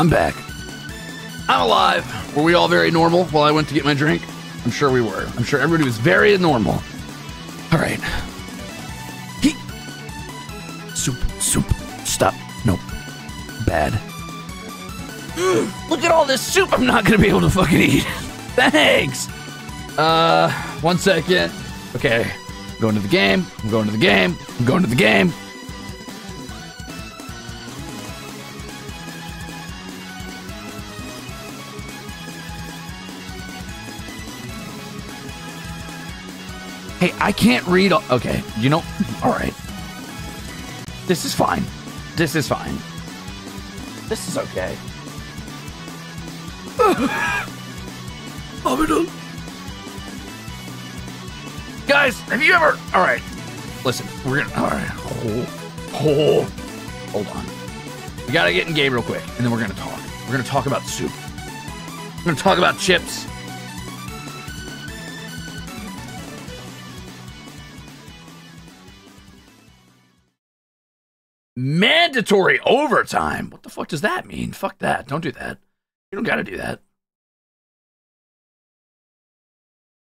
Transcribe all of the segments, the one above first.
I'm back. I'm alive. Were we all very normal while I went to get my drink? I'm sure we were. I'm sure everybody was very normal. All right. He. Soup, soup. Stop. No. Bad. Mm, look at all this soup I'm not gonna be able to fucking eat. Thanks. Uh, one second. Okay. I'm going to the game. I'm going to the game. I'm going to the game. Hey, I can't read. All- okay, you know. All right. This is fine. This is fine. This is okay. Guys, have you ever? All right. Listen, we're gonna. All right. Oh, oh. Hold on. We gotta get in game real quick, and then we're gonna talk. We're gonna talk about soup. We're gonna talk about chips. Mandatory overtime. What the fuck does that mean? Fuck that. Don't do that. You don't gotta do that.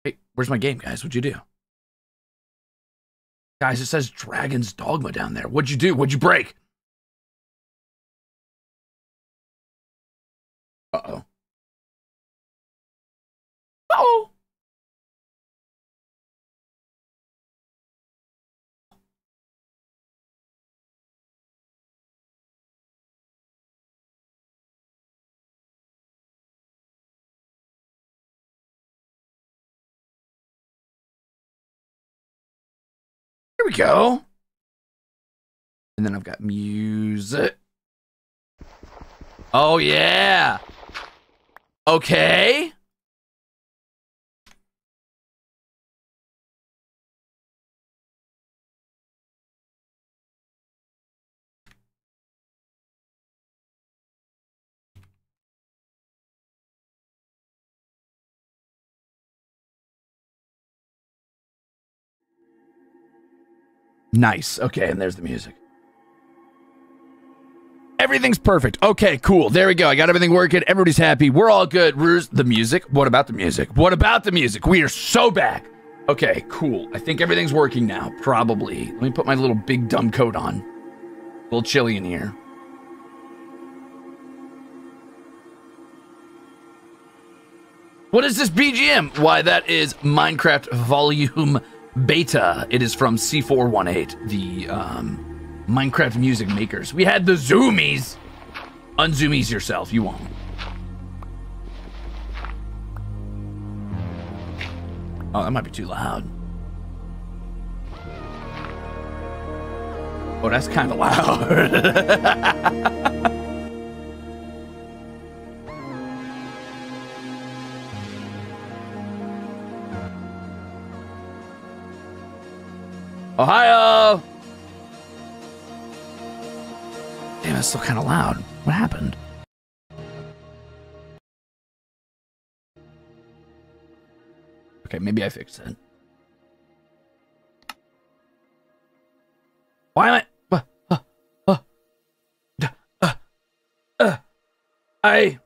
Hey, where's my game, guys? What'd you do? Guys, it says Dragon's Dogma down there. What'd you do? What'd you break? Uh-oh. Uh oh. We go. And then I've got music. Oh, yeah. Okay. Nice. Okay, and there's the music. Everything's perfect. Okay, cool. There we go. I got everything working. Everybody's happy. We're all good. Ruze, the music. What about the music? What about the music? We are so back. Okay, cool. I think everything's working now. Probably. Let me put my little big dumb coat on. A little chilly in here. What is this BGM? Why, that is Minecraft Volume Beta. It is from C418, the um, Minecraft music makers. We had the Zoomies. Unzoomies yourself, you won't. Oh, that might be too loud. Oh, that's kind of loud. Ohio! Damn, it's still kind of loud. What happened? Okay, maybe I fixed it. Why am I? Uh, uh, uh, I.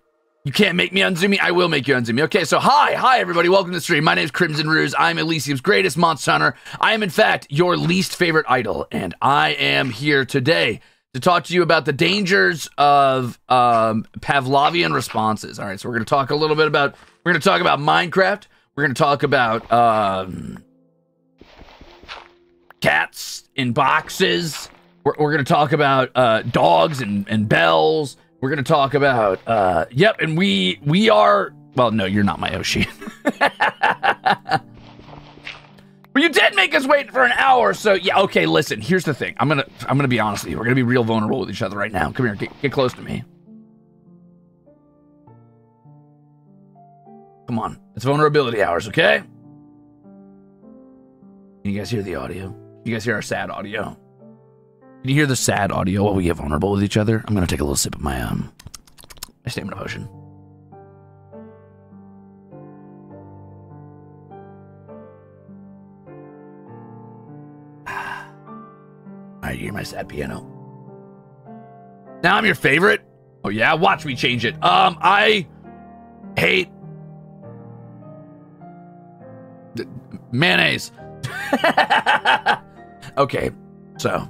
You can't make me unzoom me. I will make you unzoom me. Okay, so hi, hi everybody. Welcome to the stream. My name is Crimzon Ruze. I'm Elysium's greatest monster hunter. I am, in fact, your least favorite idol, and I am here today to talk to you about the dangers of um, Pavlovian responses. All right, so we're going to talk a little bit about. We're going to talk about Minecraft. We're going to talk about um, cats in boxes. We're, we're going to talk about uh, dogs and, and bells. We're to talk about. Uh, yep, and we we are. Well, no, you're not my Yoshi. but you did make us wait for an hour, so yeah. Okay, listen. Here's the thing. I'm gonna I'm gonna be honest with you. We're gonna be real vulnerable with each other right now. Come here, get, get close to me. Come on, it's vulnerability hours, okay? You guys hear the audio? You guys hear our sad audio? Can you hear the sad audio while we get vulnerable with each other? I'm gonna take a little sip of my um my stamina potion. You hear my sad piano. Now I'm your favorite? Oh yeah, watch me change it. Um, I hate mayonnaise. okay, so.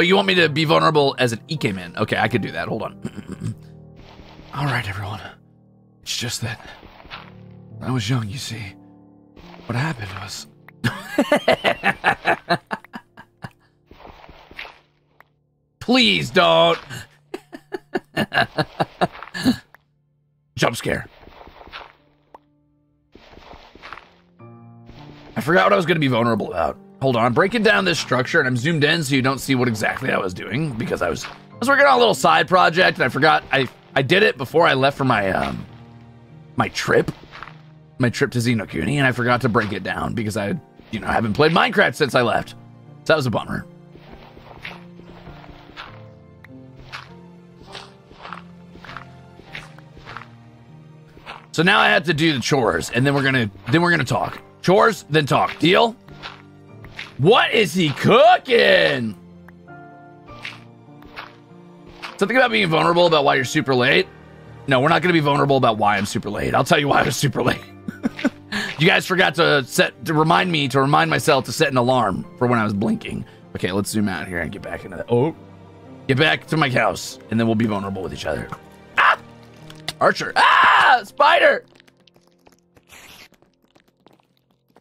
Oh, you want me to be vulnerable as an ikemen? Okay, I could do that. Hold on. All right, everyone. It's just that I was young, you see. What happened was. Please don't. Jump scare. I forgot what I was going to be vulnerable about. Hold on, I'm breaking down this structure and I'm zoomed in so you don't see what exactly I was doing because I was I was working on a little side project and I forgot I I did it before I left for my um my trip, my trip to Xenokuni, and I forgot to break it down because I you know haven't played Minecraft since I left. So that was a bummer. So now I have to do the chores, and then we're gonna then we're gonna talk. Chores, then talk. Deal? What is he cooking? Something about being vulnerable about why you're super late. No, we're not gonna be vulnerable about why I'm super late. I'll tell you why I was super late. you guys forgot to set to remind me to remind myself to set an alarm for when I was blinking. Okay, let's zoom out here and get back into that. Oh, get back to my house, and then we'll be vulnerable with each other. Ah! Archer. Ah! Spider!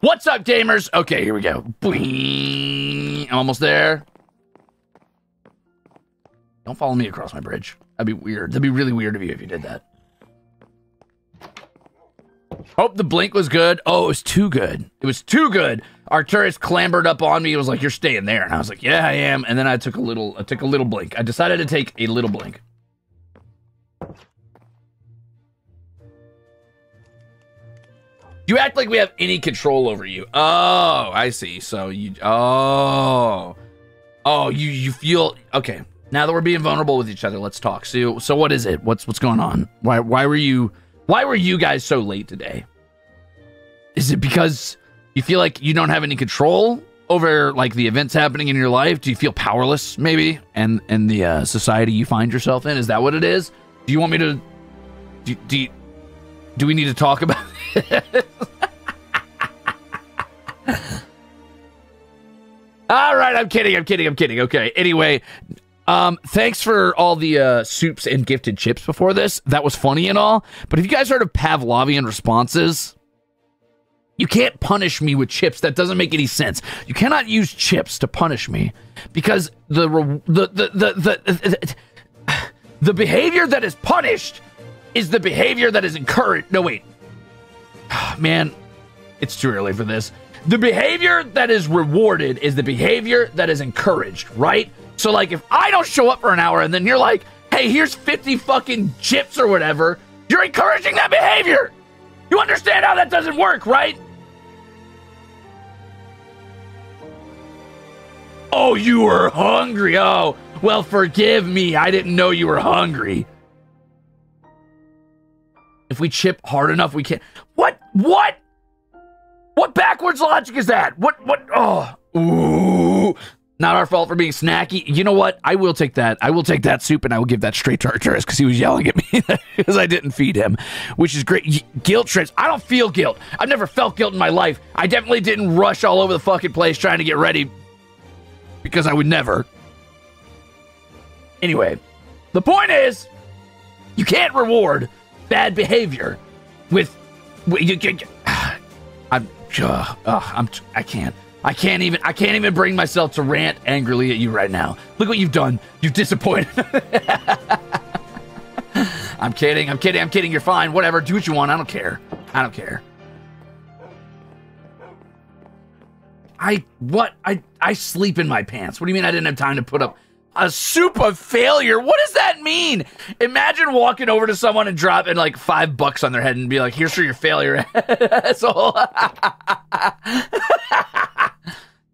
What's up, gamers? Okay, here we go. Boing. Almost there. Don't follow me across my bridge. That'd be weird. That'd be really weird of you if you did that. Hope the blink was good. Oh, it was too good. It was too good. Arcturus clambered up on me. It was like, "You're staying there," and I was like, "Yeah, I am." And then I took a little. I took a little blink. I decided to take a little blink. You act like we have any control over you. Oh, I see. So you. Oh. Oh, you you feel okay. Now that we're being vulnerable with each other, let's talk. So so what is it? What's what's going on? Why why were you why were you guys so late today? Is it because you feel like you don't have any control over like the events happening in your life? Do you feel powerless maybe and and the uh, society you find yourself in? Is that what it is? Do you want me to do, do you, do we need to talk about? All right, I'm kidding. I'm kidding. I'm kidding. Okay. Anyway, um, thanks for all the uh, soups and gifted chips before this. That was funny and all. But have you guys heard of Pavlovian responses? You can't punish me with chips. That doesn't make any sense. You cannot use chips to punish me because the the, the, the, the, the, the behavior that is punished is the behavior that is encouraged. No, wait. Man, it's too early for this. The behavior that is rewarded is the behavior that is encouraged, right? So, like, if I don't show up for an hour and then you're like, hey, here's 50 fucking chips or whatever, you're encouraging that behavior. You understand how that doesn't work, right? Oh, you were hungry. Oh, well, forgive me. I didn't know you were hungry. If we chip hard enough, we can. What? What? What backwards logic is that? What? What? Oh, ooh. Not our fault for being snacky. You know what? I will take that. I will take that soup and I will give that straight to Arcturus because he was yelling at me because I didn't feed him, which is great. Guilt trips. I don't feel guilt. I've never felt guilt in my life. I definitely didn't rush all over the fucking place trying to get ready because I would never. Anyway, the point is, you can't reward bad behavior with. I'm. Uh, uh, I'm. I can't. I can't even. I can't even bring myself to rant angrily at you right now. Look what you've done. You've disappointed. I'm kidding. I'm kidding. I'm kidding. You're fine. Whatever. Do what you want. I don't care. I don't care. I what? I I sleep in my pants. What do you mean I didn't have time to put up a soup of failure? What does that mean? Imagine walking over to someone and dropping like five bucks on their head and be like, "Here's for your failure." so,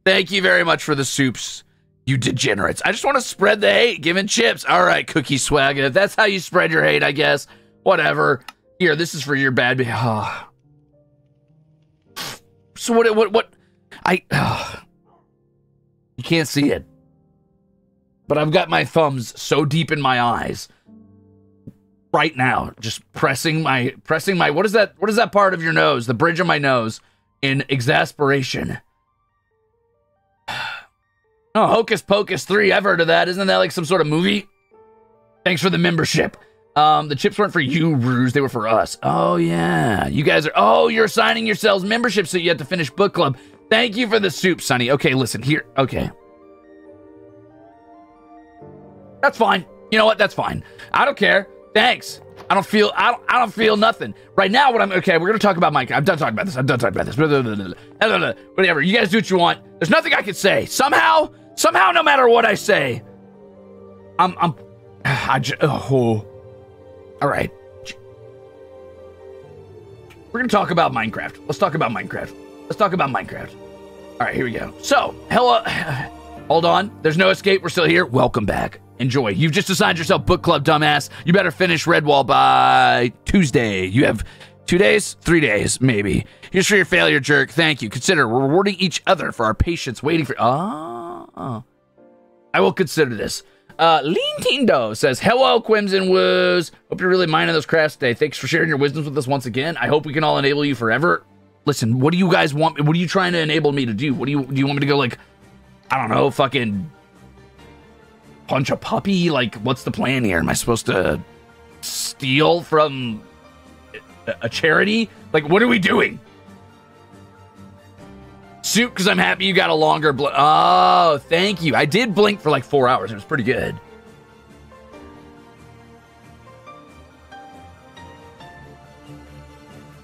thank you very much for the soups, you degenerates. I just want to spread the hate, giving chips. All right, cookie swag. If that's how you spread your hate, I guess. Whatever. Here, this is for your bad. Oh. So what? What? What? I. Oh. You can't see it. But I've got my thumbs so deep in my eyes right now, just pressing my pressing my what is that? What is that part of your nose? The bridge of my nose in exasperation. Oh, Hocus Pocus 3. I've heard of that. Isn't that like some sort of movie? Thanks for the membership. Um, the chips weren't for you, Ruze. They were for us. Oh, yeah. You guys are. Oh, you're assigning yourselves membership so you have to finish book club. Thank you for the soup, Sonny. Okay, listen here. Okay. That's fine. You know what? That's fine. I don't care. Thanks. I don't feel I don't I don't feel nothing. Right now what I'm okay, we're gonna talk about Mike. I'm done talking about this. I'm done talking about this. Whatever. You guys do what you want. There's nothing I can say. Somehow, somehow, no matter what I say, I'm I'm I just, oh. All right. We're gonna talk about Minecraft. Let's talk about Minecraft. Let's talk about Minecraft. All right, here we go. So, hello. Hold on. There's no escape. We're still here. Welcome back. Enjoy. You've just assigned yourself book club, dumbass. You better finish Redwall by Tuesday. You have two days, three days, maybe. Here's for your failure, jerk. Thank you. Consider rewarding each other for our patience waiting for. Oh. I will consider this. Uh, Lean Tindo says, Hello, Quims and Woos. Hope you're really minding those crafts today. Thanks for sharing your wisdoms with us once again. I hope we can all enable you forever. Listen, what do you guys want? What are you trying to enable me to do? What do you do? You want me to go like, I don't know, fucking punch a puppy? Like, what's the plan here? Am I supposed to steal from a charity? Like, what are we doing? Soup, because I'm happy you got a longer blink. Oh, thank you. I did blink for like four hours. It was pretty good.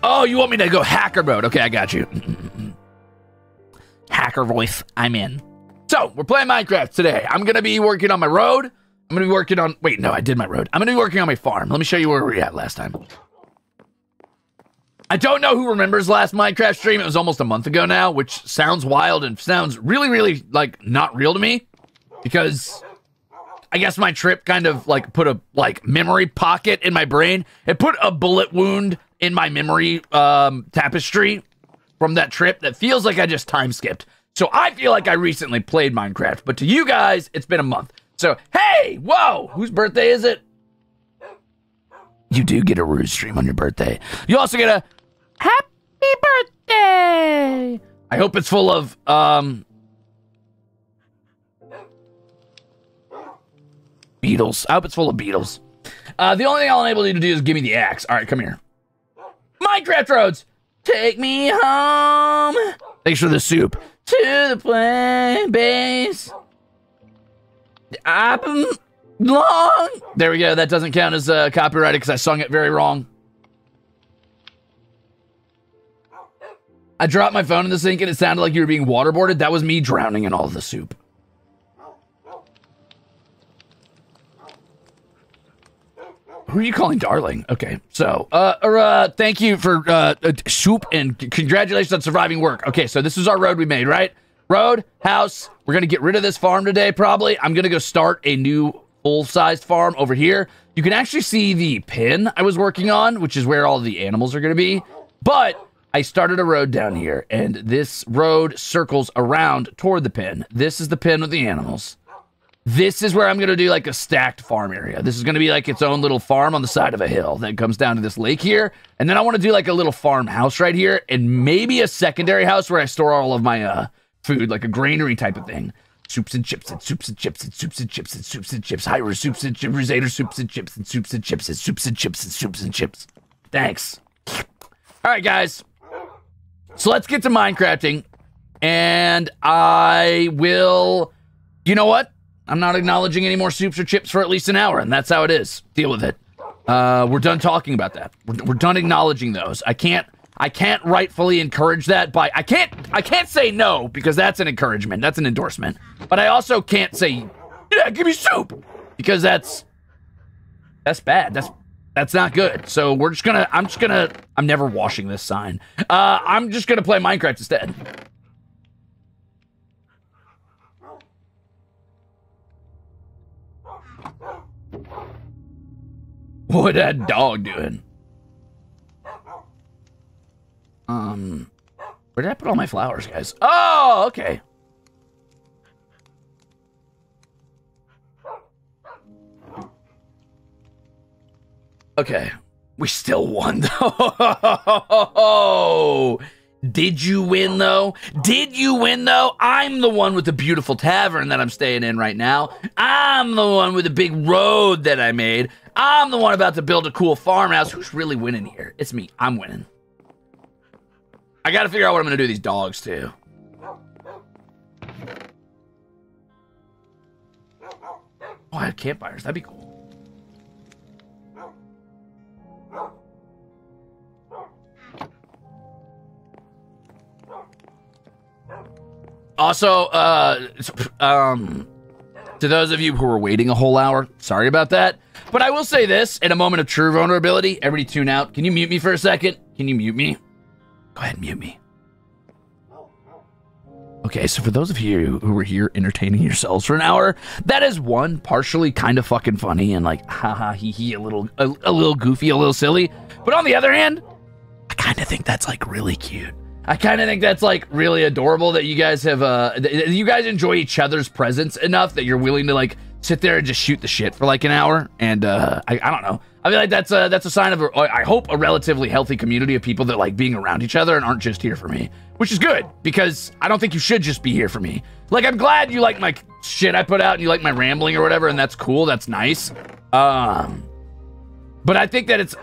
Oh, you want me to go hacker mode? Okay, I got you. hacker voice. I'm in. So, we're playing Minecraft today. I'm to be working on my road. I'm to be working on... Wait, no, I did my road. I'm to be working on my farm. Let me show you where we were at last time. I don't know who remembers last Minecraft stream. It was almost a month ago now, which sounds wild and sounds really, really, like, not real to me. Because I guess my trip kind of, like, put a, like, memory pocket in my brain. It put a bullet wound in my memory um, tapestry from that trip that feels like I just time skipped. So I feel like I recently played Minecraft, but to you guys, it's been a month. So, hey, whoa, whose birthday is it? You do get a Ruze stream on your birthday. You also get a happy birthday. I hope it's full of, um, beetles. I hope it's full of beetles. Uh, the only thing I'll enable you to do is give me the axe. All right, come here. Minecraft roads, take me home. Thanks for the soup to the play base. Up long. There we go. That doesn't count as uh, copyrighted because I sung it very wrong. I dropped my phone in the sink and it sounded like you were being waterboarded. That was me drowning in all the soup. Who are you calling darling? Okay, so uh, uh thank you for uh, uh soup and congratulations on surviving work. Okay, so this is our road we made, right? Road, house. We're gonna get rid of this farm today, probably. I'm gonna go start a new full-sized farm over here. You can actually see the pin I was working on, which is where all the animals are gonna be. But I started a road down here, and this road circles around toward the pin. This is the pin with the animals. This is where I'm going to do like a stacked farm area. This is going to be like its own little farm on the side of a hill that comes down to this lake here. And then I want to do like a little farmhouse right here and maybe a secondary house where I store all of my uh, food, like a granary type of thing. Soups and chips and soups and chips and soups and chips and soups and chips. Hyra soups and chips, Rosader soups and chips and soups and chips and soups and chips and soups and chips. Thanks. All right, guys. So let's get to Minecrafting. And I will. You know what? I'm not acknowledging any more soups or chips for at least an hour, and that's how it is. Deal with it. Uh, we're done talking about that. We're, we're done acknowledging those. I can't. I can't rightfully encourage that by I can't I can't say no because that's an encouragement. That's an endorsement. But I also can't say yeah, give me soup because that's that's bad. That's that's not good. So we're just gonna I'm just gonna I'm never washing this sign. Uh I'm just gonna play Minecraft instead. What that dog doing? Um, where did I put all my flowers, guys? Oh, okay. Okay. We still won, though. Did you win, though? Did you win, though? I'm the one with the beautiful tavern that I'm staying in right now. I'm the one with the big road that I made. I'm the one about to build a cool farmhouse. Who's really winning here? It's me. I'm winning. I gotta figure out what I'm gonna do with these dogs too. Oh, I have campfires. That'd be cool. Also, uh, um, to those of you who were waiting a whole hour, sorry about that. But I will say this in a moment of true vulnerability, everybody tune out. Can you mute me for a second? Can you mute me? Go ahead and mute me. Okay, so for those of you who were here entertaining yourselves for an hour, that is one partially kind of fucking funny and like haha hee hee a little a, a little goofy, a little silly. But on the other hand, I kind of think that's like really cute. I kind of think that's like really adorable that you guys have uh you guys enjoy each other's presence enough that you're willing to like sit there and just shoot the shit for like an hour and uh I, I don't know. I feel like that's a that's a sign of a, I hope a relatively healthy community of people that like being around each other and aren't just here for me, which is good because I don't think you should just be here for me. Like I'm glad you like my shit I put out and you like my rambling or whatever and that's cool. That's nice. Um but I think that it's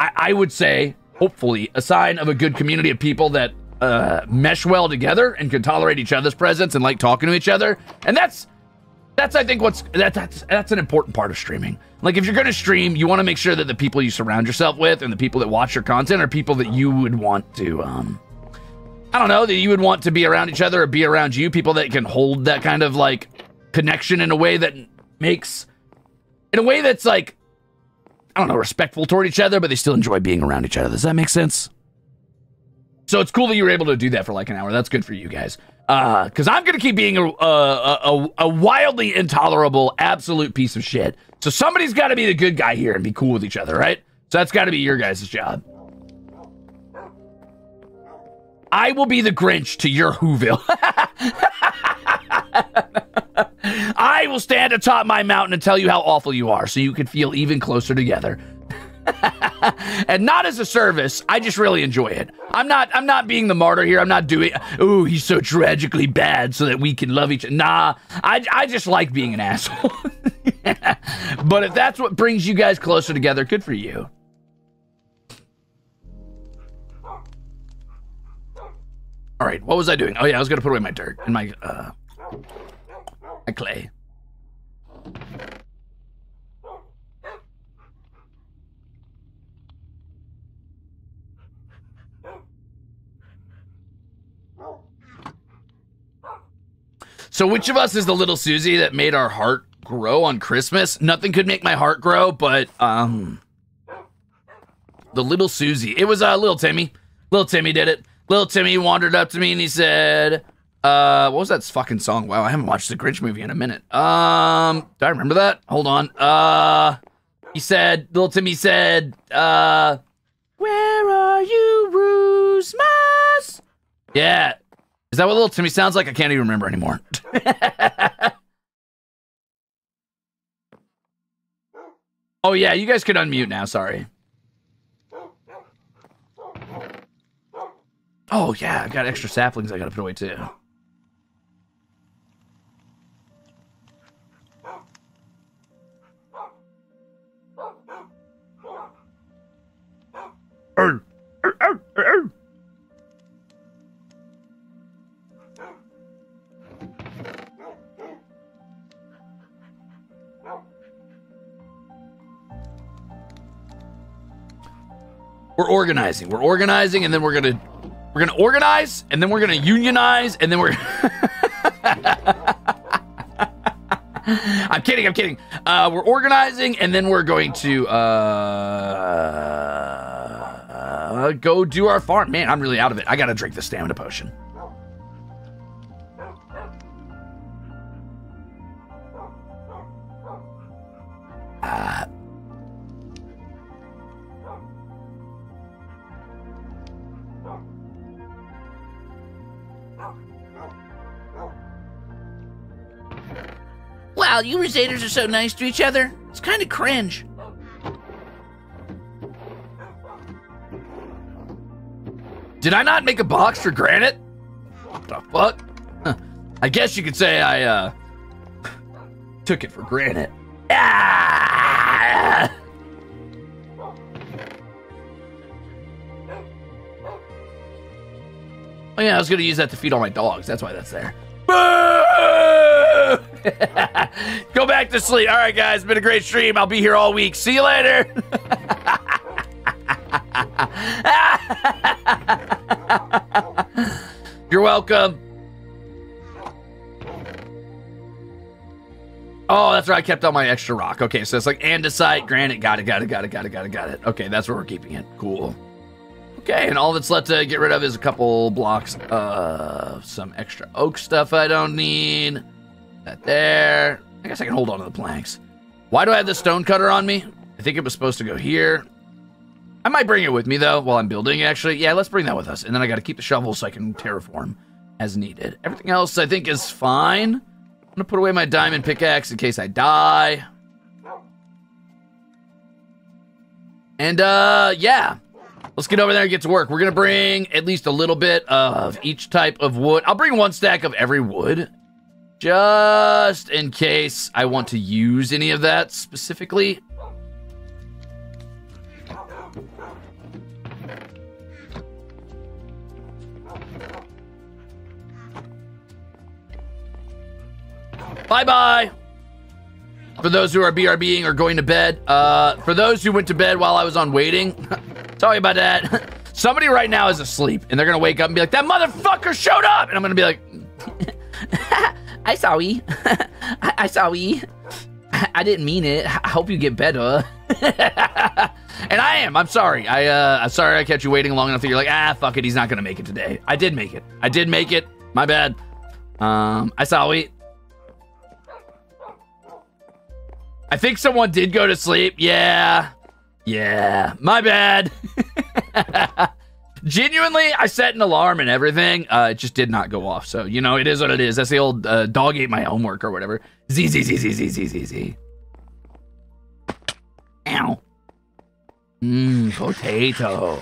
I, I would say hopefully a sign of a good community of people that uh, mesh well together and can tolerate each other's presence and like talking to each other. And that's that's I think what's that, that's that's an important part of streaming. Like if you're going to stream, you want to make sure that the people you surround yourself with and the people that watch your content are people that you would want to um I don't know, that you would want to be around each other or be around you, people that can hold that kind of like connection in a way that makes in a way that's like I don't know, respectful toward each other, but they still enjoy being around each other. Does that make sense? So it's cool that you were able to do that for like an hour. That's good for you guys. Uh, cause I'm gonna keep being a, a, a, a wildly intolerable, absolute piece of shit. So somebody's got to be the good guy here and be cool with each other, right? So that's got to be your guys' job. I will be the Grinch to your Whoville. I will stand atop my mountain and tell you how awful you are so you can feel even closer together. and not as a service. I just really enjoy it. I'm not I'm not being the martyr here. I'm not doing oh, he's so tragically bad so that we can love each. Nah, I I just like being an asshole. but if that's what brings you guys closer together, good for you. All right, what was I doing? Oh yeah, I was gonna put away my dirt and my uh my clay. So which of us is the little Susie that made our heart grow on Christmas? Nothing could make my heart grow, but um the little Susie. It was uh little Timmy. Little Timmy did it. Little Timmy wandered up to me and he said, uh, what was that fucking song? Wow, I haven't watched the Grinch movie in a minute. Um, do I remember that? Hold on. Uh, he said, little Timmy said, uh, where are you, Roosmas? Yeah. Is that what little Timmy sounds like? I can't even remember anymore. oh, yeah, you guys could unmute now. Sorry. Oh, yeah, I've got extra saplings I gotta put away too. We're organizing. We're organizing, and then we're gonna we're gonna organize, and then we're gonna unionize, and then we're. I'm kidding. I'm kidding. Uh, we're organizing, and then we're going to uh, uh, go do our farm. Man, I'm really out of it. I gotta drink the stamina potion. Wow, you Crusaders are so nice to each other. It's kind of cringe. Did I not make a box for granite? What the fuck? I guess you could say I, uh, took it for granted. Ah! Oh yeah, I was gonna use that to feed all my dogs. That's why that's there. Go back to sleep. All right, guys, been a great stream. I'll be here all week. See you later. You're welcome. Oh, that's where I kept all my extra rock. Okay, so it's like andesite, granite. Got it, got it, got it, got it, got it, got it. Okay, that's where we're keeping it. Cool. Okay, and all that's left to get rid of is a couple blocks of some extra oak stuff I don't need. That there. I guess I can hold on to the planks. Why do I have the stone cutter on me? I think it was supposed to go here. I might bring it with me though while I'm building actually. Yeah, let's bring that with us. And then I got to keep the shovel so I can terraform as needed. Everything else I think is fine. I'm gonna put away my diamond pickaxe in case I die. And uh yeah. Let's get over there and get to work. We're gonna bring at least a little bit of each type of wood. I'll bring one stack of every wood. Just in case I want to use any of that specifically. Bye bye. For those who are BRBing or going to bed, uh, for those who went to bed while I was on waiting, sorry about that. Somebody right now is asleep and they're gonna wake up and be like, that motherfucker showed up! And I'm gonna be like, I saw we. I, I saw we. I, I didn't mean it. I hope you get better. and I am. I'm sorry. I uh I'm sorry I kept you waiting long enough that you're like, ah, fuck it, he's not gonna make it today. I did make it. I did make it. My bad. Um, I saw we. I think someone did go to sleep. Yeah. Yeah. My bad. Genuinely, I set an alarm and everything. Uh, it just did not go off. So, you know, it is what it is. That's the old uh, dog ate my homework or whatever. Z, Z, Z, Z, Z, Z, Z, Z. Ow. Mmm, potato.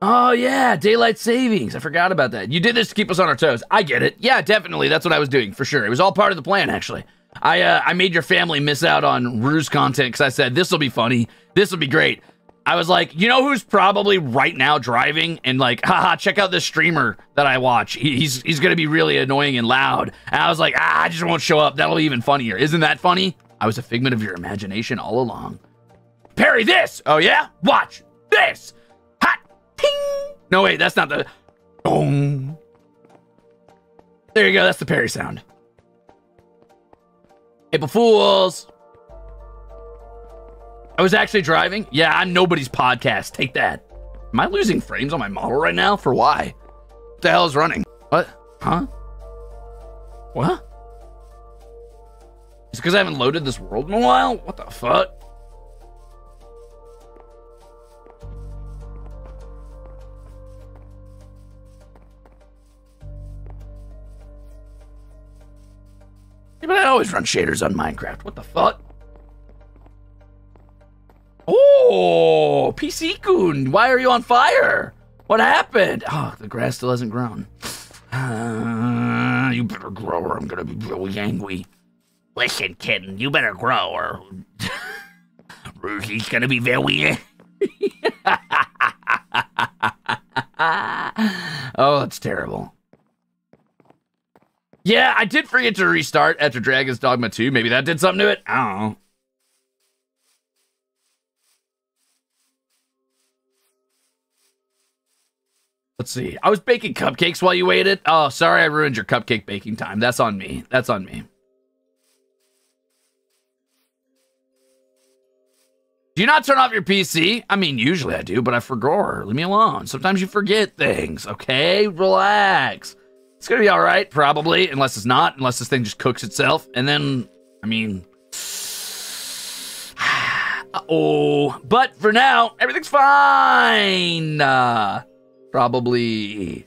Oh, yeah, daylight savings. I forgot about that. You did this to keep us on our toes. I get it. Yeah, definitely. That's what I was doing, for sure. It was all part of the plan, actually. I uh, I made your family miss out on Ruze content because I said this will be funny, this will be great. I was like, you know who's probably right now driving and like, haha, check out this streamer that I watch. He, he's he's gonna be really annoying and loud. And I was like, ah, I just won't show up. That'll be even funnier. Isn't that funny? I was a figment of your imagination all along. Parry this. Oh yeah, watch this. Hot ting. No wait, that's not the. Boom. There you go. That's the parry sound. April Fools. I was actually driving. Yeah, I'm nobody's podcast. Take that. Am I losing frames on my model right now? For why? What the hell is running? What? Huh? What? Is it because I haven't loaded this world in a while? What the fuck? But I always run shaders on Minecraft. What the fuck? Oh, PC Kun, why are you on fire? What happened? Oh, the grass still hasn't grown. Uh, you better grow or I'm gonna be really angry. Listen, kitten, you better grow or Rosie's gonna be very oh, that's terrible. Yeah, I did forget to restart after Dragon's Dogma 2. Maybe that did something to it. I don't know. Let's see. I was baking cupcakes while you waited. Oh, sorry I ruined your cupcake baking time. That's on me. That's on me. Do you not turn off your PC? I mean, usually I do, but I forgot. Leave me alone. Sometimes you forget things, okay? Relax. It's gonna be all right, probably, unless it's not, unless this thing just cooks itself. And then, I mean, oh, but for now, everything's fine. Uh, probably.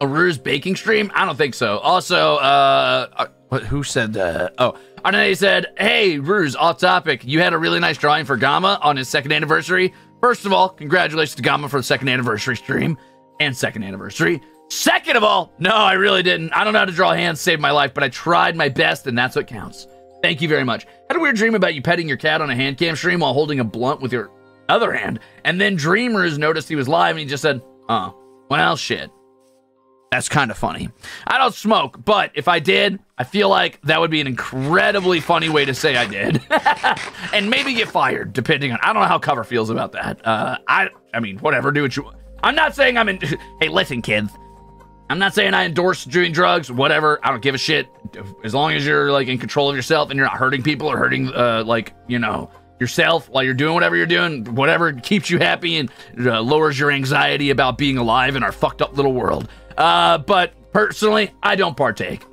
A Ruze baking stream? I don't think so. Also, uh, What, who said that? Oh, Arne said, Hey, Ruze, off topic. You had a really nice drawing for Gamma on his second anniversary. First of all, congratulations to Gamma for the second anniversary stream and second anniversary. Second of all, no, I really didn't. I don't know how to draw hands save my life, but I tried my best, and that's what counts. Thank you very much. Had a weird dream about you petting your cat on a hand cam stream while holding a blunt with your other hand, and then Dreamers noticed he was live and he just said, Oh, well, shit. That's kind of funny. I don't smoke, but if I did, I feel like that would be an incredibly funny way to say I did, and maybe get fired depending on. I don't know how cover feels about that. Uh, I, I mean, whatever. Do what you. I'm not saying I'm in. hey, listen, kids. I'm not saying I endorse doing drugs, whatever. I don't give a shit. As long as you're like in control of yourself and you're not hurting people or hurting, uh, like you know, yourself while you're doing whatever you're doing, whatever keeps you happy and uh, lowers your anxiety about being alive in our fucked up little world. Uh, but personally, I don't partake.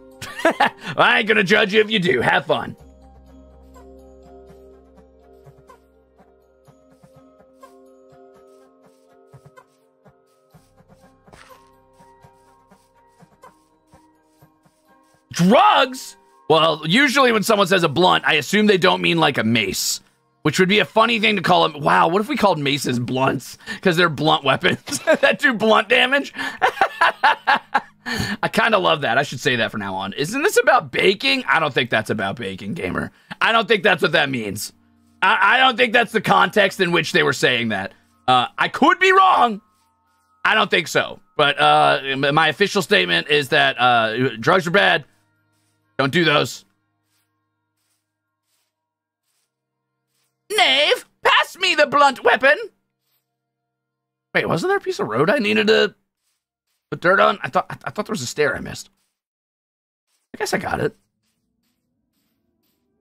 I ain't gonna judge you if you do. Have fun. Drugs? Well, usually when someone says a blunt, I assume they don't mean like a mace, which would be a funny thing to call them. Wow, what if we called maces blunts because they're blunt weapons that do blunt damage? I kind of love that. I should say that for now on. Isn't this about baking? I don't think that's about baking, gamer. I don't think that's what that means. I, I don't think that's the context in which they were saying that. Uh, I could be wrong. I don't think so. But uh, my official statement is that uh, drugs are bad. Don't do those. Knave, pass me the blunt weapon. Wait, wasn't there a piece of road I needed to put dirt on? I thought I thought there was a stair I missed. I guess I got it.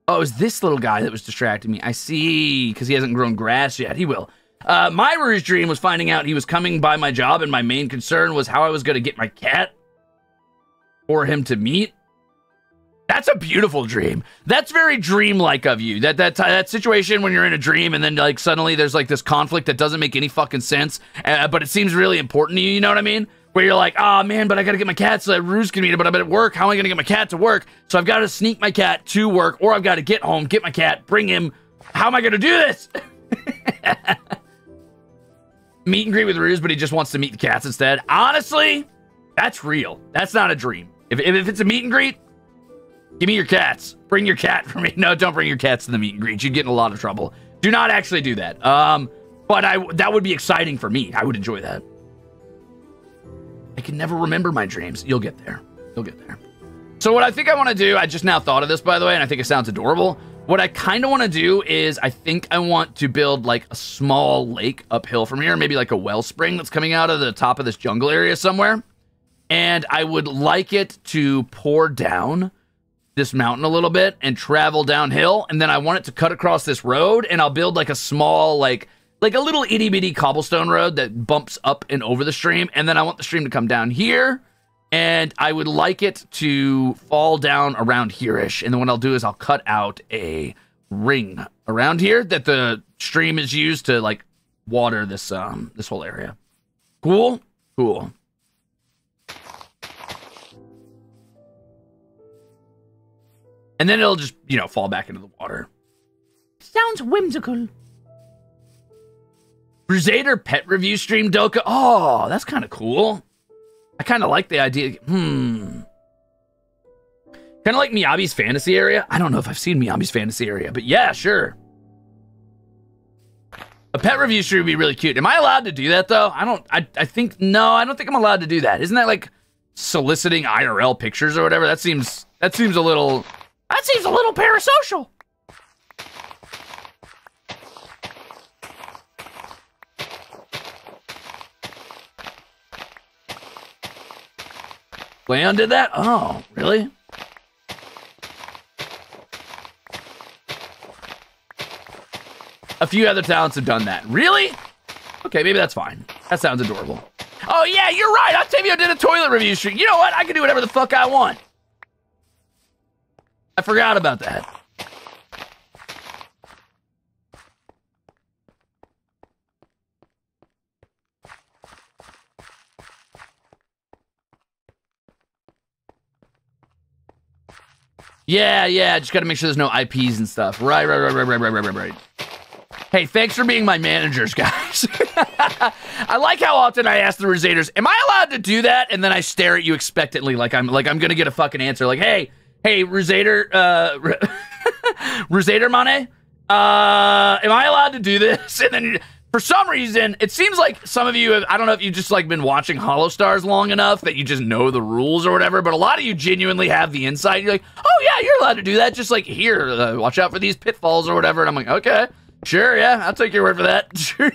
Oh, it was this little guy that was distracting me. I see, because he hasn't grown grass yet. He will. Uh, dream was finding out he was coming by my job, and my main concern was how I was going to get my cat for him to meet. That's a beautiful dream. That's very dreamlike of you. That that that situation when you're in a dream and then like suddenly there's like this conflict that doesn't make any fucking sense, uh, but it seems really important to you. You know what I mean? Where you're like, oh man, but I gotta get my cat so that Ruze can meet it, but I'm at work. How am I gonna get my cat to work? So I've got to sneak my cat to work, or I've got to get home, get my cat, bring him. How am I gonna do this? meet and greet with Ruze, but he just wants to meet the cats instead. Honestly, that's real. That's not a dream. If, if it's a meet and greet, Give me your cats. Bring your cat for me. No, don't bring your cats to the meet and greet. You'd get in a lot of trouble. Do not actually do that. Um, but I that would be exciting for me. I would enjoy that. I can never remember my dreams. You'll get there. You'll get there. So what I think I want to do, I just now thought of this by the way, and I think it sounds adorable. What I kind of want to do is I think I want to build like a small lake uphill from here, maybe like a wellspring that's coming out of the top of this jungle area somewhere. And I would like it to pour down this mountain a little bit and travel downhill and then I want it to cut across this road and I'll build like a small like like a little itty bitty cobblestone road that bumps up and over the stream and then I want the stream to come down here and I would like it to fall down around here-ish and then what I'll do is I'll cut out a ring around here that the stream is used to like water this um this whole area. Cool? Cool. And then it'll just, you know, fall back into the water. Sounds whimsical. Crusader pet review stream Doka. Oh, that's kind of cool. I kind of like the idea. Hmm. Kind of like Miyabi's fantasy area. I don't know if I've seen Miyabi's fantasy area, but yeah, sure. A pet review stream would be really cute. Am I allowed to do that though? I don't. I I think no. I don't think I'm allowed to do that. Isn't that like soliciting IRL pictures or whatever? That seems that seems a little that seems a little parasocial. Leon did that? Oh, really? A few other talents have done that. Really? Okay, maybe that's fine. That sounds adorable. Oh, yeah, you're right. Octavio did a toilet review stream. You know what? I can do whatever the fuck I want. I forgot about that. Yeah, yeah. Just got to make sure there's no IPs and stuff. Right, right, right, right, right, right, right, right. Hey, thanks for being my managers, guys. I like how often I ask the Rosaders, "Am I allowed to do that?" And then I stare at you expectantly, like I'm like I'm gonna get a fucking answer. Like, hey, hey, Rosader, uh, Rosader Mane, uh, am I allowed to do this? And then for some reason, it seems like some of you have, I don't know if you've just like been watching Holostars long enough that you just know the rules or whatever, but a lot of you genuinely have the insight. You're like, oh yeah, you're allowed to do that. Just like here, uh, watch out for these pitfalls or whatever. And I'm like, okay, sure, yeah, I'll take your word for that. Sure.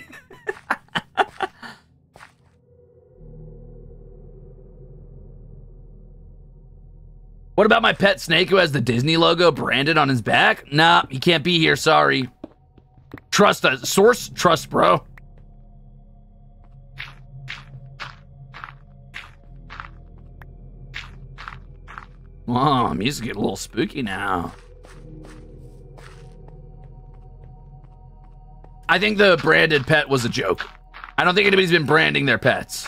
What about my pet snake who has the Disney logo branded on his back? Nah, he can't be here, sorry. Trust us. Source, trust, bro. Oh, music getting a little spooky now. I think the branded pet was a joke. I don't think anybody's been branding their pets.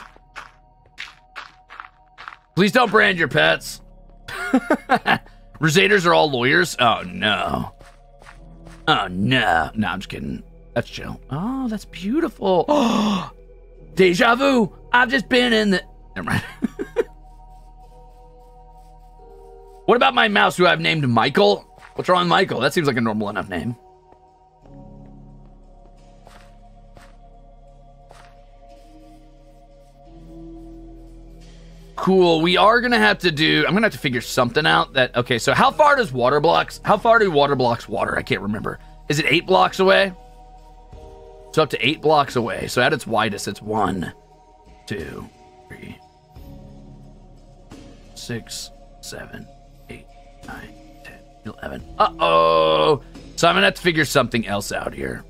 Please don't brand your pets. Rosaders are all lawyers? Oh, no. Oh, no. No, I'm just kidding. That's chill. Oh, that's beautiful. Oh, deja vu. I've just been in the... Never mind. what about my mouse who I've named Michael? What's wrong Michael? That seems like a normal enough name. Cool. We are going to have to do, I'm going to have to figure something out that, okay, so how far does water blocks, how far do water blocks water? I can't remember. Is it eight blocks away? So up to eight blocks away. So at its widest, it's one, two, three, six, seven, eight, nine, ten, eleven. Uh-oh. So I'm going to have to figure something else out here.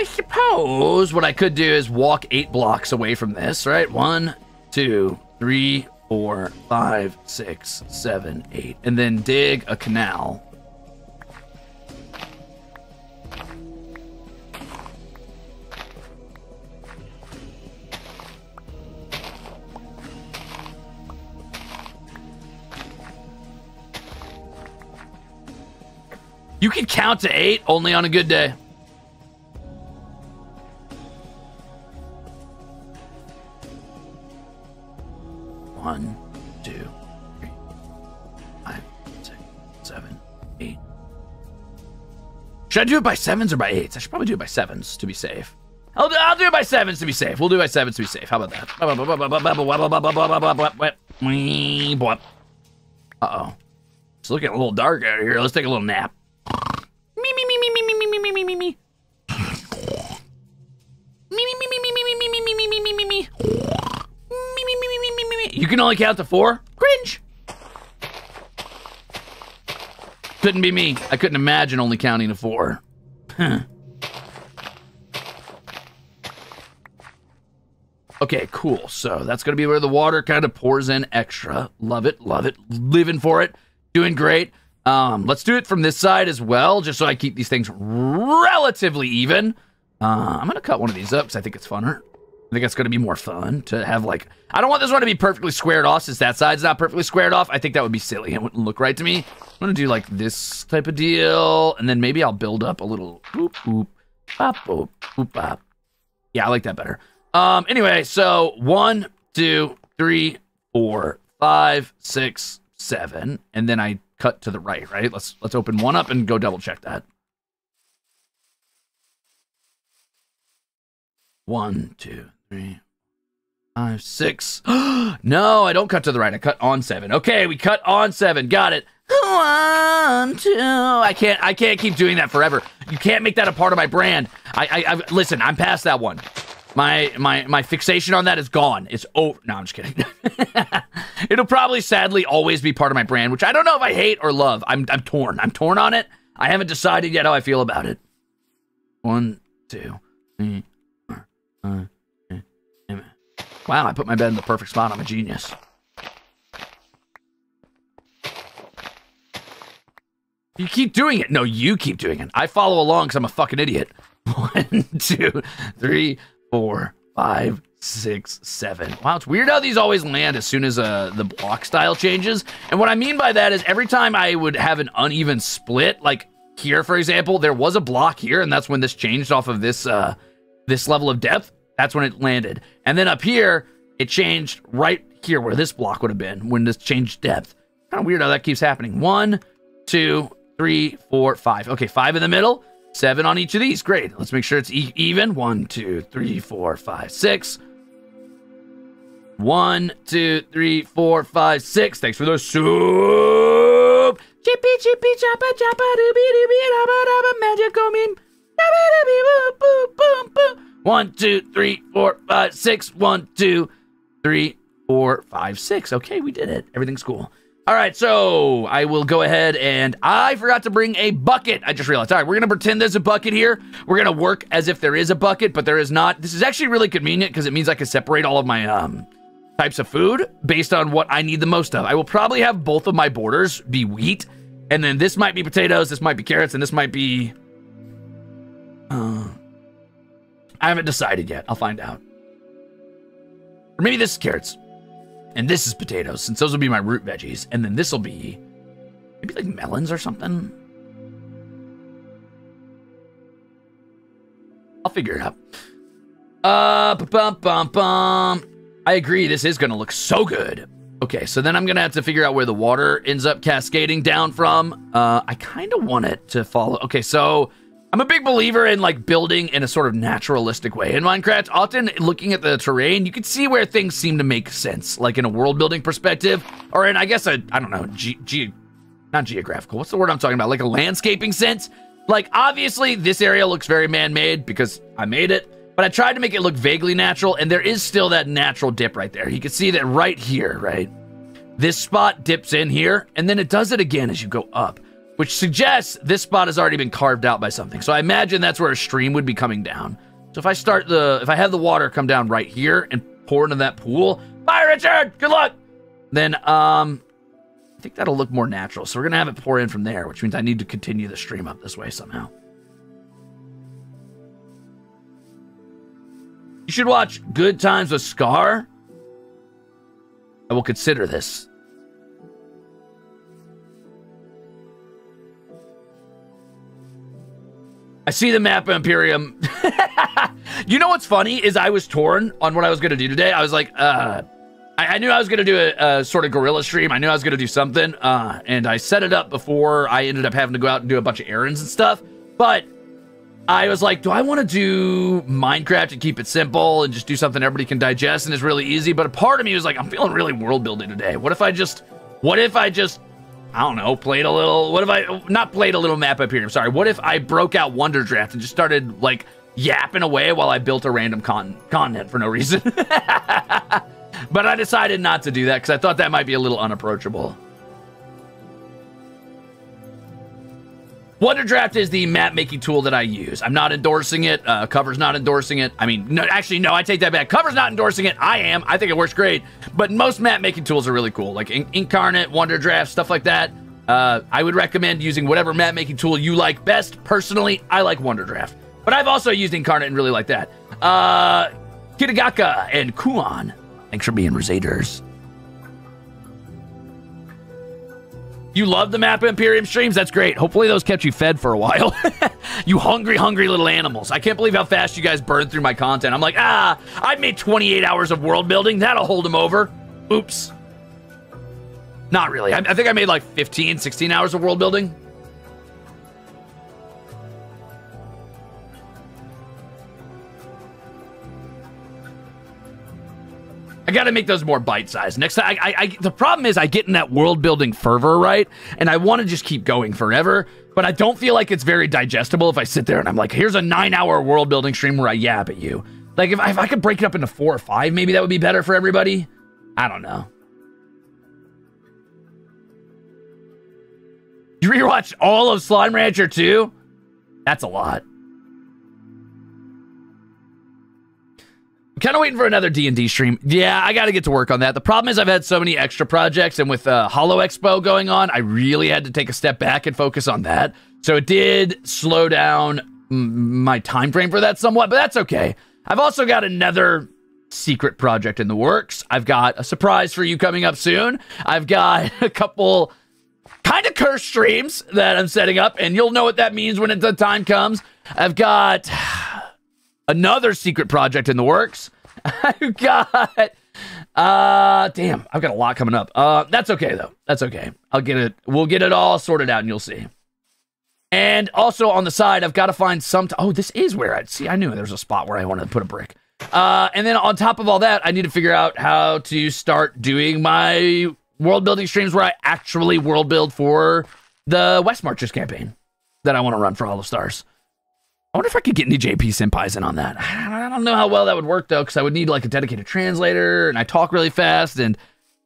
I suppose what I could do is walk eight blocks away from this, right? One, two, three, four, five, six, seven, eight, and then dig a canal. You can count to eight only on a good day. One, two, three, five, six, seven, eight. Should I do it by sevens or by eights? I should probably do it by sevens to be safe. I'll do, I'll do it by sevens to be safe. We'll do it by sevens to be safe. How about that? Uh-oh. It's looking a little dark out here. Let's take a little nap. Me, me, me, me, me, me, me, me, me, me, me, me. Me, me, me, me, me, me, me, me, me, me, me, me, me, me. Me, me, me, me. You can only count to four? Cringe. Couldn't be me. I couldn't imagine only counting to four. Huh. Okay, cool. So that's going to be where the water kind of pours in extra. Love it, love it. Living for it. Doing great. Um, let's do it from this side as well, just so I keep these things relatively even. Uh, I'm going to cut one of these up because I think it's funner. I think it's going to be more fun to have like, I don't want this one to be perfectly squared off since that side's not perfectly squared off. I think that would be silly. It wouldn't look right to me. I'm going to do like this type of deal. And then maybe I'll build up a little boop, boop, bop, boop, boop, bop. Yeah, I like that better. Um, anyway, so one, two, three, four, five, six, seven. And then I cut to the right, right? Let's, let's open one up and go double check that. One, two, three, five, six. no, I don't cut to the right. I cut on seven. Okay, we cut on seven. Got it. One, two. I can't. I can't keep doing that forever. You can't make that a part of my brand. I. I. I listen. I'm past that one. My my my fixation on that is gone. It's over. No, I'm just kidding. It'll probably sadly always be part of my brand, which I don't know if I hate or love. I'm I'm torn. I'm torn on it. I haven't decided yet how I feel about it. One, two, three, four, five. Wow, I put my bed in the perfect spot. I'm a genius. You keep doing it. No, you keep doing it. I follow along because I'm a fucking idiot. One, two, three, four, five, six, seven. Wow, it's weird how these always land as soon as uh, the block style changes. And what I mean by that is every time I would have an uneven split, like here, for example, there was a block here, and that's when this changed off of this uh, this level of depth. That's when it landed. And then up here, it changed right here where this block would have been when this changed depth. Kind of weird how that keeps happening. One, two, three, four, five. Okay, five in the middle, seven on each of these. Great. Let's make sure it's e even. One, two, three, four, five, six. One, two, three, four, five, six. Thanks for the soup. Chippy, chippy, choppa, choppa, doobie, doobie, dabba, dabba, magical meme. Dabba, dabby, boop, boop, boom, boom. One, two, three, four, five, six. One, two, three, four, five, six. Okay, we did it. Everything's cool. All right, so I will go ahead and I forgot to bring a bucket. I just realized. All right, we're going to pretend there's a bucket here. We're going to work as if there is a bucket, but there is not. This is actually really convenient because it means I can separate all of my um, types of food based on what I need the most of. I will probably have both of my borders be wheat, and then this might be potatoes, this might be carrots, and this might be. Uh, I haven't decided yet. I'll find out. Or maybe this is carrots. And this is potatoes, since those will be my root veggies. And then this will be maybe like melons or something. I'll figure it out. Uh, bum bum bum. I agree. This is gonna look so good. Okay, so then I'm gonna have to figure out where the water ends up cascading down from. Uh, I kind of want it to follow. Okay, so I'm a big believer in like building in a sort of naturalistic way. In Minecraft, often looking at the terrain, you can see where things seem to make sense, like in a world building perspective, or in I guess a I don't know, ge, ge not geographical. What's the word I'm talking about? Like a landscaping sense. Like obviously this area looks very man-made because I made it, but I tried to make it look vaguely natural, and there is still that natural dip right there. You can see that right here, right? This spot dips in here, and then it does it again as you go up which suggests this spot has already been carved out by something. So I imagine that's where a stream would be coming down. So if I start the, if I have the water come down right here and pour into that pool, bye Richard, good luck. Then um, I think that'll look more natural. So we're gonna have it pour in from there, which means I need to continue the stream up this way somehow. You should watch Good Times with Scar. I will consider this. I see the map of Imperium. you know what's funny is I was torn on what I was going to do today. I was like, uh, I, I knew I was going to do a, a, sort of guerrilla stream. I knew I was going to do something. Uh, and I set it up before I ended up having to go out and do a bunch of errands and stuff. But I was like, do I want to do Minecraft and keep it simple and just do something everybody can digest and is really easy? But a part of me was like, I'm feeling really world building today. What if I just, what if I just I don't know, played a little. What if I not played a little map up here? I'm sorry. What if I broke out Wonderdraft and just started like yapping away while I built a random con- continent for no reason? but I decided not to do that because I thought that might be a little unapproachable. Wonderdraft is the map making tool that I use. I'm not endorsing it. Uh, Cover's not endorsing it. I mean, no, actually, no, I take that back. Cover's not endorsing it. I am. I think it works great. But most map making tools are really cool, like In- Inkarnate, Wonderdraft, stuff like that. Uh, I would recommend using whatever map making tool you like best. Personally, I like Wonderdraft, but I've also used Inkarnate and really like that. Uh, Kitagaka and Kuon, thanks for being Rosaders. You love the Map Imperium streams? That's great. Hopefully those kept you fed for a while. you hungry, hungry little animals. I can't believe how fast you guys burned through my content. I'm like, ah, I've made 28 hours of world building. That'll hold them over. Oops. Not really. I, I think I made like 15, 16 hours of world building. I got to make those more bite sized. Next time, I, I, I, the problem is I get in that world building fervor, right? And I want to just keep going forever, but I don't feel like it's very digestible if I sit there and I'm like, here's a nine hour world building stream where I yap at you. Like, if I, if I could break it up into four or five, maybe that would be better for everybody. I don't know. You rewatched all of Slime Rancher 2? That's a lot. Kind of waiting for another D&D stream. Yeah, I got to get to work on that. The problem is I've had so many extra projects and with uh, Holo Expo going on, I really had to take a step back and focus on that. So it did slow down my time frame for that somewhat, but that's okay. I've also got another secret project in the works. I've got a surprise for you coming up soon. I've got a couple kind of cursed streams that I'm setting up, and you'll know what that means when the time comes. I've got another secret project in the works. I've got uh damn, I've got a lot coming up. Uh that's okay though. That's okay. I'll get it. We'll get it all sorted out and you'll see. And also on the side, I've got to find some. Oh, this is where I see. I knew there was a spot where I wanted to put a brick. Uh, and then on top of all that, I need to figure out how to start doing my world building streams where I actually world build for the West Marches campaign that I want to run for Holostars. I wonder if I could get any JP Senpais in on that. I don't know how well that would work though, because I would need like a dedicated translator, and I talk really fast, and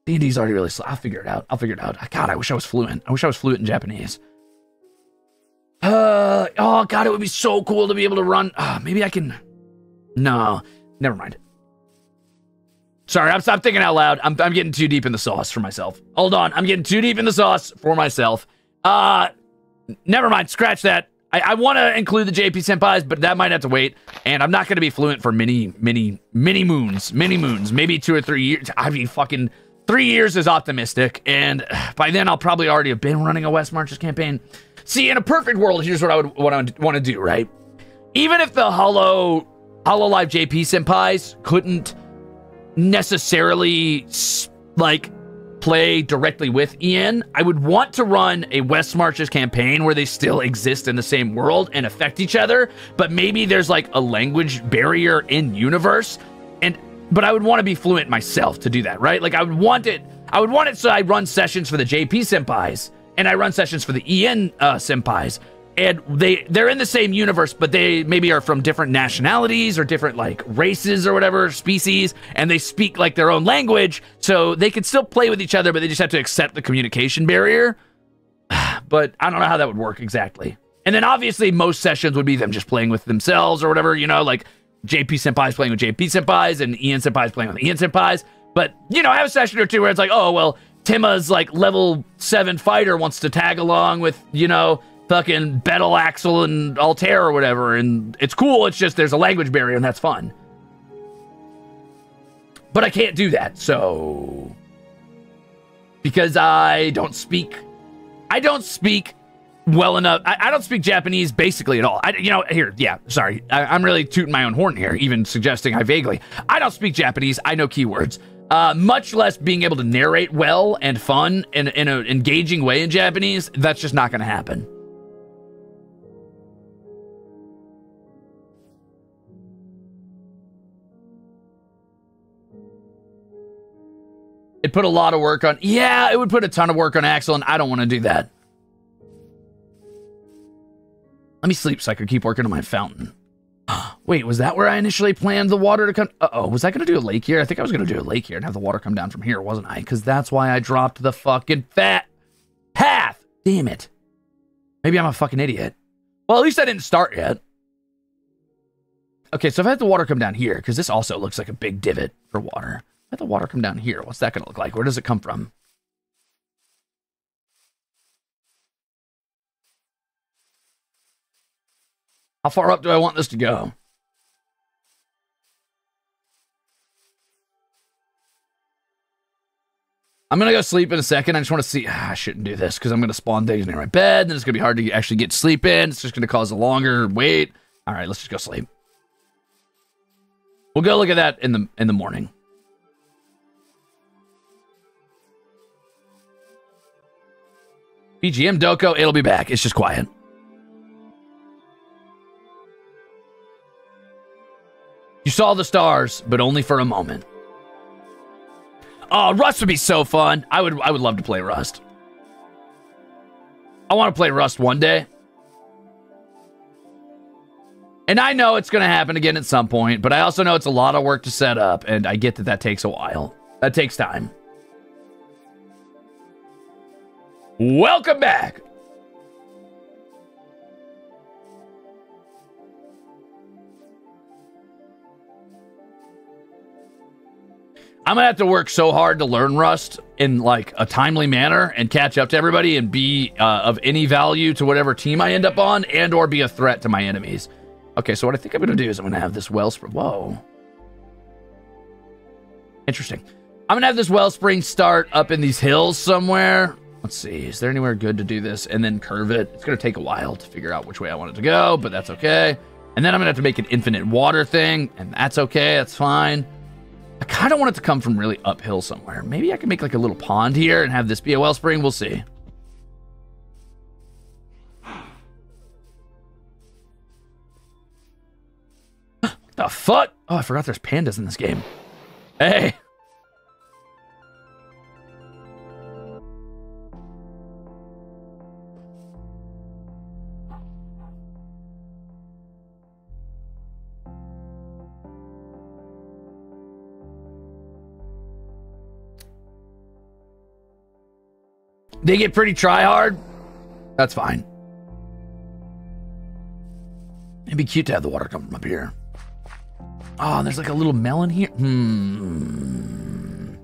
D&D's already really slow. I'll figure it out. I'll figure it out. God, I wish I was fluent. I wish I was fluent in Japanese. Uh, oh god, it would be so cool to be able to run. Uh, maybe I can. No, never mind. Sorry, I'm stop thinking out loud. I'm I'm getting too deep in the sauce for myself. Hold on, I'm getting too deep in the sauce for myself. Uh, never mind. Scratch that. I, I want to include the JP senpais, but that might have to wait. And I'm not going to be fluent for many, many, many moons, many moons, maybe two or three years. I mean, fucking three years is optimistic, and by then I'll probably already have been running a West Marches campaign. See, in a perfect world, here's what I would what I want to do, right? Even if the Hollow hololive JP senpais couldn't necessarily like play directly with EN, I would want to run a West Marches campaign where they still exist in the same world and affect each other, but maybe there's like a language barrier in universe. And but I would want to be fluent myself to do that, right? Like I would want it I would want it so I run sessions for the JP senpais and I run sessions for the EN uh, senpais, and they they're in the same universe, but they maybe are from different nationalities or different like races or whatever species, and they speak like their own language, so they could still play with each other, but they just have to accept the communication barrier. but I don't know how that would work exactly. And then obviously most sessions would be them just playing with themselves or whatever, you know, like JP senpais playing with JP senpais and EN senpais playing with EN senpais. But you know, I have a session or two where it's like, oh well, Tima's like level seven fighter wants to tag along with, you know, fucking Bettel Axel and Altare or whatever. And it's cool. It's just there's a language barrier and that's fun. But I can't do that. So. Because I don't speak. I don't speak well enough. I, I, don't speak Japanese basically at all. I, you know, here, yeah, sorry. I, am really tooting my own horn here, even suggesting I vaguely. I don't speak Japanese. I know keywords. Uh, much less being able to narrate well and fun in, in an engaging way in Japanese, that's just not going to happen. It put a lot of work on. Yeah, it would put a ton of work on Axel, and I don't want to do that. Let me sleep so I can keep working on my fountain. Wait, was that where I initially planned the water to come? Uh oh, was I going to do a lake here? I think I was going to do a lake here and have the water come down from here, wasn't I? Because that's why I dropped the fucking fat path. Damn it. Maybe I'm a fucking idiot. Well, at least I didn't start yet. Okay, so if I had the water come down here, because this also looks like a big divot for water. I the water come down here, what's that going to look like? Where does it come from? How far up do I want this to go? I'm gonna go sleep in a second. I just want to see. Ah, I shouldn't do this because I'm gonna spawn things near my bed. Then it's gonna be hard to actually get sleep in. It's just gonna cause a longer wait. All right, let's just go sleep. We'll go look at that in the in the morning. BGM Doko, it'll be back. It's just quiet. You saw the stars, but only for a moment. Oh, Rust would be so fun. I would I would love to play Rust. I want to play Rust one day. And I know it's going to happen again at some point, but I also know it's a lot of work to set up, and I get that that takes a while. That takes time. Welcome back. I'm gonna have to work so hard to learn Rust in like a timely manner and catch up to everybody and be uh, of any value to whatever team I end up on and or be a threat to my enemies. Okay, so what I think I'm gonna do is I'm gonna have this wellspring. Whoa. Interesting. I'm gonna have this wellspring start up in these hills somewhere. Let's see, is there anywhere good to do this and then curve it? It's gonna take a while to figure out which way I want it to go, but that's okay. And then I'm gonna have to make an infinite water thing, and that's okay, that's fine. I kind of want it to come from really uphill somewhere. Maybe I can make like a little pond here and have this be a wellspring. We'll see. the fuck? Oh, I forgot there's pandas in this game. Hey. They get pretty try hard. That's fine. It'd be cute to have the water come from up here. Oh, there's like a little melon here. Hmm.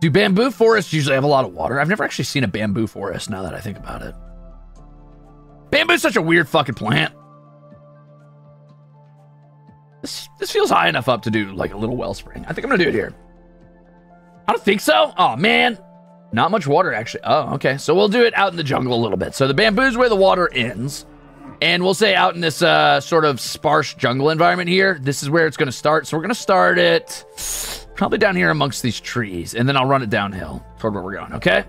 Do bamboo forests usually have a lot of water? I've never actually seen a bamboo forest now that I think about it. Bamboo's such a weird fucking plant. This, this feels high enough up to do like a little wellspring. I think I'm gonna do it here. I don't think so. Oh man, not much water actually. Oh, okay. So we'll do it out in the jungle a little bit. So the bamboo's where the water ends. And we'll say out in this uh, sort of sparse jungle environment here, this is where it's to start. So we're to start it probably down here amongst these trees. And then I'll run it downhill toward where we're going, okay?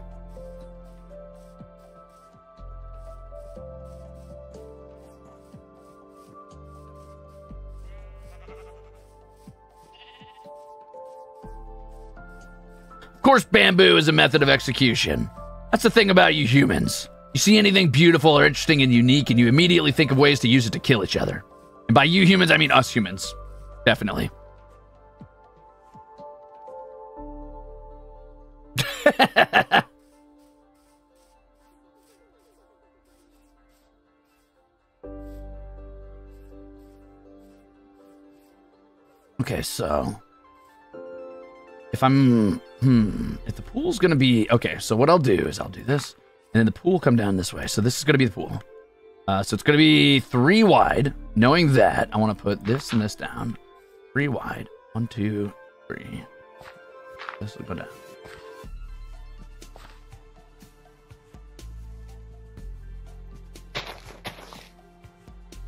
Course, bamboo is a method of execution. That's the thing about you humans. You see anything beautiful or interesting and unique, and you immediately think of ways to use it to kill each other. And by you humans, I mean us humans. Definitely. okay, so if I'm, hmm, if the pool's gonna be, okay, so what I'll do is I'll do this, and then the pool come down this way. So this is gonna be the pool. Uh, so it's gonna be three wide. Knowing that, I wanna put this and this down. Three wide. One, two, three. This will go down.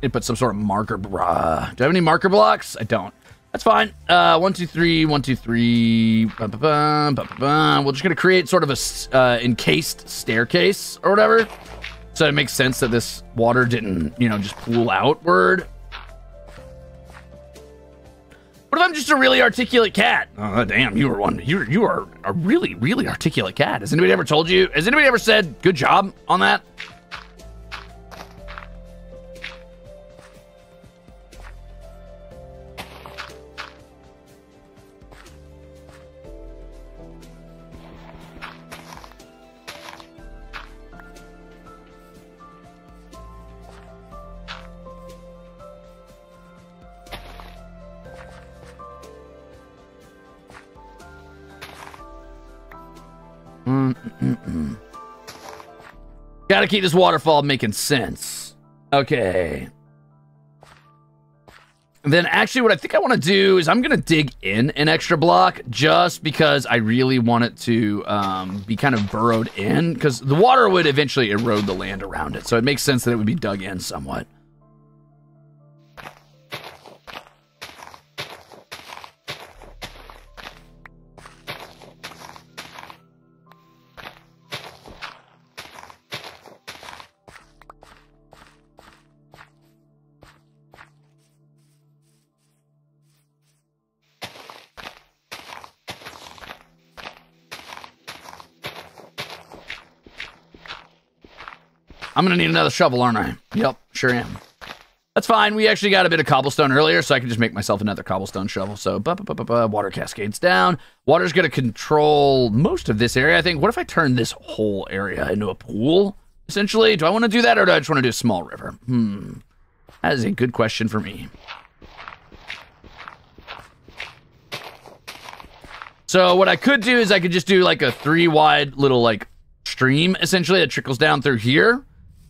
It put some sort of marker. Bruh. Do I have any marker blocks? I don't. That's fine. Uh, one, two, three, one, two, three. Ba, ba, ba, ba, ba. We're just gonna create sort of a uh, encased staircase or whatever, so it makes sense that this water didn't, you know, just pool outward. What if I'm just a really articulate cat? Oh, damn, you are one. You you are a really really articulate cat. Has anybody ever told you? Has anybody ever said good job on that? Gotta keep this waterfall making sense. Okay. then actually what I think I want to do is I'm going to dig in an extra block just because I really want it to um, be kind of burrowed in because the water would eventually erode the land around it. So it makes sense that it would be dug in somewhat. I'm gonna need another shovel, aren't I? Yep, sure am. That's fine. We actually got a bit of cobblestone earlier, so I can just make myself another cobblestone shovel. So, water cascades down. Water's going to control most of this area, I think. What if I turn this whole area into a pool, essentially? Do I want to do that, or do I just want to do a small river? Hmm. That is a good question for me. So, what I could do is I could just do like a three wide little, like, stream, essentially, that trickles down through here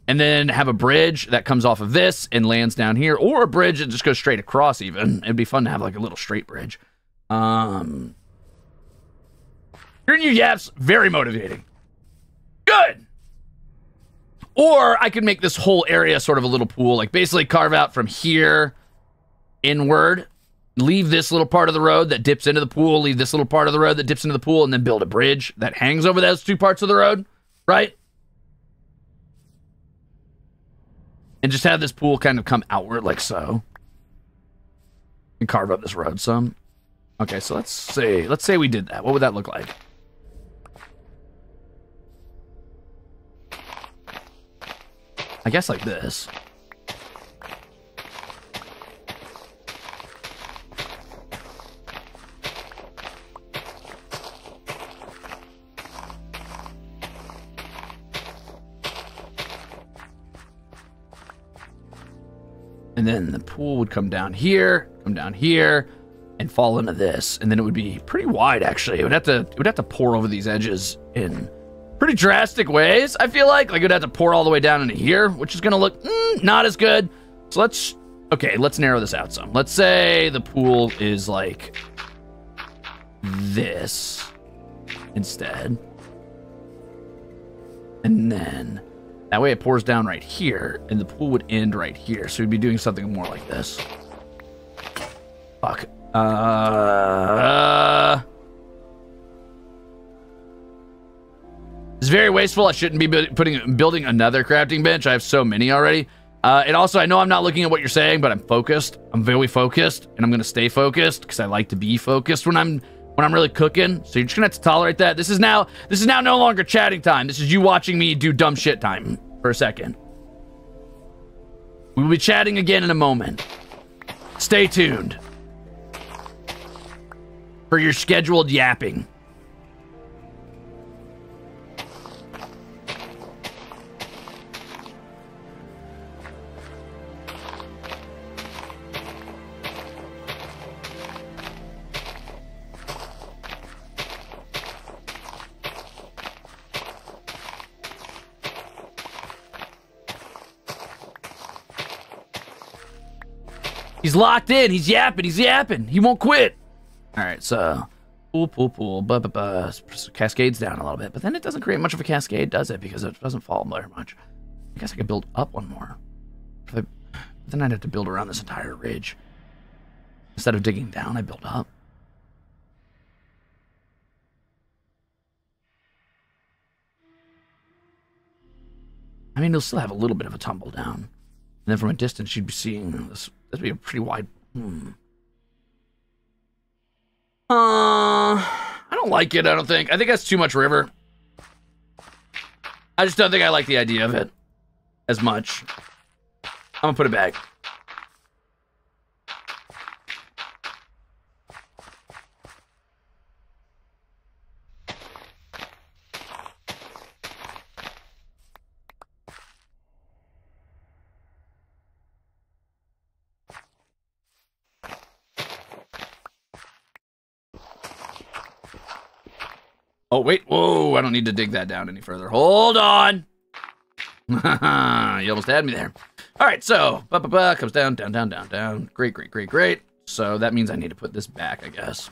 and then have a bridge that comes off of this and lands down here, or a bridge that just goes straight across. Even it'd be fun to have like a little straight bridge. Um, hearing you yaps very motivating. Good. Or I could make this whole area sort of a little pool, like basically carve out from here inward, leave this little part of the road that dips into the pool, leave this little part of the road that dips into the pool, and then build a bridge that hangs over those two parts of the road, right? And just have this pool kind of come outward like so. And carve up this road some. Okay, so let's say let's say we did that. What would that look like? I guess like this. And then the pool would come down here, come down here, and fall into this. And then it would be pretty wide actually. It would have to it would have to pour over these edges in pretty drastic ways, I feel like. Like it would have to pour all the way down into here, which is gonna look mm, not as good. So let's okay, let's narrow this out some. Let's say the pool is like this instead. And then that way it pours down right here, and the pool would end right here. So we'd be doing something more like this. Fuck. Uh, it's very wasteful. I shouldn't be putting building another crafting bench. I have so many already. Uh, and also, I know I'm not looking at what you're saying, but I'm focused. I'm very focused, and I'm gonna stay focused because I like to be focused when I'm when I'm really cooking. So you're just gonna have to tolerate that. This is now this is now no longer chatting time. This is you watching me do dumb shit time for a second. We will be chatting again in a moment. Stay tuned for your scheduled yapping. He's locked in. He's yapping. He's yapping. He won't quit. All right, so pool, pool, pool, blah, blah, blah. Cascades down a little bit, but then it doesn't create much of a cascade, does it? Because it doesn't fall very much. I guess I could build up one more. But then I'd have to build around this entire ridge. Instead of digging down, I build up. I mean, it'll still have a little bit of a tumble down. And then from a distance, you'd be seeing this That'd be a pretty wide. Hmm. Uh, I don't like it. I don't think. I think that's too much river. I just don't think I like the idea of it as much. I'm gonna put it back. Oh, wait. Whoa, I don't need to dig that down any further. Hold on. you almost had me there. All right, so ba ba ba comes down, down, down, down, down. Great, great, great, great. So that means I need to put this back, I guess.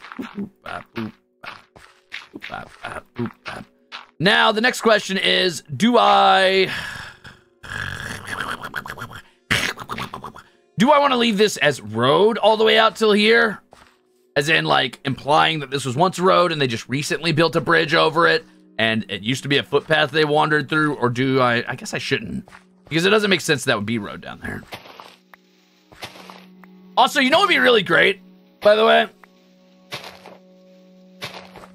Now, the next question is, do I... Do I want to leave this as road all the way out till here? As in like implying that this was once a road and they just recently built a bridge over it and it used to be a footpath they wandered through or do I I guess I shouldn't because it doesn't make sense that would be road down there. Also, you know what would be really great, by the way?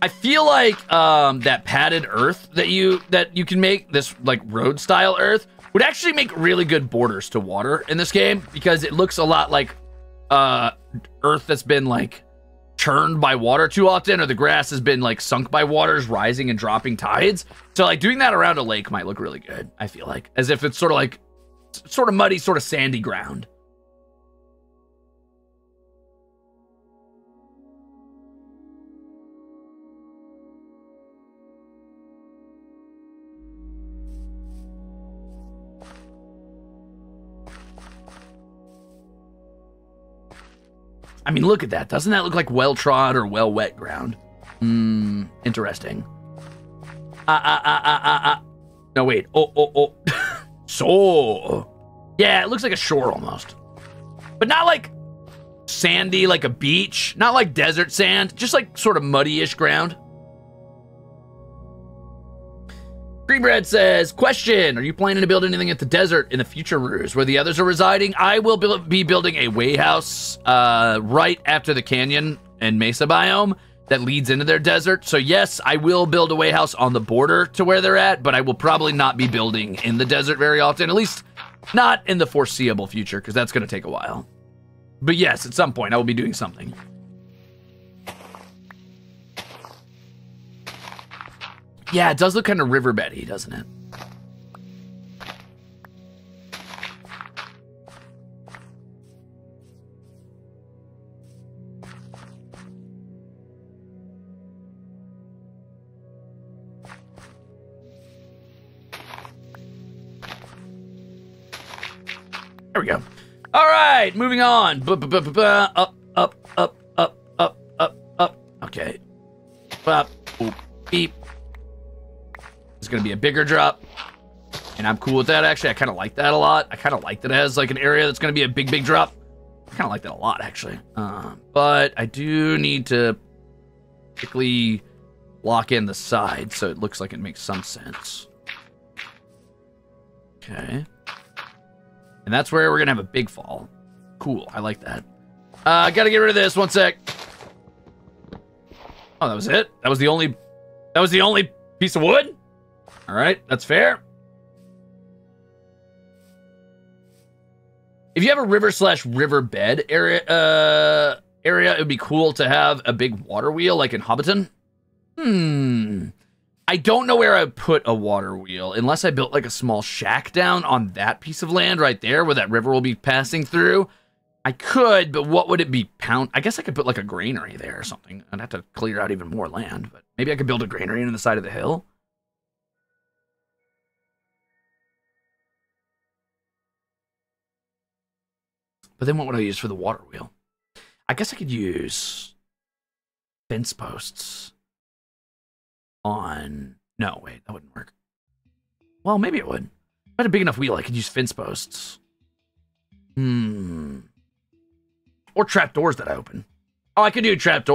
I feel like um, that padded earth that you that you can make this like road style earth would actually make really good borders to water in this game because it looks a lot like uh, earth that's been like churned by water too often or the grass has been like sunk by waters rising and dropping tides. So like doing that around a lake might look really good, I feel like. As if it's sort of like sort of muddy, sort of sandy ground. I mean, look at that. Doesn't that look like well trod or well wet ground? Hmm, interesting. Ah, ah, ah, ah, ah, ah. No, wait. Oh, oh, oh. so. Yeah, it looks like a shore almost. But not like sandy, like a beach. Not like desert sand. Just like sort of muddy-ish ground. Greenbread says, question, are you planning to build anything at the desert in the future, Ruze, where the others are residing? I will be building a way house uh, right after the canyon and mesa biome that leads into their desert. So yes, I will build a way house on the border to where they're at, but I will probably not be building in the desert very often, at least not in the foreseeable future, because that's going to take a while. But yes, at some point I will be doing something. Yeah, it does look kind of riverbedy, doesn't it? There we go. All right, moving on. B up, up, up, up, up, up, up. Okay. Up, boop, beep, it's going to be a bigger drop. And I'm cool with that, actually. I kind of like that a lot. I kind of like that it has, like, an area that's going to be a big, big drop. I kind of like that a lot, actually. Um, but I do need to quickly lock in the side so it looks like it makes some sense. Okay. And that's where we're going to have a big fall. Cool. I like that. Uh, I got to get rid of this. One sec. Oh, that was it? That was the only... That was the only piece of wood? All right, that's fair. If you have a river slash riverbed area, uh, area, it would be cool to have a big water wheel like in Hobbiton. Hmm. I don't know where I would put a water wheel unless I built like a small shack down on that piece of land right there where that river will be passing through. I could, but what would it be pound? I guess I could put like a granary there or something. I'd have to clear out even more land, but maybe I could build a granary in the side of the hill. But then what would I use for the water wheel? I guess I could use fence posts on... No, wait, that wouldn't work. Well, maybe it would. If I had a big enough wheel, I could use fence posts. Hmm. Or trap doors that I open. Oh, I could do trap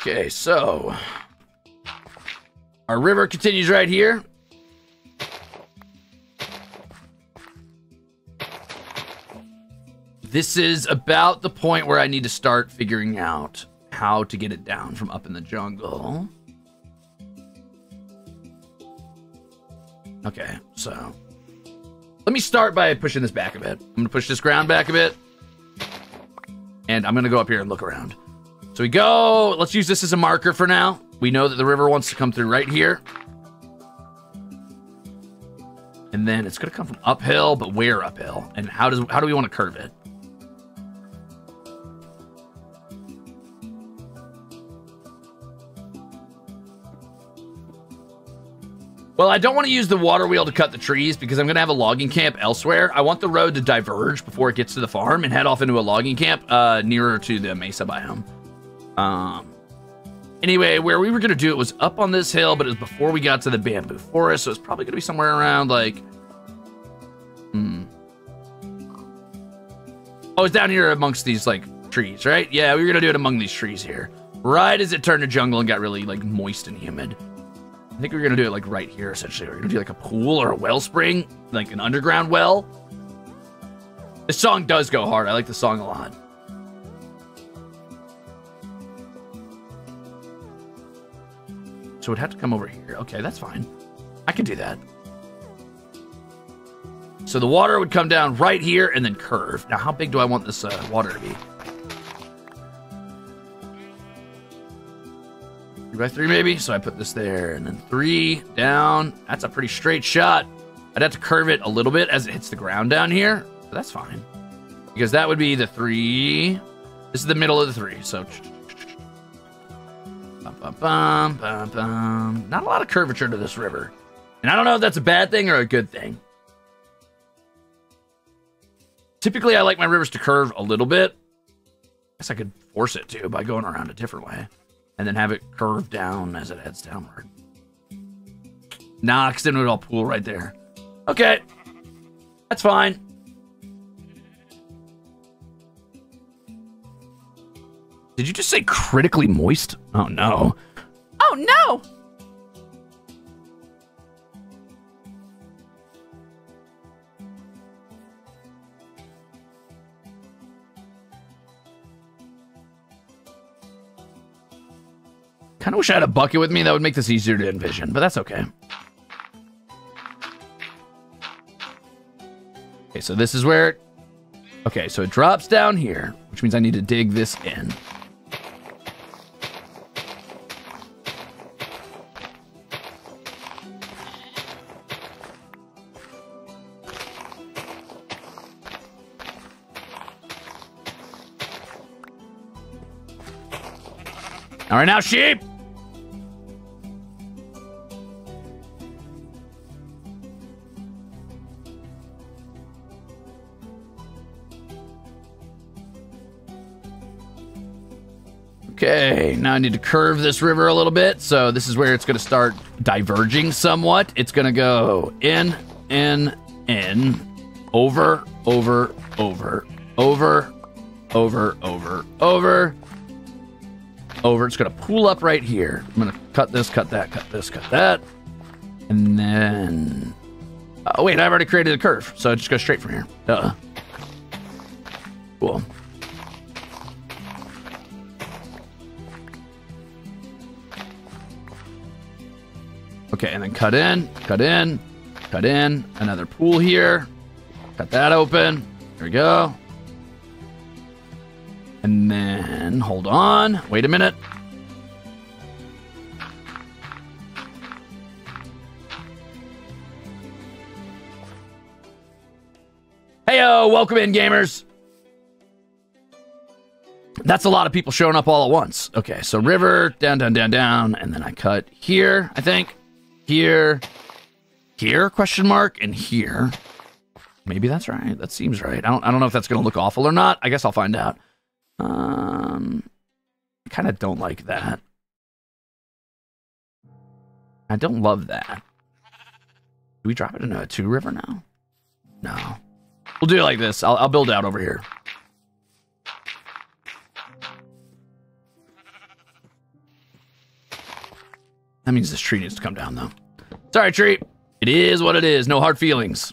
Okay, so our river continues right here. This is about the point where I need to start figuring out how to get it down from up in the jungle. Okay, so let me start by pushing this back a bit. I'm gonna push this ground back a bit. And I'm gonna go up here and look around. So we go, let's use this as a marker for now. We know that the river wants to come through right here. And then it's gonna come from uphill, but where uphill? And how does how do we want to curve it? Well, I don't want to use the water wheel to cut the trees because I'm going to have a logging camp elsewhere. I want the road to diverge before it gets to the farm and head off into a logging camp uh, nearer to the mesa biome. Um, anyway, where we were going to do it was up on this hill, but it was before we got to the bamboo forest, so it's probably going to be somewhere around, like... Hmm. Oh, it's down here amongst these, like, trees, right? Yeah, we were going to do it among these trees here. Right as it turned to jungle and got really, like, moist and humid. I think we are going to do it, like, right here, essentially. We're going to do, like, a pool or a wellspring, like an underground well. This song does go hard. I like the song a lot. So it'd have to come over here. Okay, that's fine. I can do that. So the water would come down right here and then curve. Now, how big do I want this uh, water to be? Three by three, maybe? So I put this there, and then three, down. That's a pretty straight shot. I'd have to curve it a little bit as it hits the ground down here. But that's fine. Because that would be the three. This This is the middle of the three, so. Bum, bum, bum, bum. Not a lot of curvature to this river. And I don't know if that's a bad thing or a good thing. Typically, I like my rivers to curve a little bit. I guess I could force it to by going around a different way. And then have it curve down as it heads downward. Nah, because then it would all pool right there. Okay. That's fine. Did you just say critically moist? Oh no. Oh no! Kind of wish I had a bucket with me. That would make this easier to envision, but that's okay. Okay, so this is where... It, okay, so it drops down here, which means I need to dig this in. All right, now, sheep! Okay, now I need to curve this river a little bit. So this is where it's going to start diverging somewhat. It's going to go in, in, in, over, over, over, over, over, over, over, over. It's going to pool up right here. I'm going to cut this, cut that, cut this, cut that. And then... Oh, wait, I've already created a curve. So it just goes straight from here. Duh. Cool. Okay, and then cut in, cut in, cut in. Another pool here. Cut that open. There we go. And then, hold on. Wait a minute. Heyo, welcome in, gamers. That's a lot of people showing up all at once. Okay, so river, down, down, down, down, and then I cut here, I think. Here, here, question mark, and here. Maybe that's right. That seems right. I don't, I don't know if that's going to look awful or not. I guess I'll find out. Um, I kind of don't like that. I don't love that. Do we drop it into a two river now? No. We'll do it like this. I'll, I'll build out over here. That means this tree needs to come down, though. Sorry, tree. It is what it is. No hard feelings.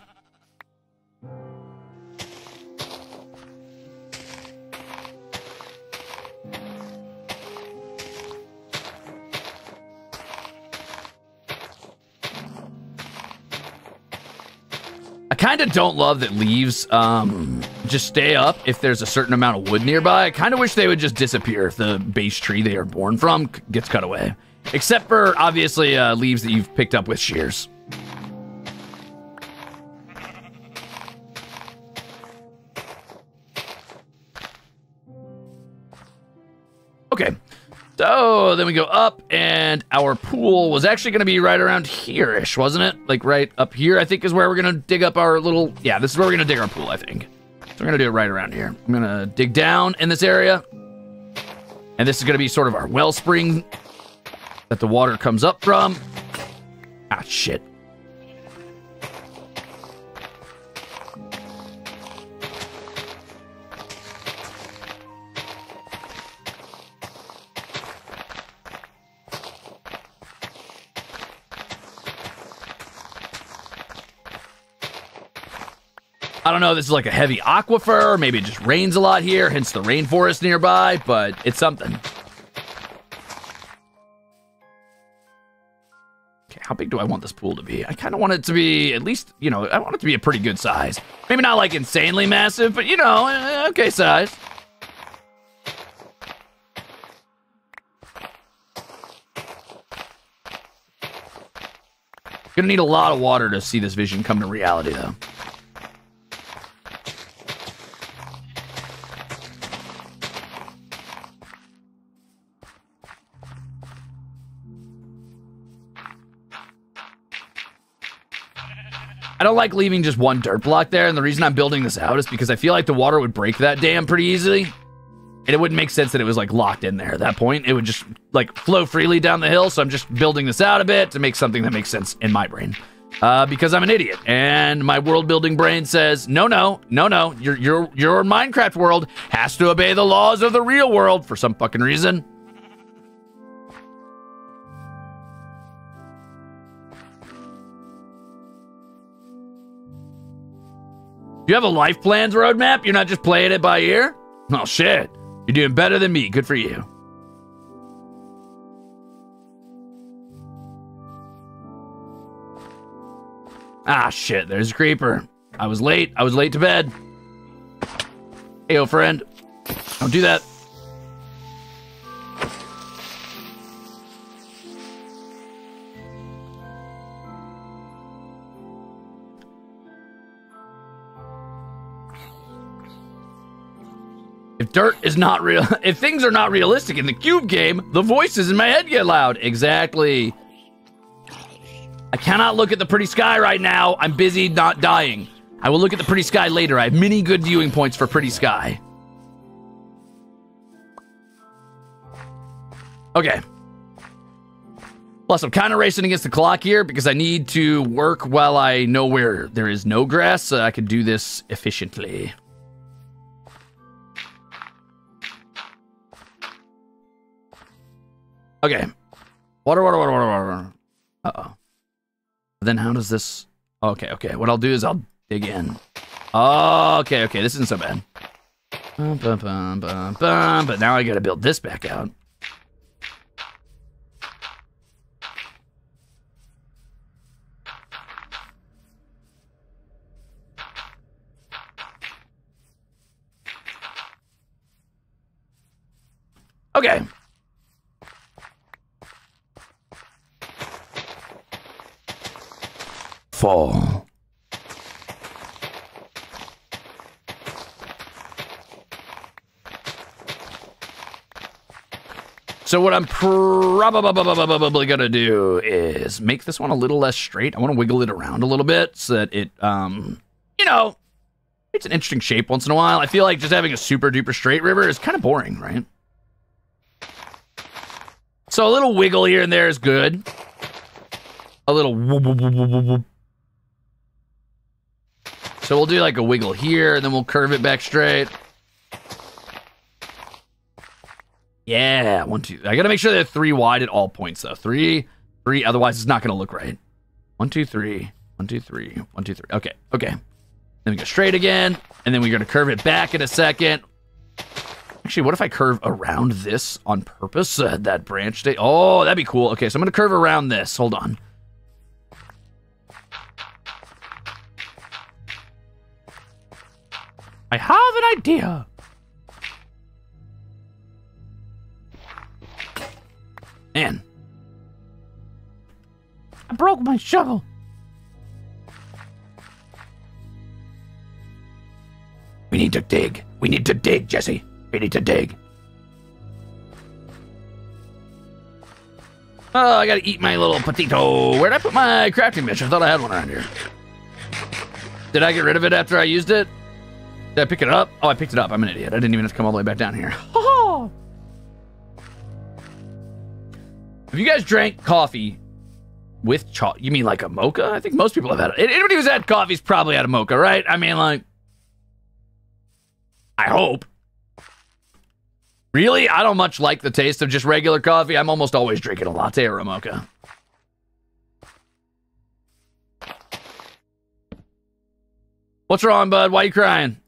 I kind of don't love that leaves um, just stay up if there's a certain amount of wood nearby. I kind of wish they would just disappear if the base tree they are born from gets cut away. Except for, obviously, uh, leaves that you've picked up with shears. Okay. So then we go up, and our pool was actually going to be right around here-ish, wasn't it? Like right up here, I think, is where we're going to dig up our little... Yeah, this is where we're going to dig our pool, I think. So we're going to do it right around here. I'm going to dig down in this area. And this is going to be sort of our wellspring that the water comes up from. Ah, shit. I don't know, this is like a heavy aquifer, maybe it just rains a lot here, hence the rainforest nearby, but it's something. Okay, how big do I want this pool to be? I kind of want it to be at least, you know, I want it to be a pretty good size. Maybe not like insanely massive, but you know, eh, okay size. Gonna need a lot of water to see this vision come to reality, though. I don't like leaving just one dirt block there, and the reason I'm building this out is because I feel like the water would break that dam pretty easily. And it wouldn't make sense that it was like locked in there at that point. It would just like flow freely down the hill. So I'm just building this out a bit to make something that makes sense in my brain. Uh, because I'm an idiot, and my world building brain says, no, no, no, no, your your your Minecraft world has to obey the laws of the real world for some fucking reason. You have a life plans roadmap? You're not just playing it by ear? Oh shit. You're doing better than me. Good for you. Ah shit, there's a creeper. I was late. I was late to bed. Hey, old friend. Don't do that. If dirt is not real, if things are not realistic in the cube game, the voices in my head get loud. Exactly. I cannot look at the pretty sky right now. I'm busy not dying. I will look at the pretty sky later. I have many good viewing points for pretty sky. Okay. Plus, I'm kind of racing against the clock here because I need to work while I know where there is no grass so I can do this efficiently. Okay. Water, water, water, water, water. Uh-oh. Then how does this... Okay, okay. What I'll do is I'll dig in. Oh, okay, okay. This isn't so bad. Bum, bum, bum, bum, bum. But now I gotta build this back out. Okay. Fall. So what I'm probably gonna do is make this one a little less straight. I want to wiggle it around a little bit so that it, um, you know, it's an interesting shape once in a while. I feel like just having a super duper straight river is kind of boring, right? So a little wiggle here and there is good. A little whoop, whoop, whoop, So we'll do like a wiggle here, and then we'll curve it back straight. Yeah, one, two. I gotta make sure they're three wide at all points, though. Three, three. Otherwise, it's not gonna look right. One, two, three. One, two, three. One, two, three. Okay, okay. Then we go straight again, and then we're gonna curve it back in a second. Actually, what if I curve around this on purpose? Uh, that branch state. Oh, that'd be cool. Okay, so I'm gonna curve around this. Hold on. I have an idea. Man. I broke my shovel. We need to dig. We need to dig, Jesse. We need to dig. Oh, I gotta eat my little potato. Where'd I put my crafting bench? I thought I had one around here. Did I get rid of it after I used it? Did I pick it up? Oh, I picked it up. I'm an idiot. I didn't even have to come all the way back down here. Have you guys drank coffee with chocolate? You mean like a mocha? I think most people have had it. Anybody who's had coffee's probably had a mocha, right? I mean, like, I hope. Really? I don't much like the taste of just regular coffee. I'm almost always drinking a latte or a mocha. What's wrong, bud? Why are you crying?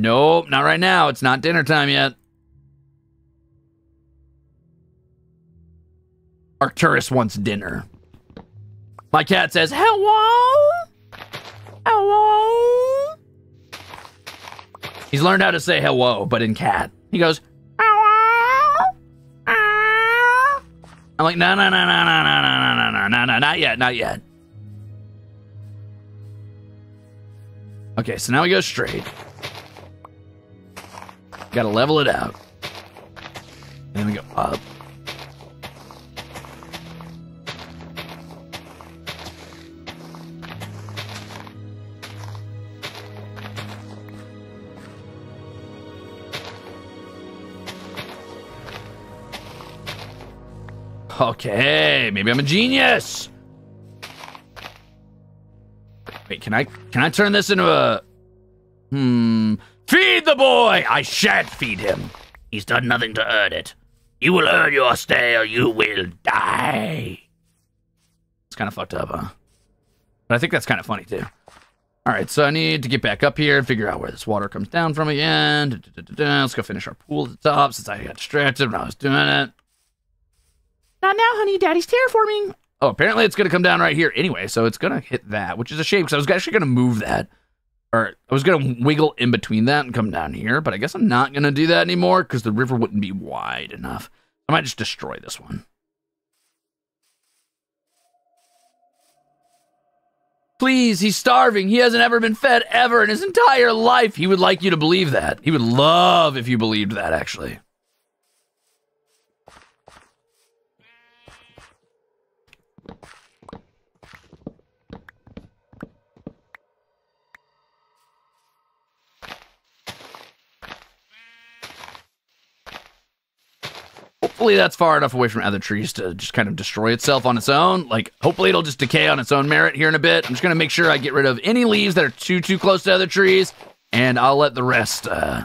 Nope, not right now. It's not dinner time yet. Arcturus wants dinner. My cat says, hello? Hello? He's learned how to say hello, but in cat. He goes, hello? I'm like, no, no, no, no, no, no, no, no, no, no, no, not yet, not yet. Okay, so now we go straight. Gotta level it out. Then we go up. Okay, maybe I'm a genius. Wait, can I can I turn this into a hmm Feed the boy! I shan't feed him. He's done nothing to earn it. You will earn your stay or you will die. It's kind of fucked up, huh? But I think that's kind of funny too. All right, so I need to get back up here and figure out where this water comes down from again. Da, da, da, Let's go finish our pool at the top since I got distracted when I was doing it. Not now, honey. Daddy's terraforming. Oh, apparently it's going to come down right here anyway, so it's going to hit that, which is a shame because I was actually going to move that. Or I was going to wiggle in between that and come down here, but I guess I'm not going to do that anymore because the river wouldn't be wide enough. I might just destroy this one. Please, he's starving. He hasn't ever been fed ever in his entire life. He would like you to believe that. He would love if you believed that, actually. Hopefully that's far enough away from other trees to just kind of destroy itself on its own. Like, hopefully it'll just decay on its own merit here in a bit. I'm just going to make sure I get rid of any leaves that are too, too close to other trees, and I'll let the rest, uh,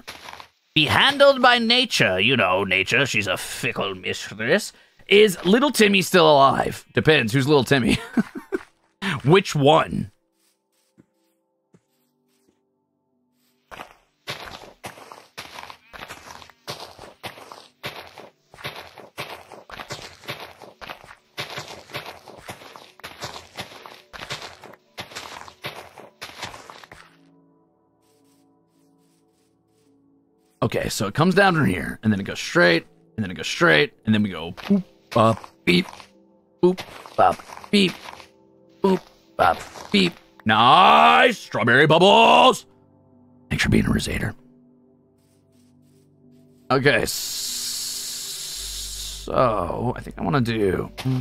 be handled by nature. You know, nature, she's a fickle mistress. Is little Timmy still alive? Depends. Who's little Timmy? Which one? Okay, so it comes down from here, and then it goes straight, and then it goes straight, and then we go boop, bop, beep, boop, bop, beep, boop, bop, beep. Nice! Strawberry bubbles! Thanks for being a Rosator. Okay, so I think I want to do. Hmm.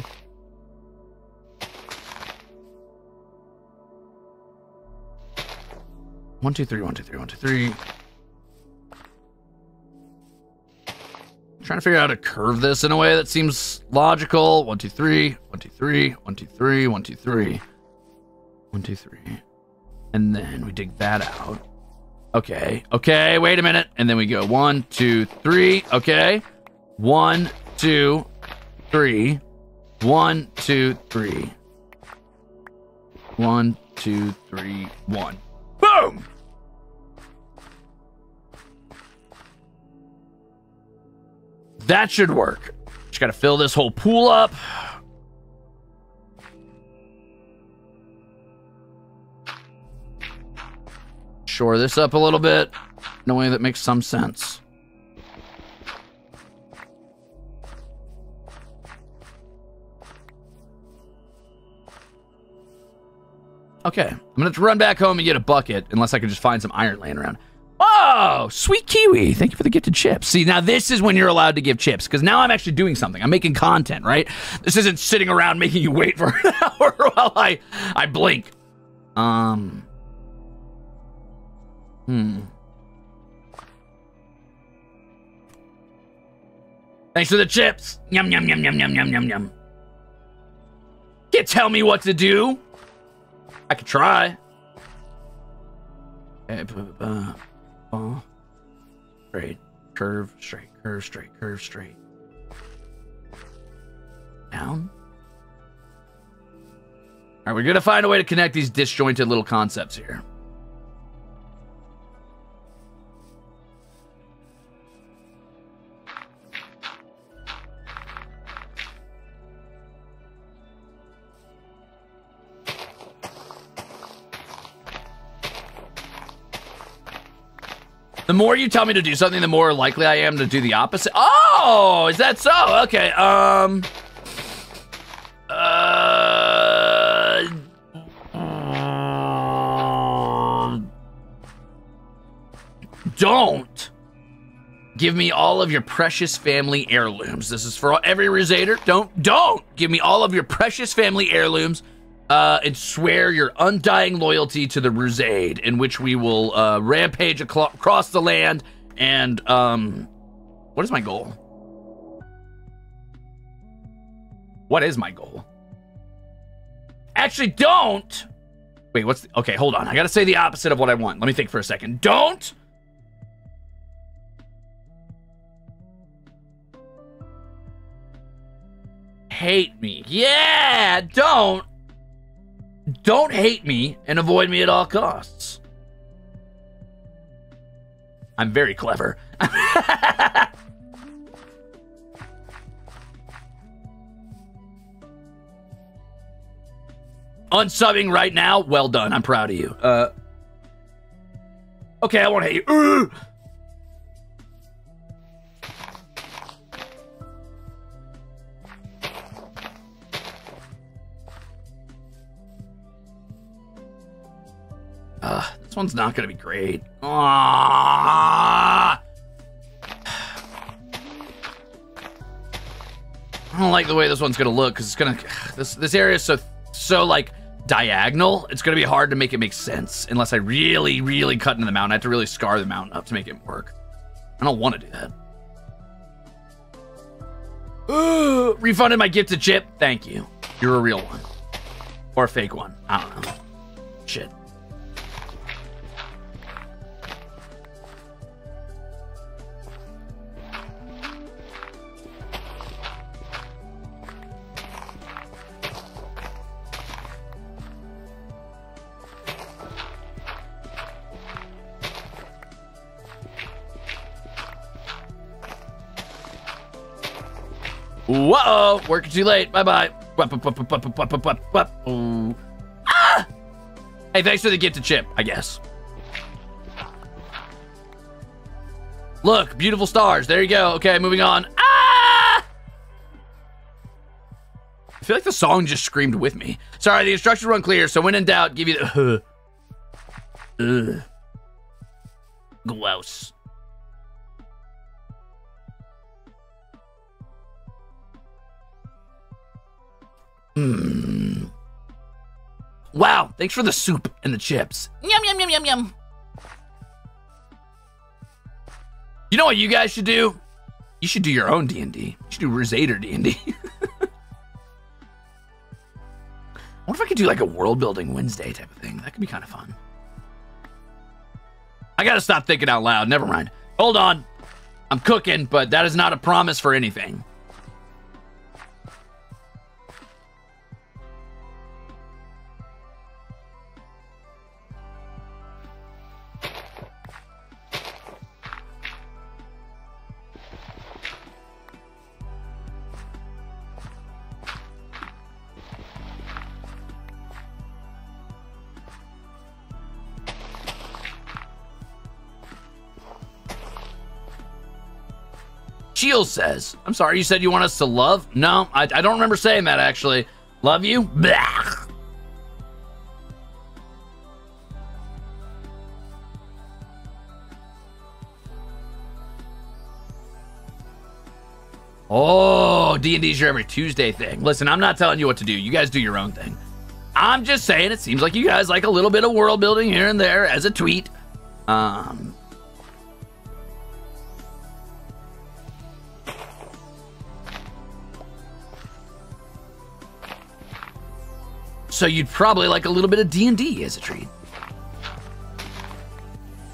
One, two, three, one, two, three, one, two, three. Trying to figure out how to curve this in a way that seems logical. One, two, three, one, two, three, one, two, three, one, two, three, one, two, three. And then we dig that out. Okay, okay, wait a minute. And then we go one, two, three. Okay. One, two, three. One, two, three. One, two, three, one. Boom! That should work. Just gotta fill this whole pool up. Shore this up a little bit in a way that makes some sense. Okay, I'm gonna have to run back home and get a bucket unless I can just find some iron laying around. Oh, sweet kiwi. Thank you for the gifted chips. See, now this is when you're allowed to give chips because now I'm actually doing something. I'm making content, right? This isn't sitting around making you wait for an hour while I I blink. Um. Hmm. Thanks for the chips. Yum yum yum yum yum yum yum yum. Can't tell me what to do. I could try. Uh, uh, straight, curve, straight, curve, straight, curve, straight. Down. All right, we're going to find a way to connect these disjointed little concepts here. The more you tell me to do something, the more likely I am to do the opposite. Oh, is that so? Okay. Um. Uh. Don't give me all of your precious family heirlooms. This is for every Rosator. Don't, don't give me all of your precious family heirlooms uh, and swear your undying loyalty to the Rusade, in which we will uh, rampage across the land. And um, what is my goal? What is my goal? Actually, don't. Wait, what's the, okay? Hold on. I gotta say the opposite of what I want. Let me think for a second. Don't. Hate me. Yeah, don't. Don't hate me and avoid me at all costs. I'm very clever. Unsubbing right now, well done. I'm proud of you. Uh, okay, I won't hate you. Uh, this one's not gonna be great. Ah! I don't like the way this one's gonna look because it's gonna this this area is so so like diagonal. It's gonna be hard to make it make sense unless I really really cut into the mountain. I have to really scar the mountain up to make it work. I don't want to do that. Refunded my gifted chip. Thank you. You're a real one or a fake one. I don't know. Shit. Whoa! Working too late. Bye bye. Ah! Hey, thanks for the gifted chip, I guess. Look, beautiful stars. There you go. Okay, moving on. Ah! I feel like the song just screamed with me. Sorry, the instructions were unclear, so when in doubt, give you the. Ugh. Gross. Mm. Wow, thanks for the soup and the chips. Yum, yum, yum, yum, yum. You know what you guys should do? You should do your own D&D. You should do Rosader D&D. I wonder if I could do like a world building Wednesday type of thing. That could be kind of fun. I gotta stop thinking out loud. Never mind. Hold on. I'm cooking, but that is not a promise for anything. Shield says, I'm sorry, you said you want us to love? No, I, I don't remember saying that actually. Love you? Blah. Oh, D&D's your every Tuesday thing. Listen, I'm not telling you what to do. You guys do your own thing. I'm just saying it seems like you guys like a little bit of world building here and there as a tweet. Um, So you'd probably like a little bit of D&D as a treat.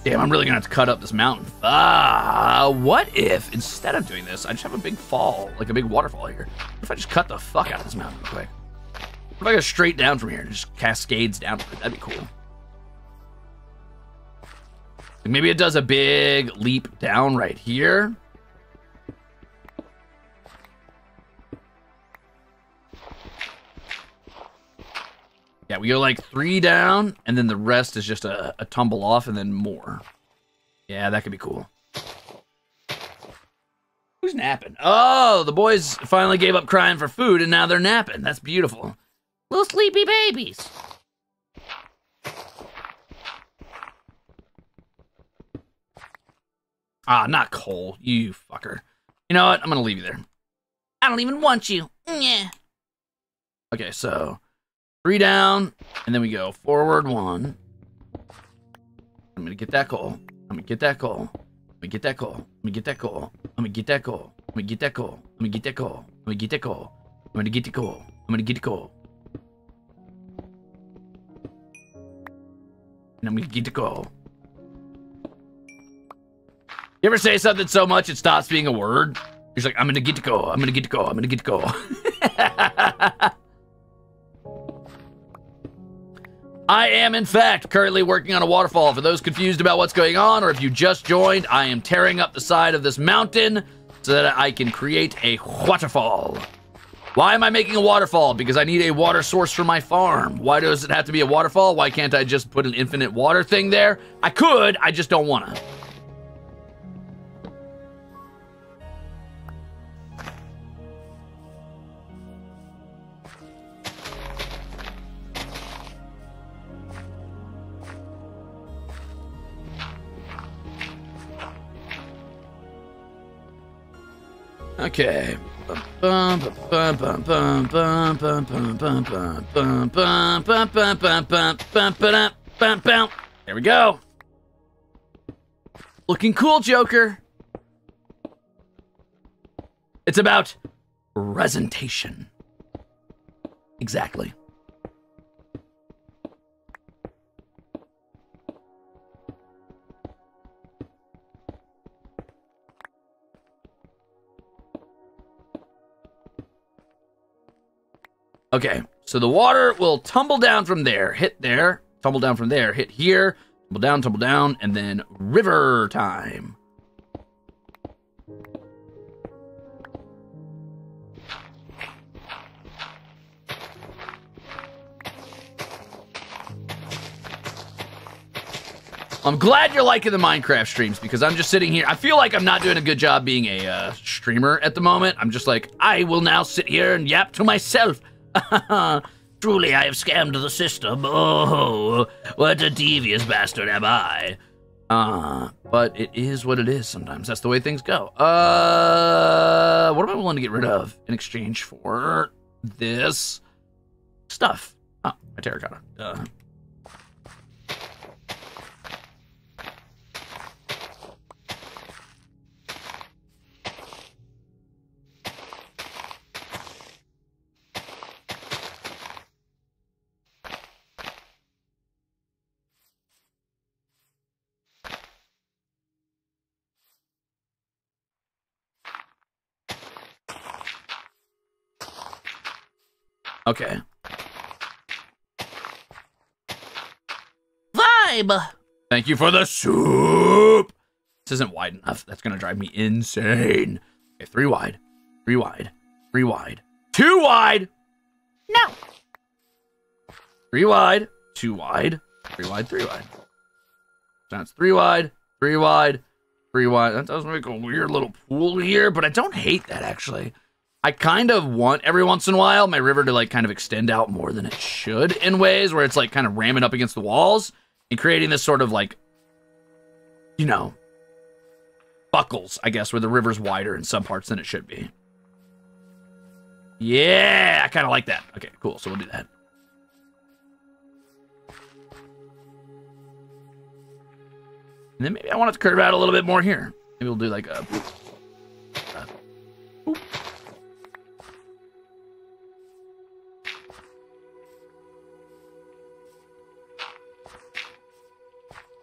Damn, I'm really gonna have to cut up this mountain. Ah, what if instead of doing this, I just have a big fall, like a big waterfall here? What if I just cut the fuck out of this mountain real quick? What if I go straight down from here and just cascades down? That'd be cool. Maybe it does a big leap down right here. Yeah, we go like three down, and then the rest is just a, a tumble off, and then more. Yeah, that could be cool. Who's napping? Oh, the boys finally gave up crying for food, and now they're napping. That's beautiful. Little sleepy babies. Ah, not coal. You fucker. You know what? I'm gonna leave you there. I don't even want you. Yeah. Okay, so Three down, and then we go forward one. I'm gonna get that goal. I'm gonna get that goal. Let me get that goal. Let me get that goal. Let me get that goal. Let me get that goal. Let me get that goal. Let me get that goal. I'm gonna get to go. I'm gonna get to go. And I'm gonna get to go. You ever say something so much it stops being a word? You're like, I'm gonna get to go. I'm gonna get to go. I'm gonna get to go. I am, in fact, currently working on a waterfall. For those confused about what's going on, or if you just joined, I am tearing up the side of this mountain so that I can create a waterfall. Why am I making a waterfall? Because I need a water source for my farm. Why does it have to be a waterfall? Why can't I just put an infinite water thing there? I could, I just don't want to. Okay. There we go. Looking cool, Joker. It's about presentation. Exactly. Okay, so the water will tumble down from there, hit there, tumble down from there, hit here, tumble down, tumble down, and then river time. I'm glad you're liking the Minecraft streams because I'm just sitting here. I feel like I'm not doing a good job being a uh, streamer at the moment. I'm just like, I will now sit here and yap to myself Truly, I have scammed the system. Oh, what a devious bastard am I. Uh, but it is what it is sometimes. That's the way things go. Uh, what am I willing to get rid of in exchange for this stuff? Oh, my terracotta. Uh, Okay. Vibe! Thank you for the soup! This isn't wide enough. That's gonna drive me insane. Okay, three wide, three wide, three wide, two wide! No! Three wide, two wide, three wide, three wide. That's three wide, three wide, three wide. That does make a weird little pool here, but I don't hate that actually. I kind of want every once in a while my river to like kind of extend out more than it should in ways where it's like kind of ramming up against the walls and creating this sort of like, you know, buckles, I guess, where the river's wider in some parts than it should be. Yeah, I kind of like that. Okay, cool. So we'll do that. And then maybe I want it to curve out a little bit more here. Maybe we'll do like a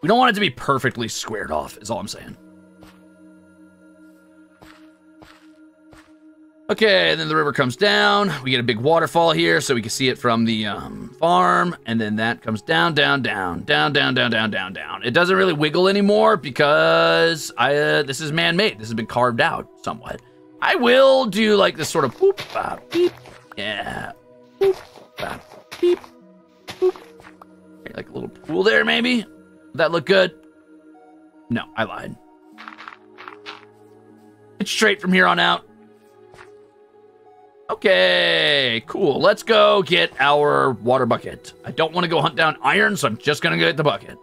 We don't want it to be perfectly squared off, is all I'm saying. Okay, then the river comes down. We get a big waterfall here, so we can see it from the um, farm. And then that comes down, down, down, down, down, down, down, down, down. It doesn't really wiggle anymore because I uh, this is man-made. This has been carved out somewhat. I will do like this sort of boop, bop, beep. Yeah. Boop, bop, beep, boop. Like a little pool there, maybe that look good? No, I lied. It's straight from here on out. Okay, cool. Let's go get our water bucket. I don't want to go hunt down iron, so I'm just going to get the bucket.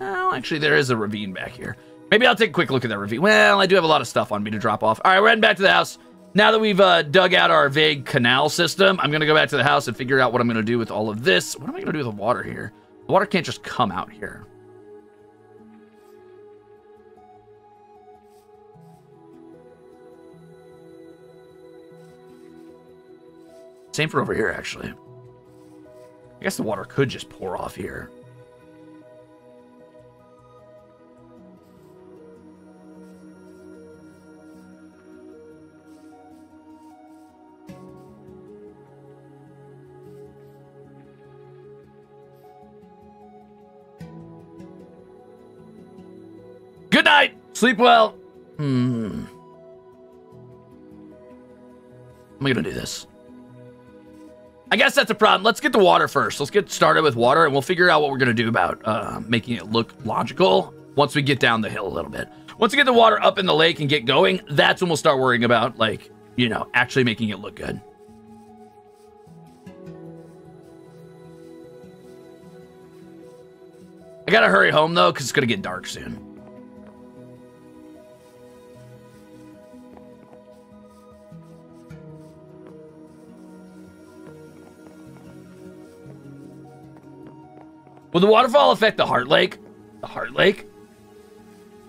Oh, actually, there is a ravine back here. Maybe I'll take a quick look at that ravine. Well, I do have a lot of stuff on me to drop off. All right, we're heading back to the house. Now that we've uh, dug out our vague canal system, I'm going to go back to the house and figure out what I'm going to do with all of this. What am I going to do with the water here? Water can't just come out here. Same for over here, actually. I guess the water could just pour off here. Good night. Sleep well. Hmm. I'm gonna do this? I guess that's a problem. Let's get the water first. Let's get started with water, and we'll figure out what we're gonna do about uh, making it look logical once we get down the hill a little bit. Once we get the water up in the lake and get going, that's when we'll start worrying about, like, you know, actually making it look good. I gotta hurry home though, because it's gonna get dark soon. Will the waterfall affect the Heart Lake? The Heart Lake?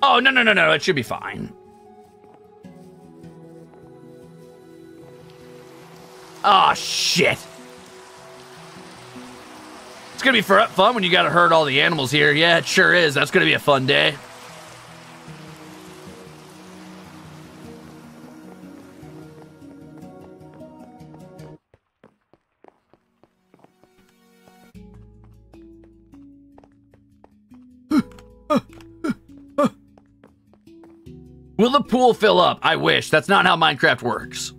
Oh, no, no, no, no. It should be fine. Oh, shit. It's going to be fun when you got to herd all the animals here. Yeah, it sure is. That's going to be a fun day. Will the pool fill up? I wish. That's not how Minecraft works.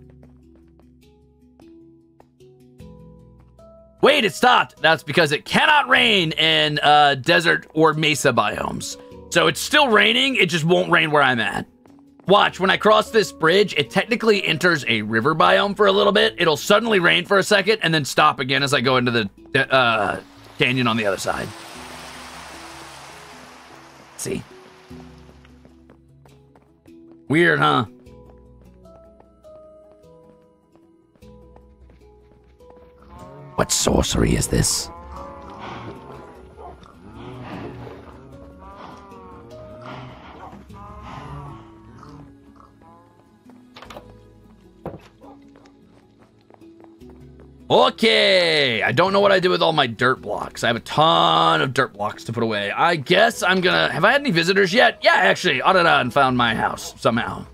Wait, it stopped. That's because it cannot rain in uh, desert or mesa biomes. So it's still raining, it just won't rain where I'm at. Watch, when I cross this bridge, it technically enters a river biome for a little bit. It'll suddenly rain for a second and then stop again as I go into the uh, canyon on the other side. See? Weird, huh? What sorcery is this? Okay, I don't know what I did with all my dirt blocks. I have a ton of dirt blocks to put away. I guess I'm gonna... Have I had any visitors yet? Yeah, actually, ah, Audadon found my house somehow.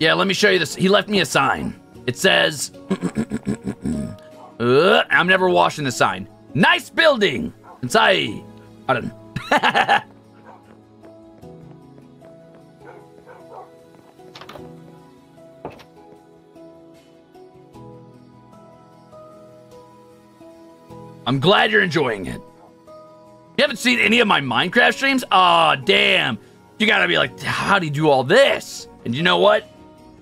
Yeah, let me show you this. He left me a sign. It says, uh, I'm never washing the sign. Nice building. Inside. I don't I'm glad you're enjoying it. You haven't seen any of my Minecraft streams? Aw, oh, damn. You gotta be like, how do you do all this? And you know what?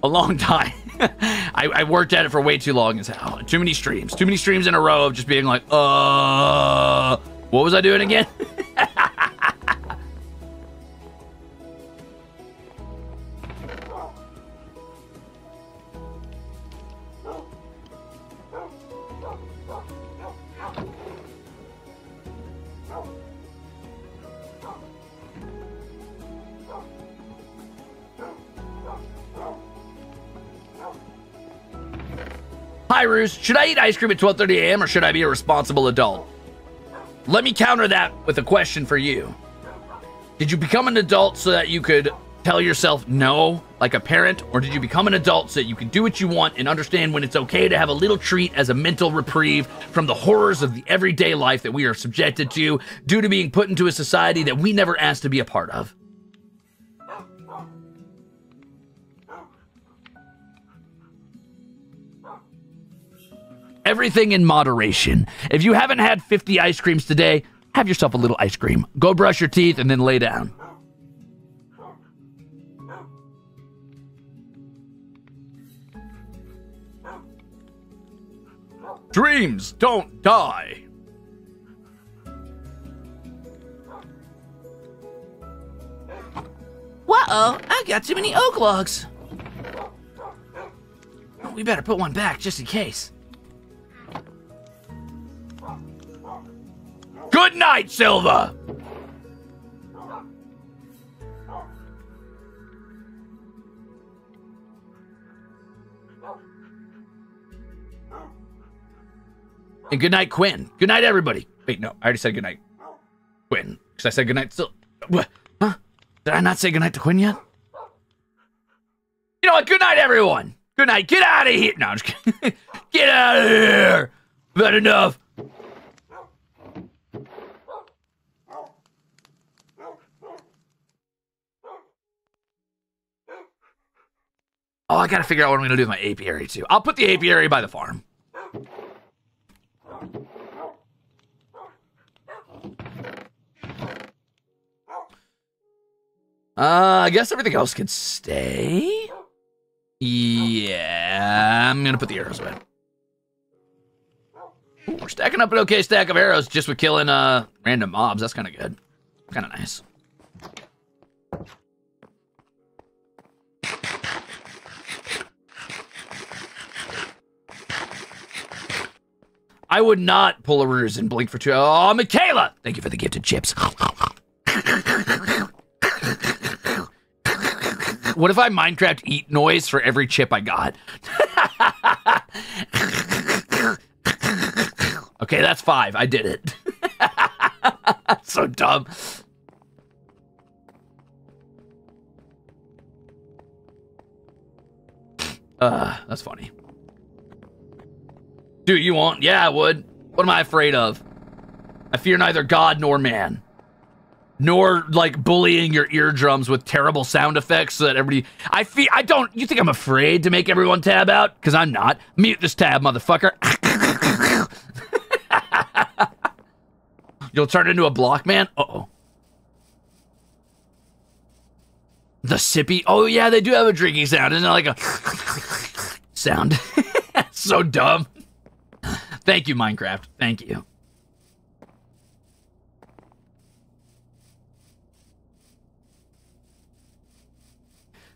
A long time. I, I, worked at it for way too long as hell. Too many streams. Too many streams in a row of just being like, uh, what was I doing again? Should I eat ice cream at 12.30 a.m. or should I be a responsible adult? Let me counter that with a question for you. Did you become an adult so that you could tell yourself no, like a parent, or did you become an adult so that you can do what you want and understand when it's okay to have a little treat as a mental reprieve from the horrors of the everyday life that we are subjected to due to being put into a society that we never asked to be a part of? Everything in moderation. If you haven't had 50 ice creams today, have yourself a little ice cream. Go brush your teeth and then lay down. Dreams don't die. Uh-oh, I've got too many oak logs. We better put one back just in case. Good night, Silva! And good night, Quinn. Good night, everybody. Wait, no, I already said good night. Quinn. Because I said good night still. Huh? Did I not say good night to Quinn yet? You know what? Good night, everyone. Good night. Get out of here. No, I'm just kidding. Get out of here. That enough. Oh, I gotta figure out what I'm gonna do with my apiary too. I'll put the apiary by the farm. Uh, I guess everything else can stay. Yeah, I'm gonna put the arrows away. Ooh, we're stacking up an okay stack of arrows just with killing uh random mobs. That's kind of good. Kind of nice. I would not pull a ruse and blink for two. Oh, Michaela! Thank you for the gift of chips. What if I Minecraft eat noise for every chip I got? okay, that's five. I did it. so dumb. Uh, that's funny. Do you want? Yeah, I would. What am I afraid of? I fear neither God nor man. Nor like bullying your eardrums with terrible sound effects so that everybody I feel I don't you think I'm afraid to make everyone tab out? Because I'm not. Mute this tab, motherfucker. You'll turn into a block man? Uh-oh. The sippy. Oh yeah, they do have a drinking sound. Isn't it like a sound? so dumb. Thank you, Minecraft. Thank you.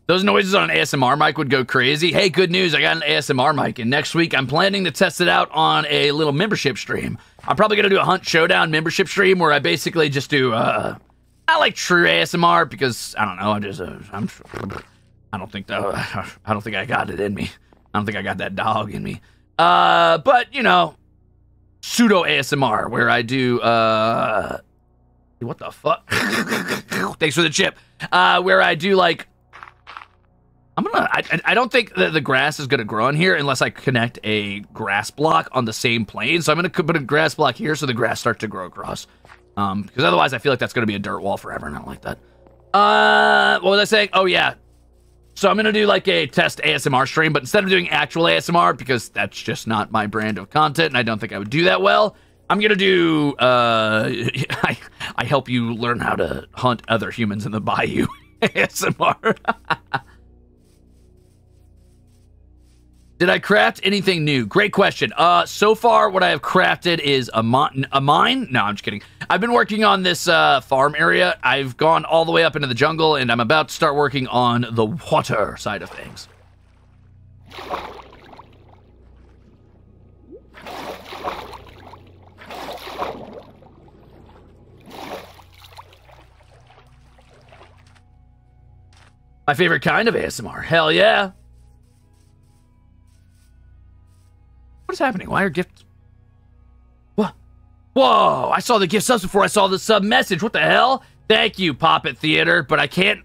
Those noises on an ASMR mic would go crazy. Hey, good news. I got an ASMR mic, and next week I'm planning to test it out on a little membership stream. I'm probably going to do a Hunt Showdown membership stream where I basically just do, uh, I like true ASMR because, I don't know, I just, uh, I'm, I don't think, uh, I don't think I got it in me. I don't think I got that dog in me. Uh, but, you know, pseudo ASMR where I do, uh, what the fuck? Thanks for the chip. Uh, where I do like, I'm gonna. I, I don't think that the grass is gonna grow in here unless I connect a grass block on the same plane. So I'm gonna put a grass block here so the grass starts to grow across. Um, because otherwise I feel like that's gonna be a dirt wall forever, and I don't like that. Uh, what was I saying? Oh yeah. So I'm gonna do like a test ASMR stream, but instead of doing actual ASMR because that's just not my brand of content, and I don't think I would do that well. I'm gonna do. Uh, I I help you learn how to hunt other humans in the bayou ASMR. Did I craft anything new? Great question. Uh, so far, what I have crafted is a, a mine. No, I'm just kidding. I've been working on this uh, farm area. I've gone all the way up into the jungle, and I'm about to start working on the water side of things. My favorite kind of ASMR. Hell yeah. What is happening? Why are gifts? What? Whoa! I saw the gift subs before I saw the sub message. What the hell? Thank you, Poppet Theater, but I can't.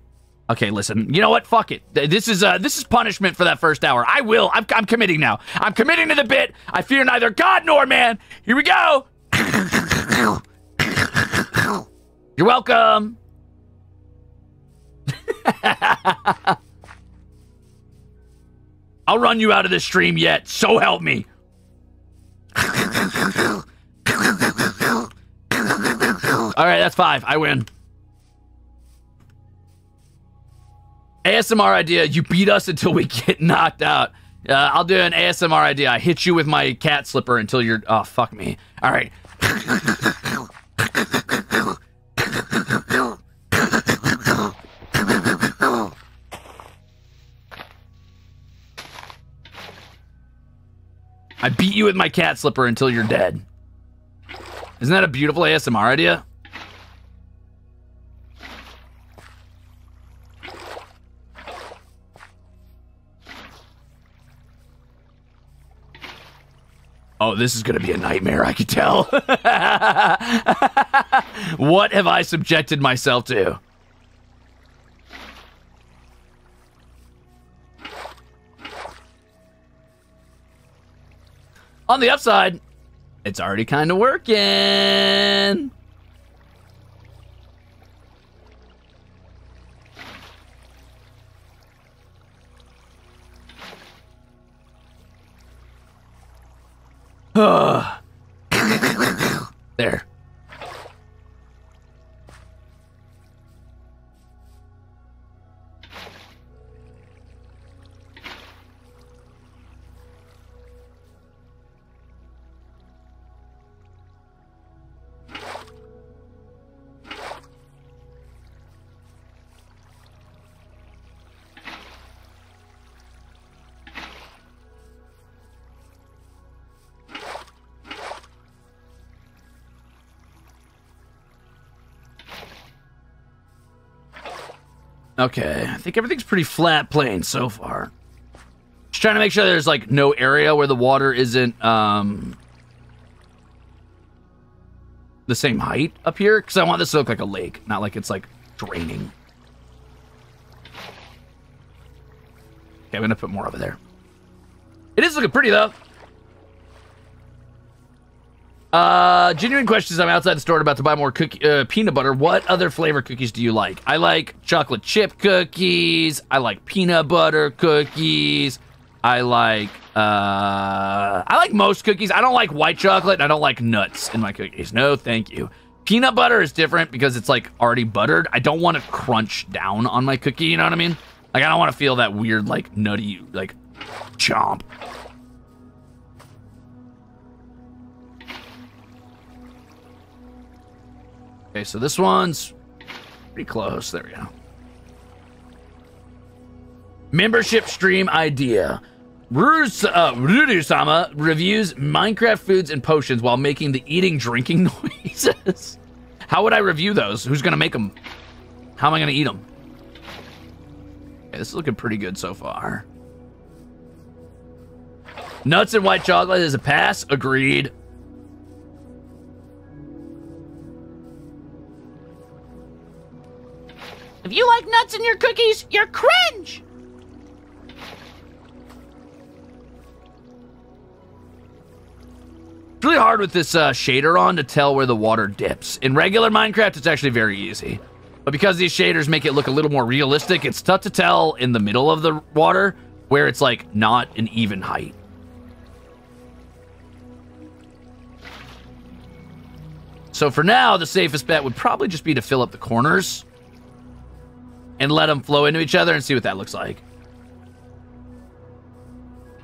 Okay, listen. You know what? Fuck it. This is uh, this is punishment for that first hour. I will. I'm, I'm committing now. I'm committing to the bit. I fear neither God nor man. Here we go. You're welcome. I'll run you out of this stream yet. So help me. All right, that's five. I win. ASMR idea. You beat us until we get knocked out. Uh, I'll do an ASMR idea. I hit you with my cat slipper until you're. Oh, fuck me. All right. I beat you with my cat slipper until you're dead. Isn't that a beautiful ASMR idea? Oh, this is going to be a nightmare, I can tell. what have I subjected myself to? On the upside, it's already kind of working. there. Okay, I think everything's pretty flat plane so far. Just trying to make sure there's like no area where the water isn't um the same height up here because I want this to look like a lake, not like it's like draining. Okay, I'm gonna put more over there. It is looking pretty though. Uh, genuine questions. I'm outside the store about to buy more cookie, uh, peanut butter. What other flavor cookies do you like? I like chocolate chip cookies. I like peanut butter cookies. I like, uh, I like most cookies. I don't like white chocolate. I don't like nuts in my cookies. No, thank you. Peanut butter is different because it's like already buttered. I don't want to crunch down on my cookie. You know what I mean? Like, I don't want to feel that weird, like, nutty, like, chomp. Okay, so this one's pretty close. There we go. Membership stream idea. Rurus, uh, reviews Minecraft foods and potions while making the eating drinking noises. How would I review those? Who's going to make them? How am I going to eat them? Okay, this is looking pretty good so far. Nuts and white chocolate is a pass. Agreed. If you like nuts in your cookies, you're cringe! It's really hard with this uh, shader on to tell where the water dips. In regular Minecraft, it's actually very easy. But because these shaders make it look a little more realistic, it's tough to tell in the middle of the water where it's like not an even height. So for now, the safest bet would probably just be to fill up the corners and let them flow into each other and see what that looks like.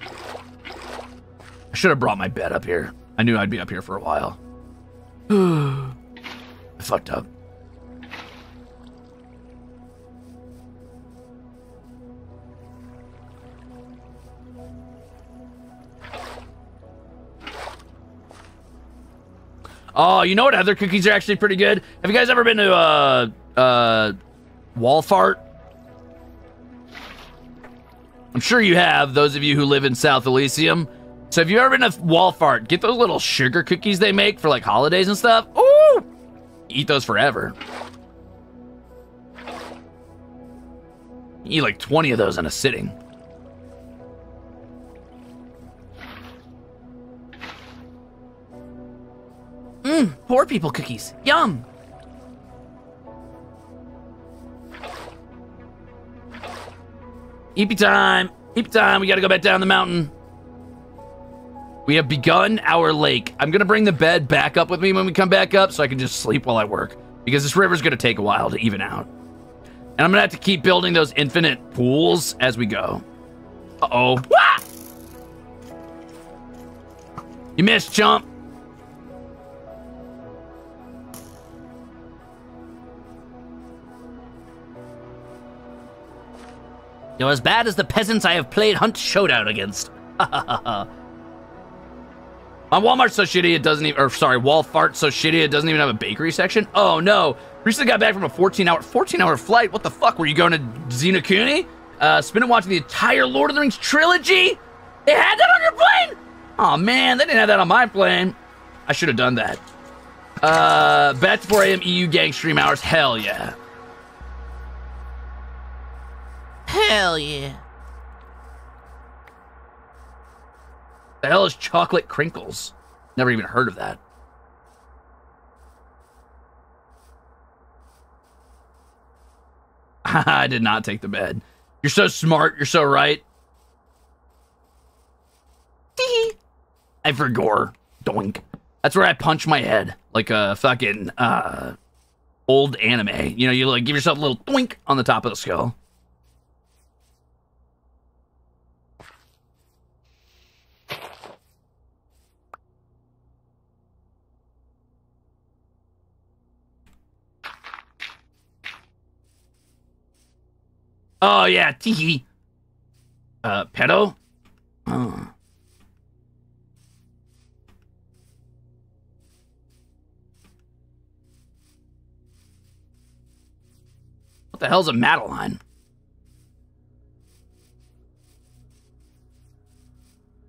I should have brought my bed up here. I knew I'd be up here for a while. I fucked up. Oh, you know what other cookies are actually pretty good? Have you guys ever been to uh uh Wall fart? I'm sure you have, those of you who live in South Elysium. So if you've ever been to Wall fart, get those little sugar cookies they make for like holidays and stuff. Ooh! Eat those forever. eat like 20 of those in a sitting. Mmm, poor people cookies. Yum! Eepy time! Eepy time! We gotta go back down the mountain. We have begun our lake. I'm gonna bring the bed back up with me when we come back up so I can just sleep while I work. Because this river's gonna take a while to even out. And I'm gonna have to keep building those infinite pools as we go. Uh-oh. You missed, chump. You're as bad as the peasants I have played Hunt Showdown against. My Walmart's so shitty it doesn't even, or sorry, Walfart's so shitty it doesn't even have a bakery section. Oh no! Recently got back from a 14 hour, 14 hour flight. What the fuck? Were you going to Xenokuni? Uh, spent watching the entire Lord of the Rings trilogy. They had that on your plane? Oh man, they didn't have that on my plane. I should have done that. Uh, back to 4 a.m. EU gang stream hours. Hell yeah. Hell yeah. The hell is chocolate crinkles? Never even heard of that. I did not take the bed. You're so smart. You're so right. I forgot. Doink. That's where I punch my head like a fucking uh, old anime. You know, you like give yourself a little doink on the top of the skull. Oh yeah, tee Uh, pedo. Oh. What the hell's a madeleine?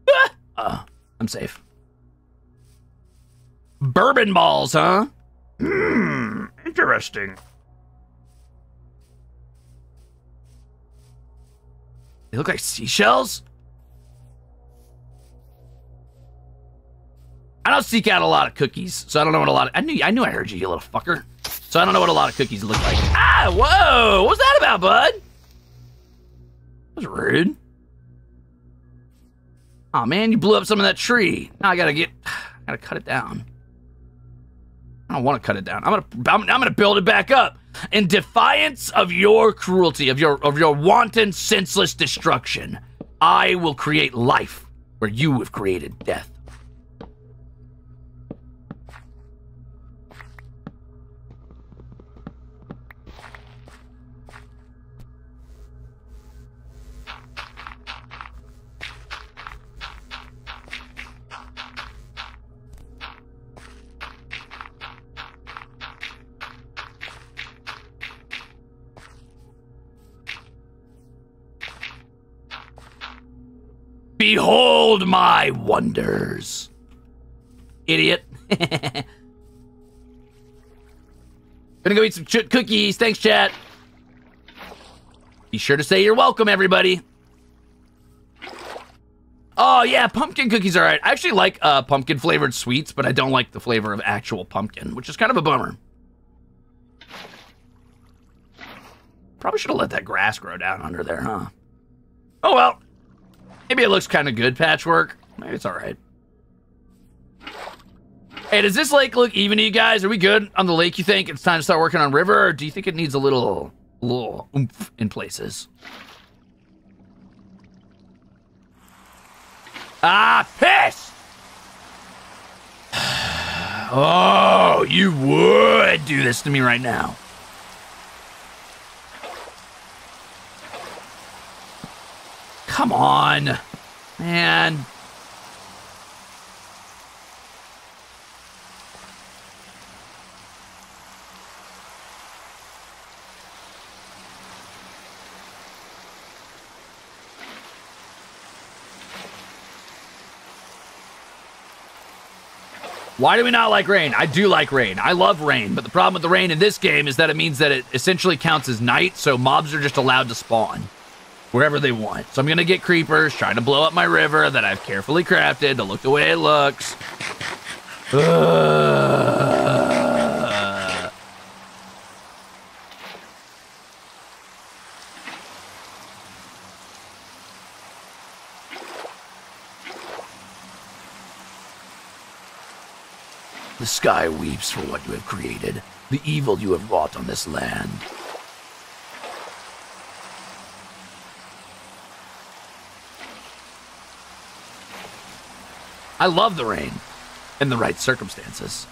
Ah! Uh, I'm safe. Bourbon balls, huh? Hmm, interesting. They look like seashells? I don't seek out a lot of cookies, so I don't know what a lot of. I knew I knew I heard you, you little fucker. So I don't know what a lot of cookies look like. Ah, whoa! What's that about, bud? That was rude. Oh man, you blew up some of that tree. Now I gotta get, I gotta cut it down. I don't want to cut it down. I'm gonna, I'm, I'm gonna build it back up in defiance of your cruelty, of your, of your wanton, senseless destruction. I will create life where you have created death. Behold my wonders. Idiot. Gonna go eat some ch- cookies. Thanks, chat. Be sure to say you're welcome, everybody. Oh, yeah, pumpkin cookies are alright. I actually like uh, pumpkin flavored sweets, but I don't like the flavor of actual pumpkin, which is kind of a bummer. Probably should have let that grass grow down under there, huh? Oh well. Maybe it looks kind of good, patchwork. Maybe it's all right. Hey, does this lake look even to you guys? Are we good on the lake, you think? It's time to start working on river, or do you think it needs a little, little oomph in places? Ah, piss! Oh, you would do this to me right now. Come on, man. Why do we not like rain? I do like rain. I love rain, but the problem with the rain in this game is that it means that it essentially counts as night, so mobs are just allowed to spawn wherever they want. So I'm gonna get creepers, trying to blow up my river that I've carefully crafted to look the way it looks. The sky weeps for what you have created, the evil you have wrought on this land. I love the rain in the right circumstances.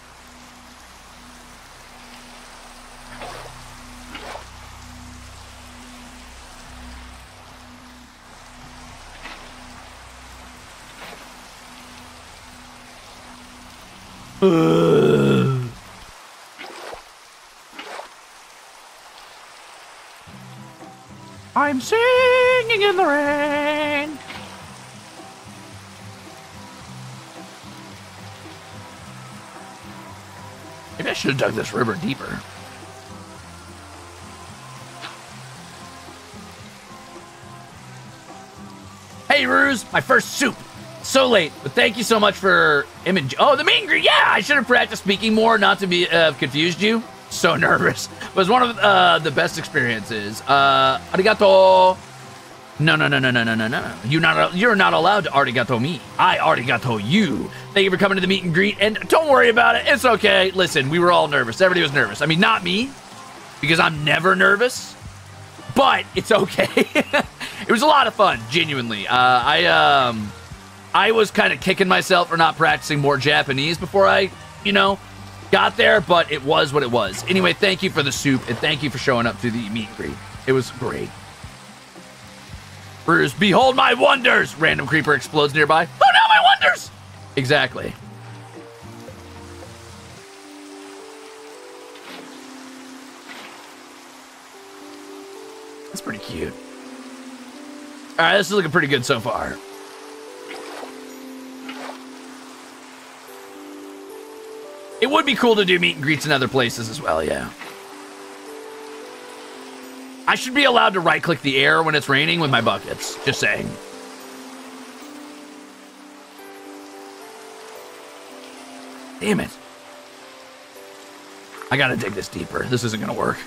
I'm singing in the rain. Maybe I should have dug this river deeper. Hey, Ruze, my first soup. So late, but thank you so much for image. Oh, the meet and. Yeah, I should have practiced speaking more, not to be uh, confused you. So nervous. It was one of uh, the best experiences. Uh, arigato. No, no, no, no, no, no, no, no. You're not. You're not allowed to arigato me. I arigato you. Thank you for coming to the meet and greet. And don't worry about it. It's okay. Listen, we were all nervous. Everybody was nervous. I mean, not me, because I'm never nervous. But it's okay. it was a lot of fun. Genuinely. Uh, I um, I was kind of kicking myself for not practicing more Japanese before I, you know, got there. But it was what it was. Anyway, thank you for the soup and thank you for showing up to the meet and greet. It was great. Bruce, behold my wonders! Random creeper explodes nearby. Oh no, my wonders! Exactly. That's pretty cute. Alright, this is looking pretty good so far. It would be cool to do meet and greets in other places as well, yeah. I should be allowed to right click the air when it's raining with my buckets. Just saying. Damn it. I gotta dig this deeper. This isn't gonna work.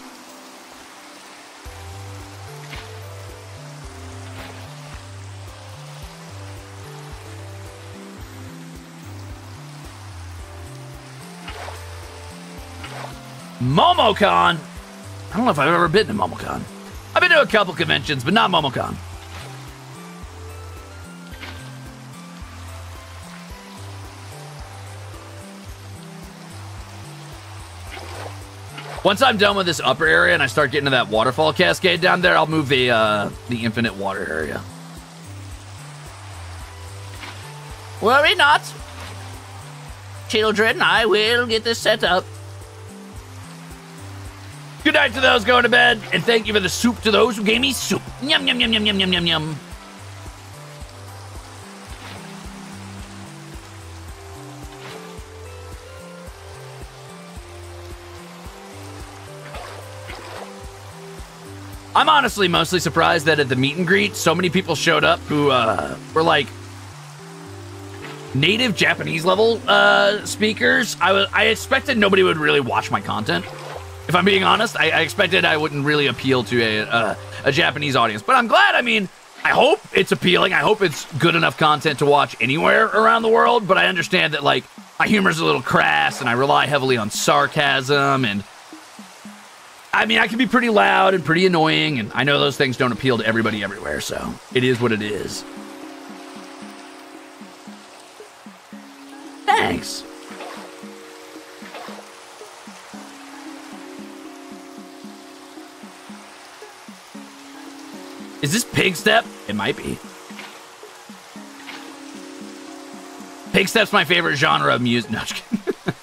Momocon! I don't know if I've ever been to MomoCon. I've been to a couple conventions, but not MomoCon. Once I'm done with this upper area and I start getting to that waterfall cascade down there, I'll move the uh, the infinite water area. Worry not. Children, I will get this set up. Night to those going to bed, and thank you for the soup to those who gave me soup. Yum, yum, yum, yum, yum, yum, yum, yum. I'm honestly mostly surprised that at the meet and greet, so many people showed up who uh, were like native Japanese level uh, speakers. I was I expected nobody would really watch my content. If I'm being honest, I, I expected I wouldn't really appeal to a, uh, a Japanese audience, but I'm glad. I mean, I hope it's appealing. I hope it's good enough content to watch anywhere around the world. But I understand that like my humor's a little crass, and I rely heavily on sarcasm, and I mean I can be pretty loud and pretty annoying, and I know those things don't appeal to everybody everywhere. So it is what it is. Thanks. Is this Pigstep? It might be. Pigstep's my favorite genre of music. No.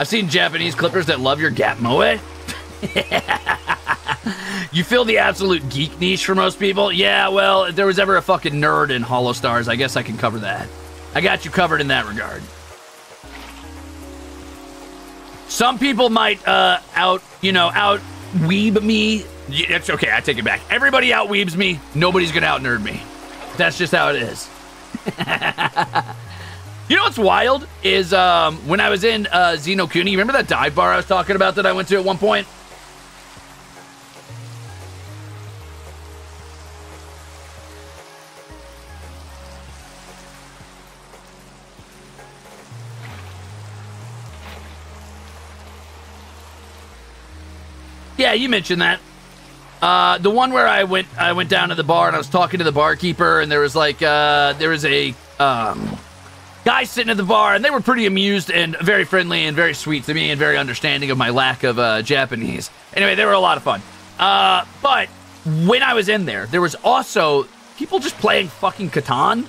I've seen Japanese clippers that love your gap moe. you feel the absolute geek niche for most people? Yeah, well, if there was ever a fucking nerd in Holostars, I guess I can cover that. I got you covered in that regard. Some people might uh, out, you know, out weeb me. It's okay, I take it back. Everybody out weebs me. Nobody's gonna out nerd me. That's just how it is. you know what's wild is um, when I was in uh, Zeno Kuni. Remember that dive bar I was talking about that I went to at one point? Yeah, you mentioned that. Uh, the one where I went, I went down to the bar and I was talking to the barkeeper, and there was like, uh, there was a um, guy sitting at the bar, and they were pretty amused and very friendly and very sweet to me and very understanding of my lack of uh, Japanese. Anyway, they were a lot of fun. Uh, but when I was in there, there was also people just playing fucking Catan.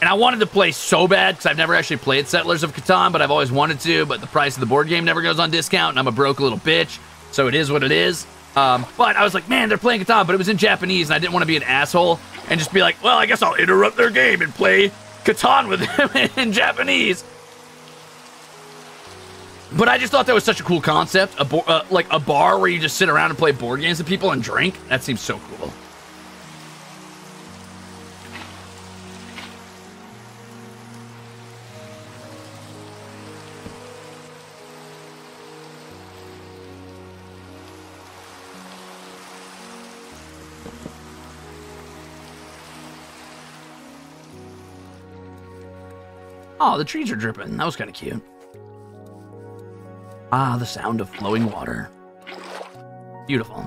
And I wanted to play so bad because I've never actually played Settlers of Catan, but I've always wanted to. But the price of the board game never goes on discount, and I'm a broke little bitch. So it is what it is. Um, but I was like, man, they're playing Catan, but it was in Japanese, and I didn't want to be an asshole and just be like, well, I guess I'll interrupt their game and play Catan with them in Japanese. But I just thought that was such a cool concept, a uh, like a bar where you just sit around and play board games with people and drink. That seems so cool. Oh, the trees are dripping. That was kind of cute. Ah, the sound of flowing water. Beautiful.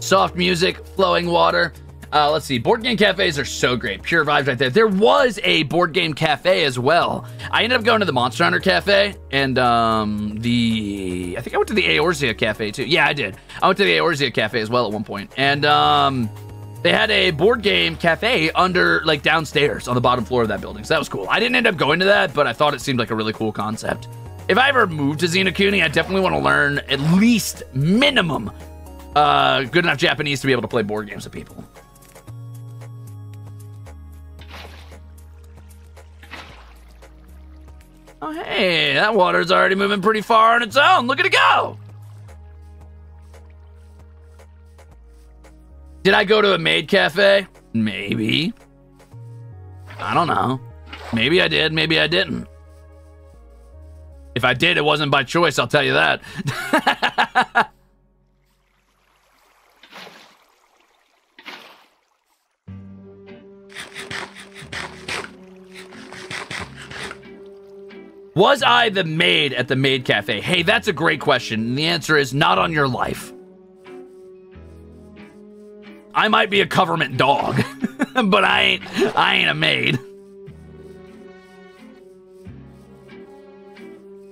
Soft music, flowing water. Uh, let's see. Board game cafes are so great. Pure vibes right there. There was a board game cafe as well. I ended up going to the Monster Hunter Cafe and um, the. I think I went to the Eorzea Cafe too. Yeah, I did. I went to the Eorzea Cafe as well at one point. And um, they had a board game cafe under, like, downstairs on the bottom floor of that building. So that was cool. I didn't end up going to that, but I thought it seemed like a really cool concept. If I ever move to Xenokuni, I definitely want to learn at least minimum uh, good enough Japanese to be able to play board games with people. Oh, hey, that water's already moving pretty far on its own. Look at it go. Did I go to a maid cafe? Maybe. I don't know. Maybe I did, maybe I didn't. If I did, it wasn't by choice, I'll tell you that. Was I the maid at the maid cafe? Hey, that's a great question. And the answer is not on your life. I might be a government dog, but I ain't I ain't a maid.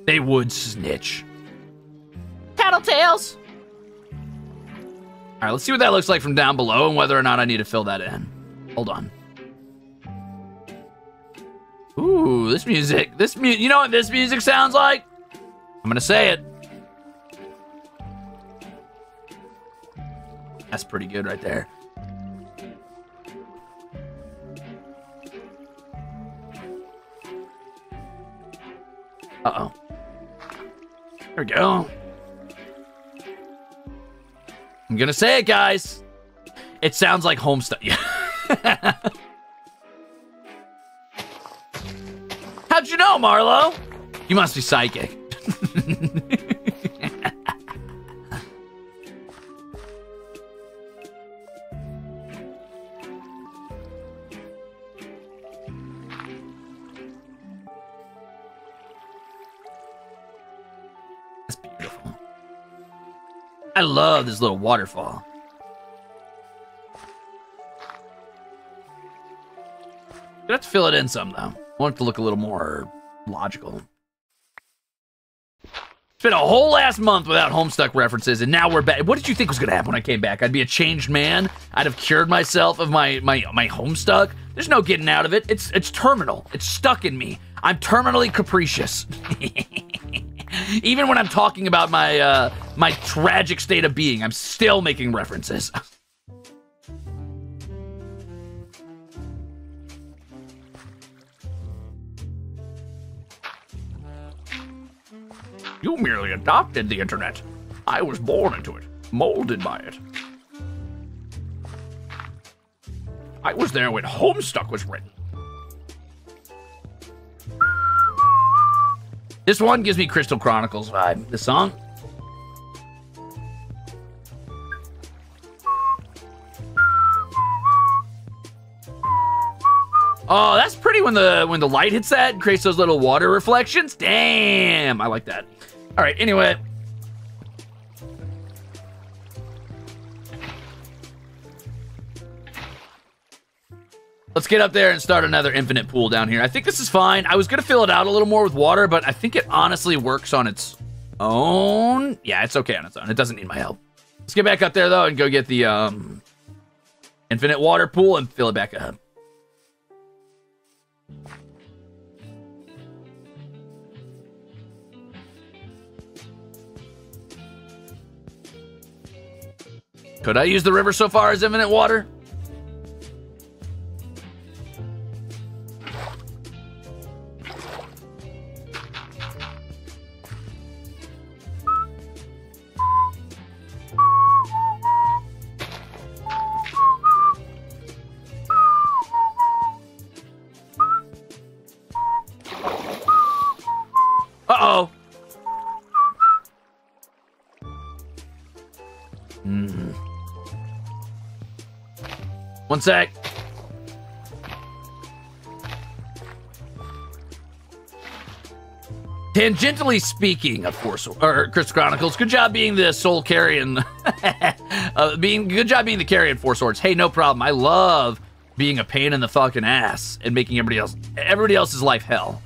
They would snitch. Tattletales. All right, let's see what that looks like from down below and whether or not I need to fill that in. Hold on. Ooh, this music. This mu- You know what this music sounds like? I'm gonna say it. That's pretty good right there. Uh oh. There we go. I'm gonna say it, guys. It sounds like Homestuck. How'd you know, Marlo? You must be psychic. I love this little waterfall. You have to fill it in some, though. I want it to look a little more logical. It's been a whole last month without Homestuck references, and now we're back. What did you think was going to happen when I came back? I'd be a changed man. I'd have cured myself of my my my Homestuck. There's no getting out of it. It's it's terminal. It's stuck in me. I'm terminally capricious. Even when I'm talking about my uh, my tragic state of being, I'm still making references. You merely adopted the internet. I was born into it, molded by it. I was there when Homestuck was written. This one gives me Crystal Chronicles vibe. The song. Oh, that's pretty when the when the light hits that creates those little water reflections. Damn, I like that. All right, anyway. Let's get up there and start another infinite pool down here. I think this is fine. I was going to fill it out a little more with water, but I think it honestly works on its own. Yeah, it's okay on its own. It doesn't need my help. Let's get back up there though and go get the um infinite water pool and fill it back up. Could I use the river so far as infinite water? Sec. Tangentially speaking, of course, or Crystal Chronicles, good job being the soul carrying, uh, being good job being the carrying four swords. Hey, no problem. I love being a pain in the fucking ass and making everybody else, everybody else's life hell.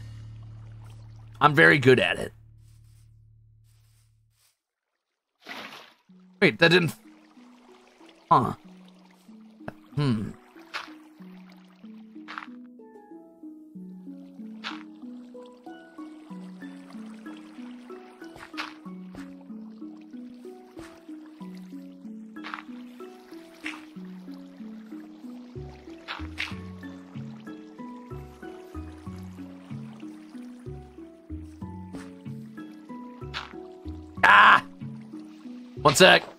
I'm very good at it. Wait, that didn't. Huh. Hmm. Ah! One sec.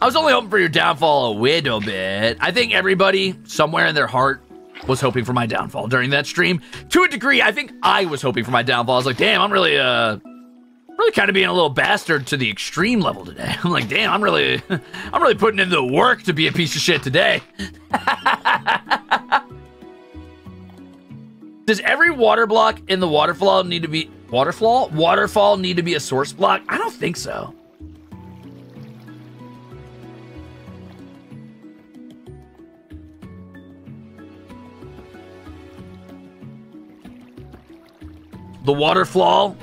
I was only hoping for your downfall a little bit. I think everybody, somewhere in their heart, was hoping for my downfall during that stream. To a degree, I think I was hoping for my downfall. I was like, damn, I'm really, uh, really kind of being a little bastard to the extreme level today. I'm like, damn, I'm really, I'm really putting in the work to be a piece of shit today. Does every water block in the waterfall need to be waterfall? Waterfall need to be a source block? I don't think so. The waterfall?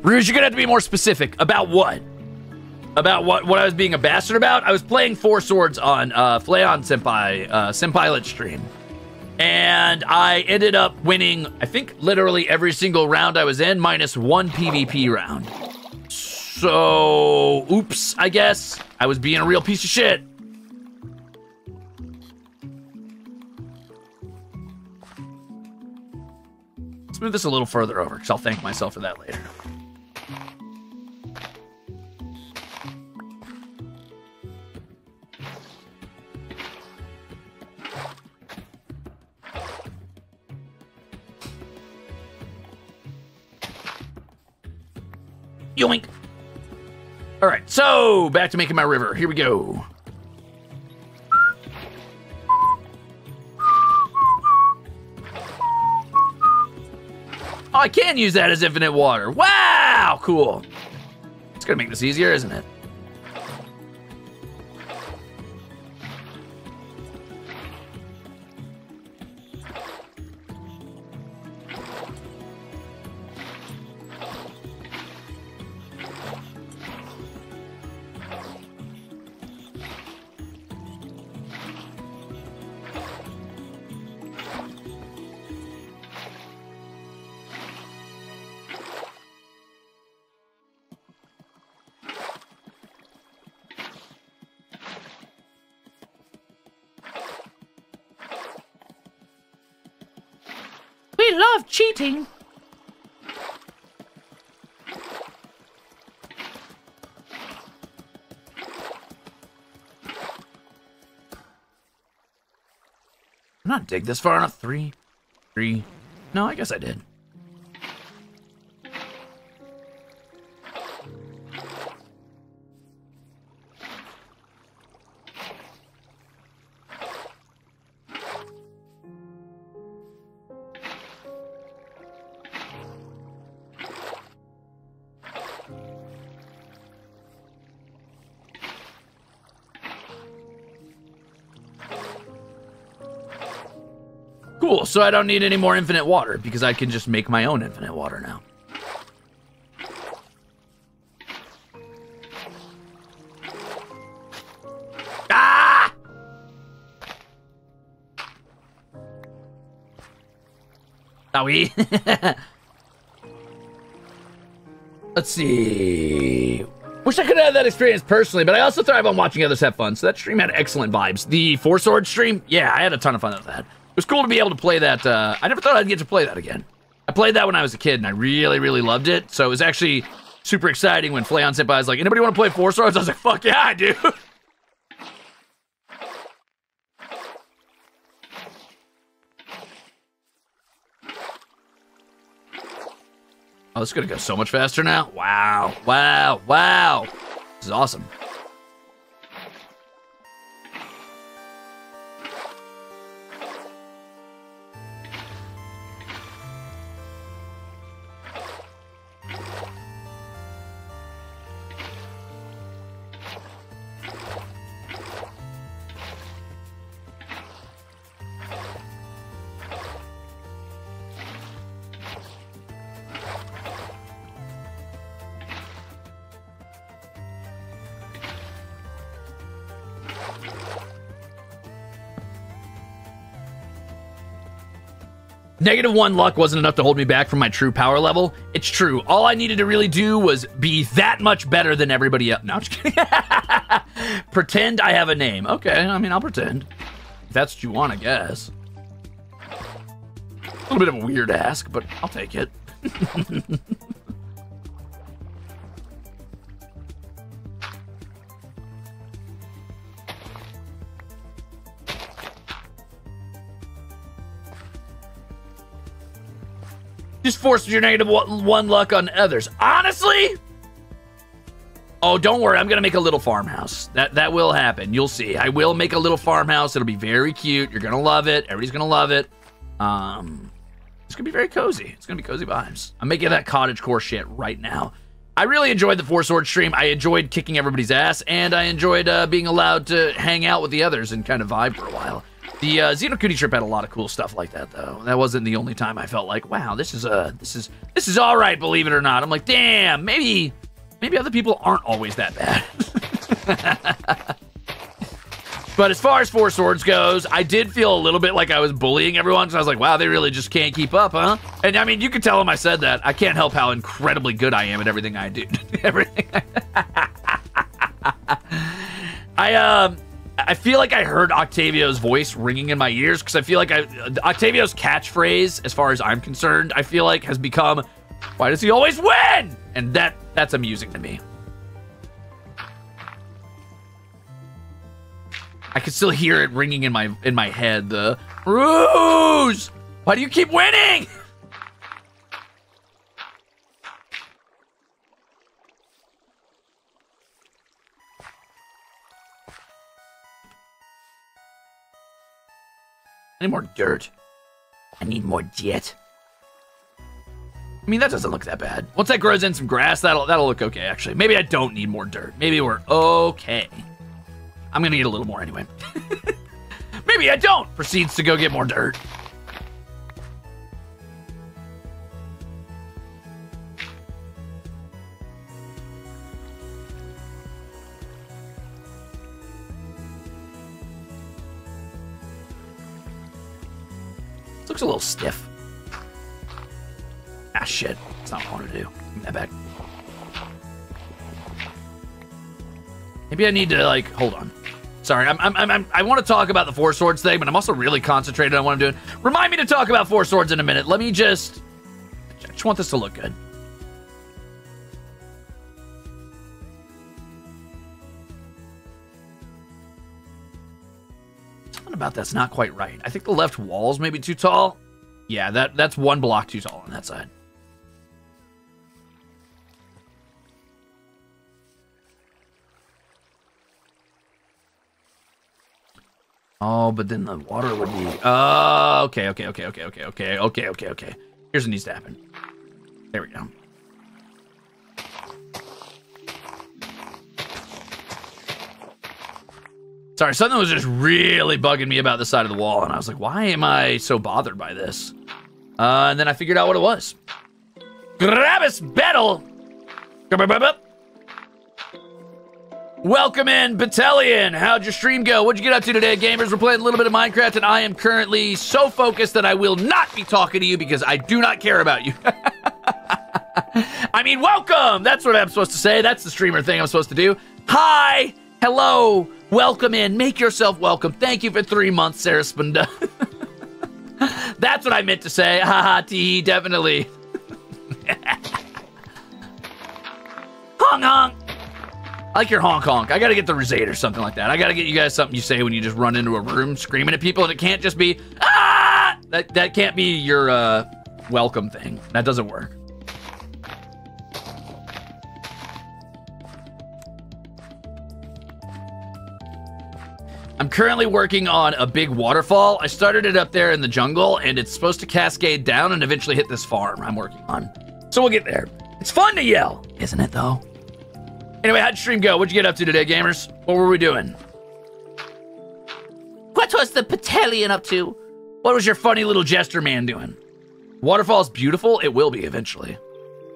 Rouge, you're gonna have to be more specific. About what? About what what I was being a bastard about? I was playing Four Swords on uh Flayon Senpai, uh Senpai stream and I ended up winning, I think, literally every single round I was in, minus one PvP round. So, oops, I guess. I was being a real piece of shit. Let's move this a little further over, because I'll thank myself for that later. Yoink. All right, so back to making my river. Here we go. Oh, I can use that as infinite water. Wow, cool. It's gonna make this easier, isn't it? I'm not dig this far enough. Three, three. No, I guess I did. So I don't need any more infinite water because I can just make my own infinite water now. Ah! Owie. Let's see. Wish I could have had that experience personally, but I also thrive on watching others have fun. So that stream had excellent vibes. The Four Swords stream, yeah, I had a ton of fun with that. It was cool to be able to play that. Uh, I never thought I'd get to play that again. I played that when I was a kid, and I really, really loved it. So it was actually super exciting when Flayon Senpai was like, anybody want to play Four Swords? I was like, fuck yeah, I do. Oh, this is gonna go so much faster now. Wow, wow, wow. This is awesome. Negative one luck wasn't enough to hold me back from my true power level. It's true. All I needed to really do was be that much better than everybody else. No, I'm just kidding. pretend I have a name. Okay, I mean, I'll pretend. If that's what you want, I guess. A little bit of a weird ask, but I'll take it. Just force your negative one, luck on others. Honestly? Oh, don't worry. I'm gonna make a little farmhouse. That that will happen. You'll see. I will make a little farmhouse. It'll be very cute. You're gonna love it. Everybody's gonna love it. Um, it's gonna be very cozy. It's gonna be cozy vibes. I'm making that cottage core shit right now. I really enjoyed the Four Sword stream. I enjoyed kicking everybody's ass, and I enjoyed uh, being allowed to hang out with the others and kind of vibe for a while. The uh, Xenokuni trip had a lot of cool stuff like that, though. That wasn't the only time I felt like, wow, this is uh, this is this is all right, believe it or not. I'm like, damn, maybe maybe other people aren't always that bad. but as far as Four Swords goes, I did feel a little bit like I was bullying everyone. So I was like, wow, they really just can't keep up, huh? And I mean, you can tell them I said that. I can't help how incredibly good I am at everything I do. everything. I um. I feel like I heard Octavio's voice ringing in my ears because I feel like I, Octavio's catchphrase, as far as I'm concerned, I feel like has become, "Why does he always win?" And that that's amusing to me. I can still hear it ringing in my in my head. The Ruze, why do you keep winning? I need more dirt. I need more jet. I mean, that doesn't look that bad. Once that grows in some grass, that'll that'll look okay, actually. Maybe I don't need more dirt. Maybe we're okay. I'm gonna get a little more anyway. Maybe I don't. Proceeds to go get more dirt. Looks a little stiff. Ah, shit. That's not what I want to do. Give that back. Maybe I need to, like, hold on. Sorry, I'm, I'm, I'm, i want to talk about the Four Swords thing, but I'm also really concentrated on what I'm doing. Remind me to talk about Four Swords in a minute. Let me just... I just want this to look good. About that's not quite right. I think the left wall's maybe too tall. Yeah, that that's one block too tall on that side. Oh, but then the water would be. Oh, okay, okay, okay, okay, okay, okay, okay, okay, okay. Here's what needs to happen. There we go. Sorry, something was just really bugging me about the side of the wall, and I was like, why am I so bothered by this? Uh, and then I figured out what it was. Gavis Bettel! Welcome in, Battalion! How'd your stream go? What'd you get up to today, gamers? We're playing a little bit of Minecraft, and I am currently so focused that I will not be talking to you because I do not care about you. I mean, welcome! That's what I'm supposed to say. That's the streamer thing I'm supposed to do. Hi! Hello! Welcome in. Make yourself welcome. Thank you for three months, Sarah Spunda. That's what I meant to say. Haha, tee, definitely. honk honk. I like your honk honk. I gotta get the Rosade or something like that. I gotta get you guys something you say when you just run into a room screaming at people, and it can't just be ah. That that can't be your uh, welcome thing. That doesn't work. I'm currently working on a big waterfall. I started it up there in the jungle, and it's supposed to cascade down and eventually hit this farm I'm working on. So we'll get there. It's fun to yell, isn't it, though? Anyway, how'd stream go? What'd you get up to today, gamers? What were we doing? What was the battalion up to? What was your funny little jester man doing? Waterfall's beautiful. It will be eventually.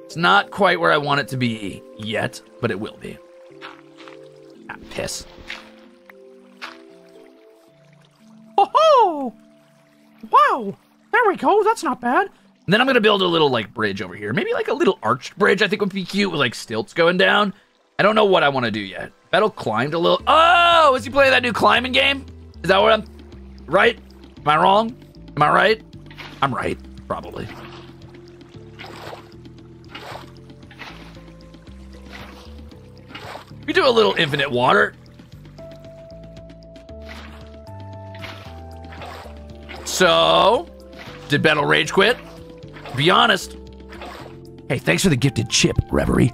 It's not quite where I want it to be yet, but it will be. Ah, piss. Oh, wow. There we go. That's not bad. And then I'm gonna build a little like bridge over here. Maybe like a little arched bridge. I think would be cute with like stilts going down. I don't know what I want to do yet. Bettel climbed a little. Oh, is he playing that new climbing game? Is that what I'm right? Am I wrong? Am I right? I'm right, probably. We do a little infinite water. So, did Bettel Rage quit? Be honest. Hey, thanks for the gifted chip, Reverie.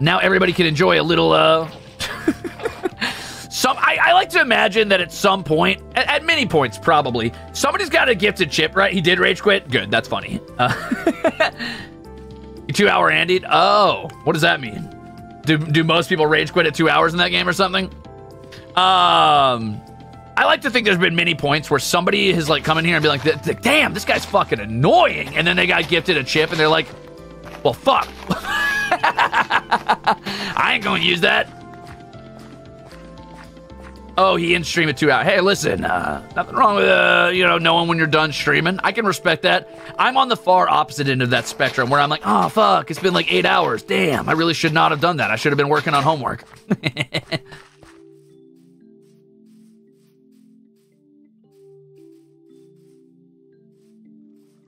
Now everybody can enjoy a little, uh... some, I, I, like to imagine that at some point, at, at, many points probably, somebody's got a gifted chip, right? He did rage quit? Good, that's funny. Uh, two hour Andy? Oh, what does that mean? Do, do most people rage quit at two hours in that game or something? Um... I like to think there's been many points where somebody has like come in here and be like, "Damn, this guy's fucking annoying," and then they got gifted a chip and they're like, "Well, fuck, I ain't gonna use that." Oh, he in stream two hours. Hey, listen, uh, nothing wrong with uh, you know knowing when you're done streaming. I can respect that. I'm on the far opposite end of that spectrum where I'm like, oh fuck, it's been like eight hours. Damn, I really should not have done that. I should have been working on homework.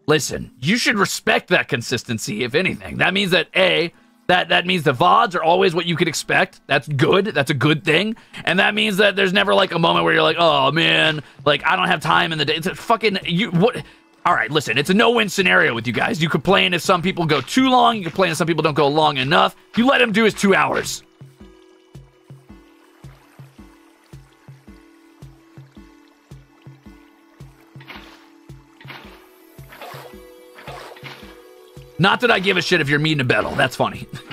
listen, you should respect that consistency, if anything. That means that A, that that means the VODs are always what you could expect. That's good. That's a good thing. And that means that there's never like a moment where you're like, oh man, like I don't have time in the day. It's a fucking you what all right, listen, it's a no-win scenario with you guys. You complain if some people go too long, you complain if some people don't go long enough. You let him do his two hours. Not that I give a shit if you're meeting a battle. That's funny.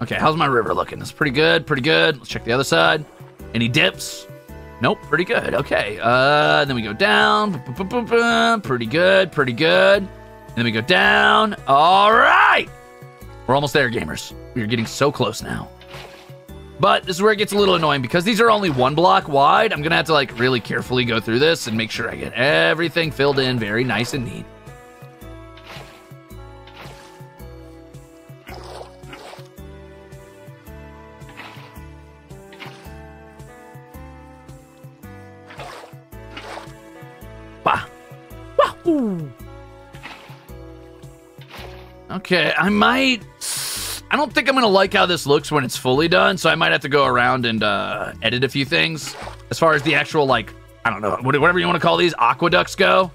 okay, how's my river looking? It's pretty good, pretty good. Let's check the other side. Any dips? Nope, pretty good. Okay, uh, then we go down. Pretty good, pretty good. And then we go down. All right. We're almost there, gamers. We are getting so close now. But this is where it gets a little annoying because these are only one block wide. I'm gonna have to like really carefully go through this and make sure I get everything filled in very nice and neat. Okay, I might I don't think I'm gonna like how this looks when it's fully done, so I might have to go around and uh, edit a few things. As far as the actual, like, I don't know, whatever you want to call these, aqueducts go.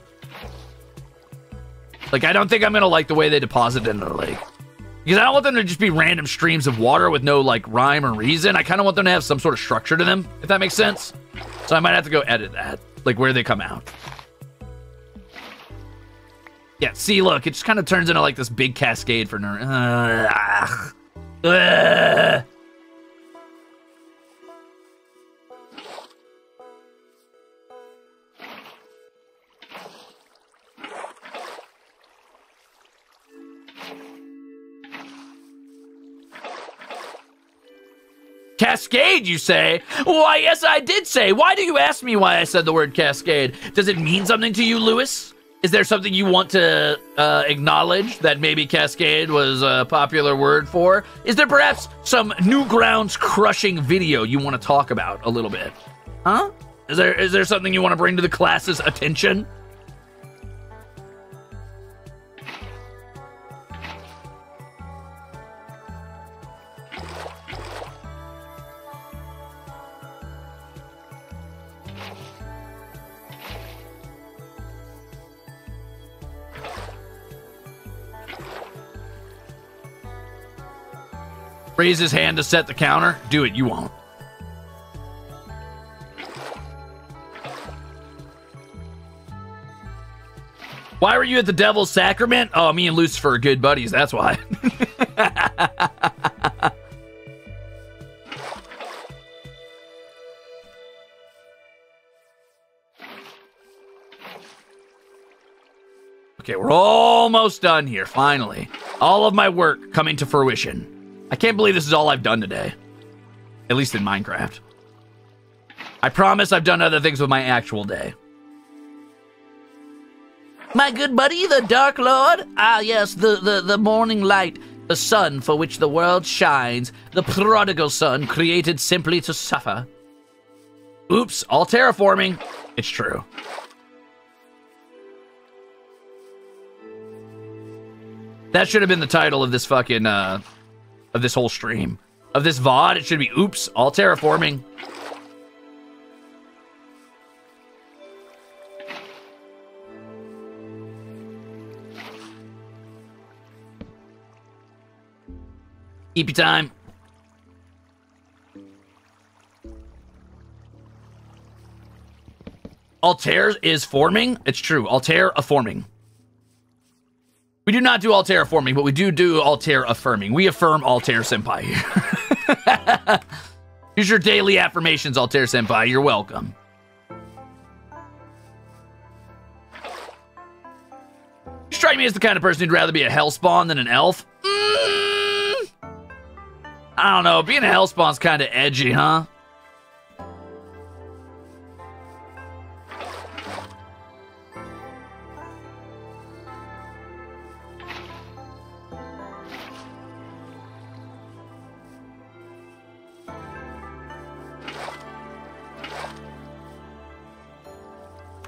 Like, I don't think I'm gonna like the way they deposit into the lake. Because I don't want them to just be random streams of water with no, like, rhyme or reason. I kind of want them to have some sort of structure to them, if that makes sense. So I might have to go edit that, like, where they come out. Yeah, see, look, it just kind of turns into like this big cascade for Nur. Cascade, you say? Why, yes, I did say. Why do you ask me why I said the word cascade? Does it mean something to you, Lewis? Is there something you want to uh, acknowledge that maybe cascade was a popular word for? Is there perhaps some Newgrounds crushing video you want to talk about a little bit? Huh? Is there is there something you want to bring to the class's attention? Raise his hand to set the counter. Do it. You won't. Why were you at the Devil's Sacrament? Oh, me and Lucifer are good buddies. That's why. okay, we're almost done here, finally. All of my work coming to fruition. I can't believe this is all I've done today. At least in Minecraft. I promise I've done other things with my actual day. My good buddy, the Dark Lord? Ah, yes, the, the, the morning light, the sun for which the world shines, the prodigal son created simply to suffer. Oops, all terraforming. It's true. That should have been the title of this fucking, uh, of this whole stream. Of this VOD, it should be, oops, all terraforming. EP time. Altare is forming? It's true. Altare a forming. We do not do Altare forming, but we do do Altare affirming. We affirm Altare Senpai. Here's your daily affirmations, Altare Senpai. You're welcome. You strike me as the kind of person who'd rather be a hellspawn than an elf. Mm, I don't know. Being a hellspawn's kind of edgy, huh?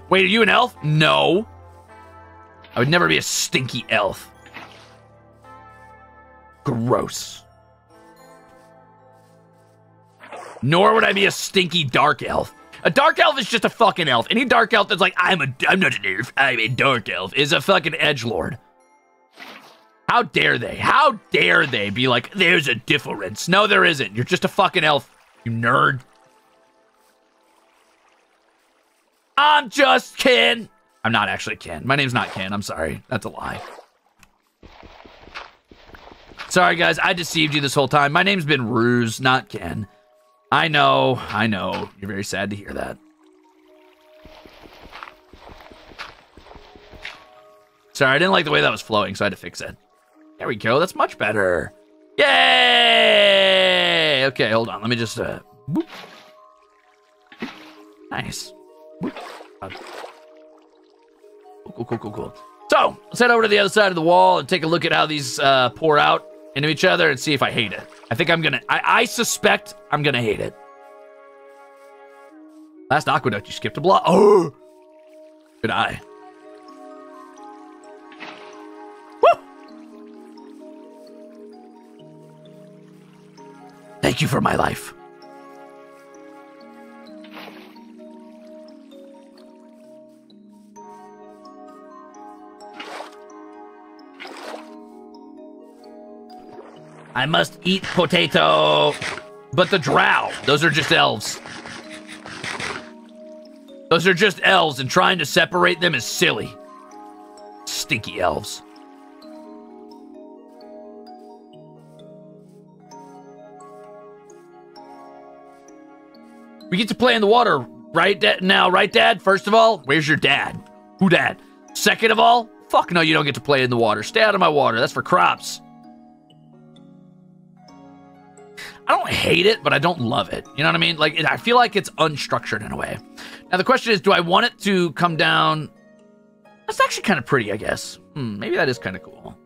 Wait, are you an elf? No. I would never be a stinky elf. Gross. Nor would I be a stinky dark elf. A dark elf is just a fucking elf. Any dark elf that's like, I'm a, I'm not an elf, I'm a dark elf, is a fucking edge lord. How dare they? How dare they be like, there's a difference? No, there isn't. You're just a fucking elf, you nerd. I'm just Ken. I'm not actually Ken. My name's not Ken. I'm sorry. That's a lie. Sorry, guys. I deceived you this whole time. My name's been Ruze, not Ken. I know. I know. You're very sad to hear that. Sorry, I didn't like the way that was flowing, so I had to fix it. There we go. That's much better. Yay! Okay, hold on. Let me just... Uh, boop. Nice. Cool, cool, cool, cool. So, let's head over to the other side of the wall and take a look at how these uh, pour out into each other and see if I hate it. I think I'm gonna, I, I suspect I'm gonna hate it. Last aqueduct, you skipped a block. Oh! Good eye. Woo! Thank you for my life. I must eat potato. But the drow, those are just elves. Those are just elves, and trying to separate them is silly. stinky elves. We get to play in the water right da- now, right, Dad? First of all, where's your dad? Who dad? Second of all, fuck no, you don't get to play in the water. Stay out of my water. That's for crops. I don't hate it, but I don't love it. You know what I mean? Like, it, I feel like it's unstructured in a way. Now, the question is, do I want it to come down? That's actually kind of pretty, I guess. Hmm, maybe that is kind of cool.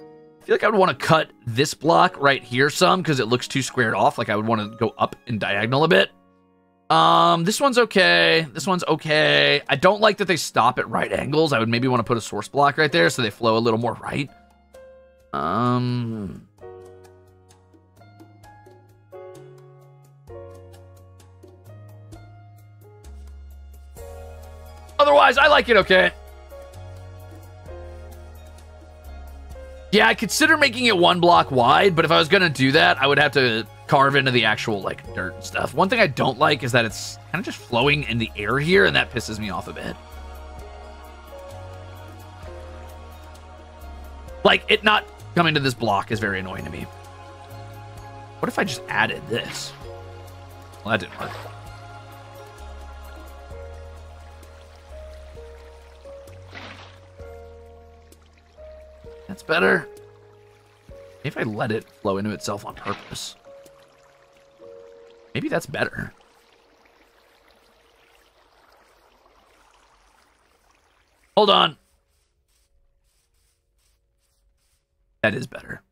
I feel like I would want to cut this block right here some because it looks too squared off. Like I would want to go up and diagonal a bit. Um, this one's okay. This one's okay. I don't like that they stop at right angles. I would maybe want to put a source block right there so they flow a little more right. Um, Otherwise, I like it okay. Yeah, I consider making it one block wide, but if I was gonna do that, I would have to carve into the actual like dirt and stuff. One thing I don't like is that it's kind of just flowing in the air here, and that pisses me off a bit. Like it not coming to this block is very annoying to me. What if I just added this? Well, that didn't work. That's better. If I let it flow into itself on purpose. Maybe that's better. Hold on. That is better.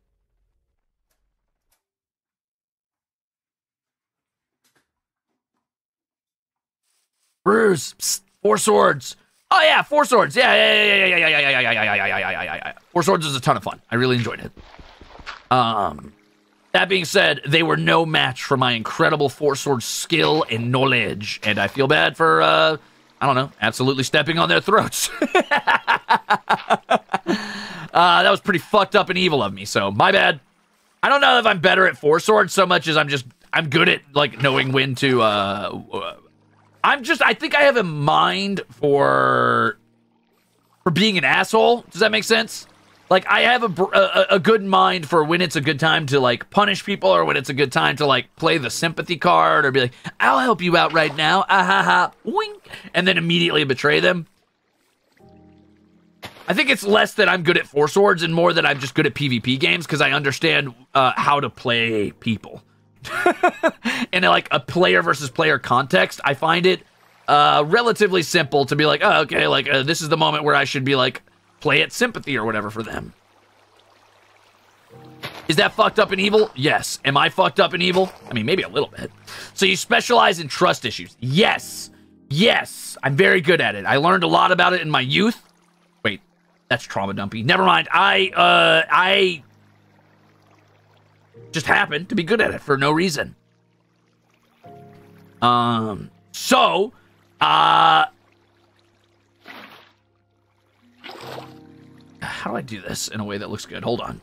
Ruze, four swords. Oh yeah, Four Swords. Yeah, yeah, yeah, yeah, yeah, yeah, yeah, yeah, yeah, yeah, yeah, yeah, yeah, yeah. Four Swords is a ton of fun. I really enjoyed it. Um, that being said, they were no match for my incredible Four Swords skill and knowledge, and I feel bad for, uh, I don't know, absolutely stepping on their throats. uh, that was pretty fucked up and evil of me, so my bad. I don't know if I'm better at Four Swords so much as I'm just, I'm good at, like, knowing when to, uh, I'm just I think I have a mind for for being an asshole. Does that make sense? Like I have a, a, a good mind for when it's a good time to like punish people or when it's a good time to like play the sympathy card or be like, "I'll help you out right now." Ah ha ha. Wink. And then immediately betray them. I think it's less that I'm good at four swords and more that I'm just good at PvP games because I understand uh, how to play people. in like a player versus player context, I find it uh, relatively simple to be like, oh, okay, like uh, this is the moment where I should be like play at sympathy or whatever for them. Is that fucked up and evil? Yes. Am I fucked up and evil? I mean, maybe a little bit. So you specialize in trust issues? Yes. Yes. I'm very good at it. I learned a lot about it in my youth. Wait, that's trauma dumpy. Never mind. I uh I just happened to be good at it for no reason. Um, so, uh, how do I do this in a way that looks good? Hold on.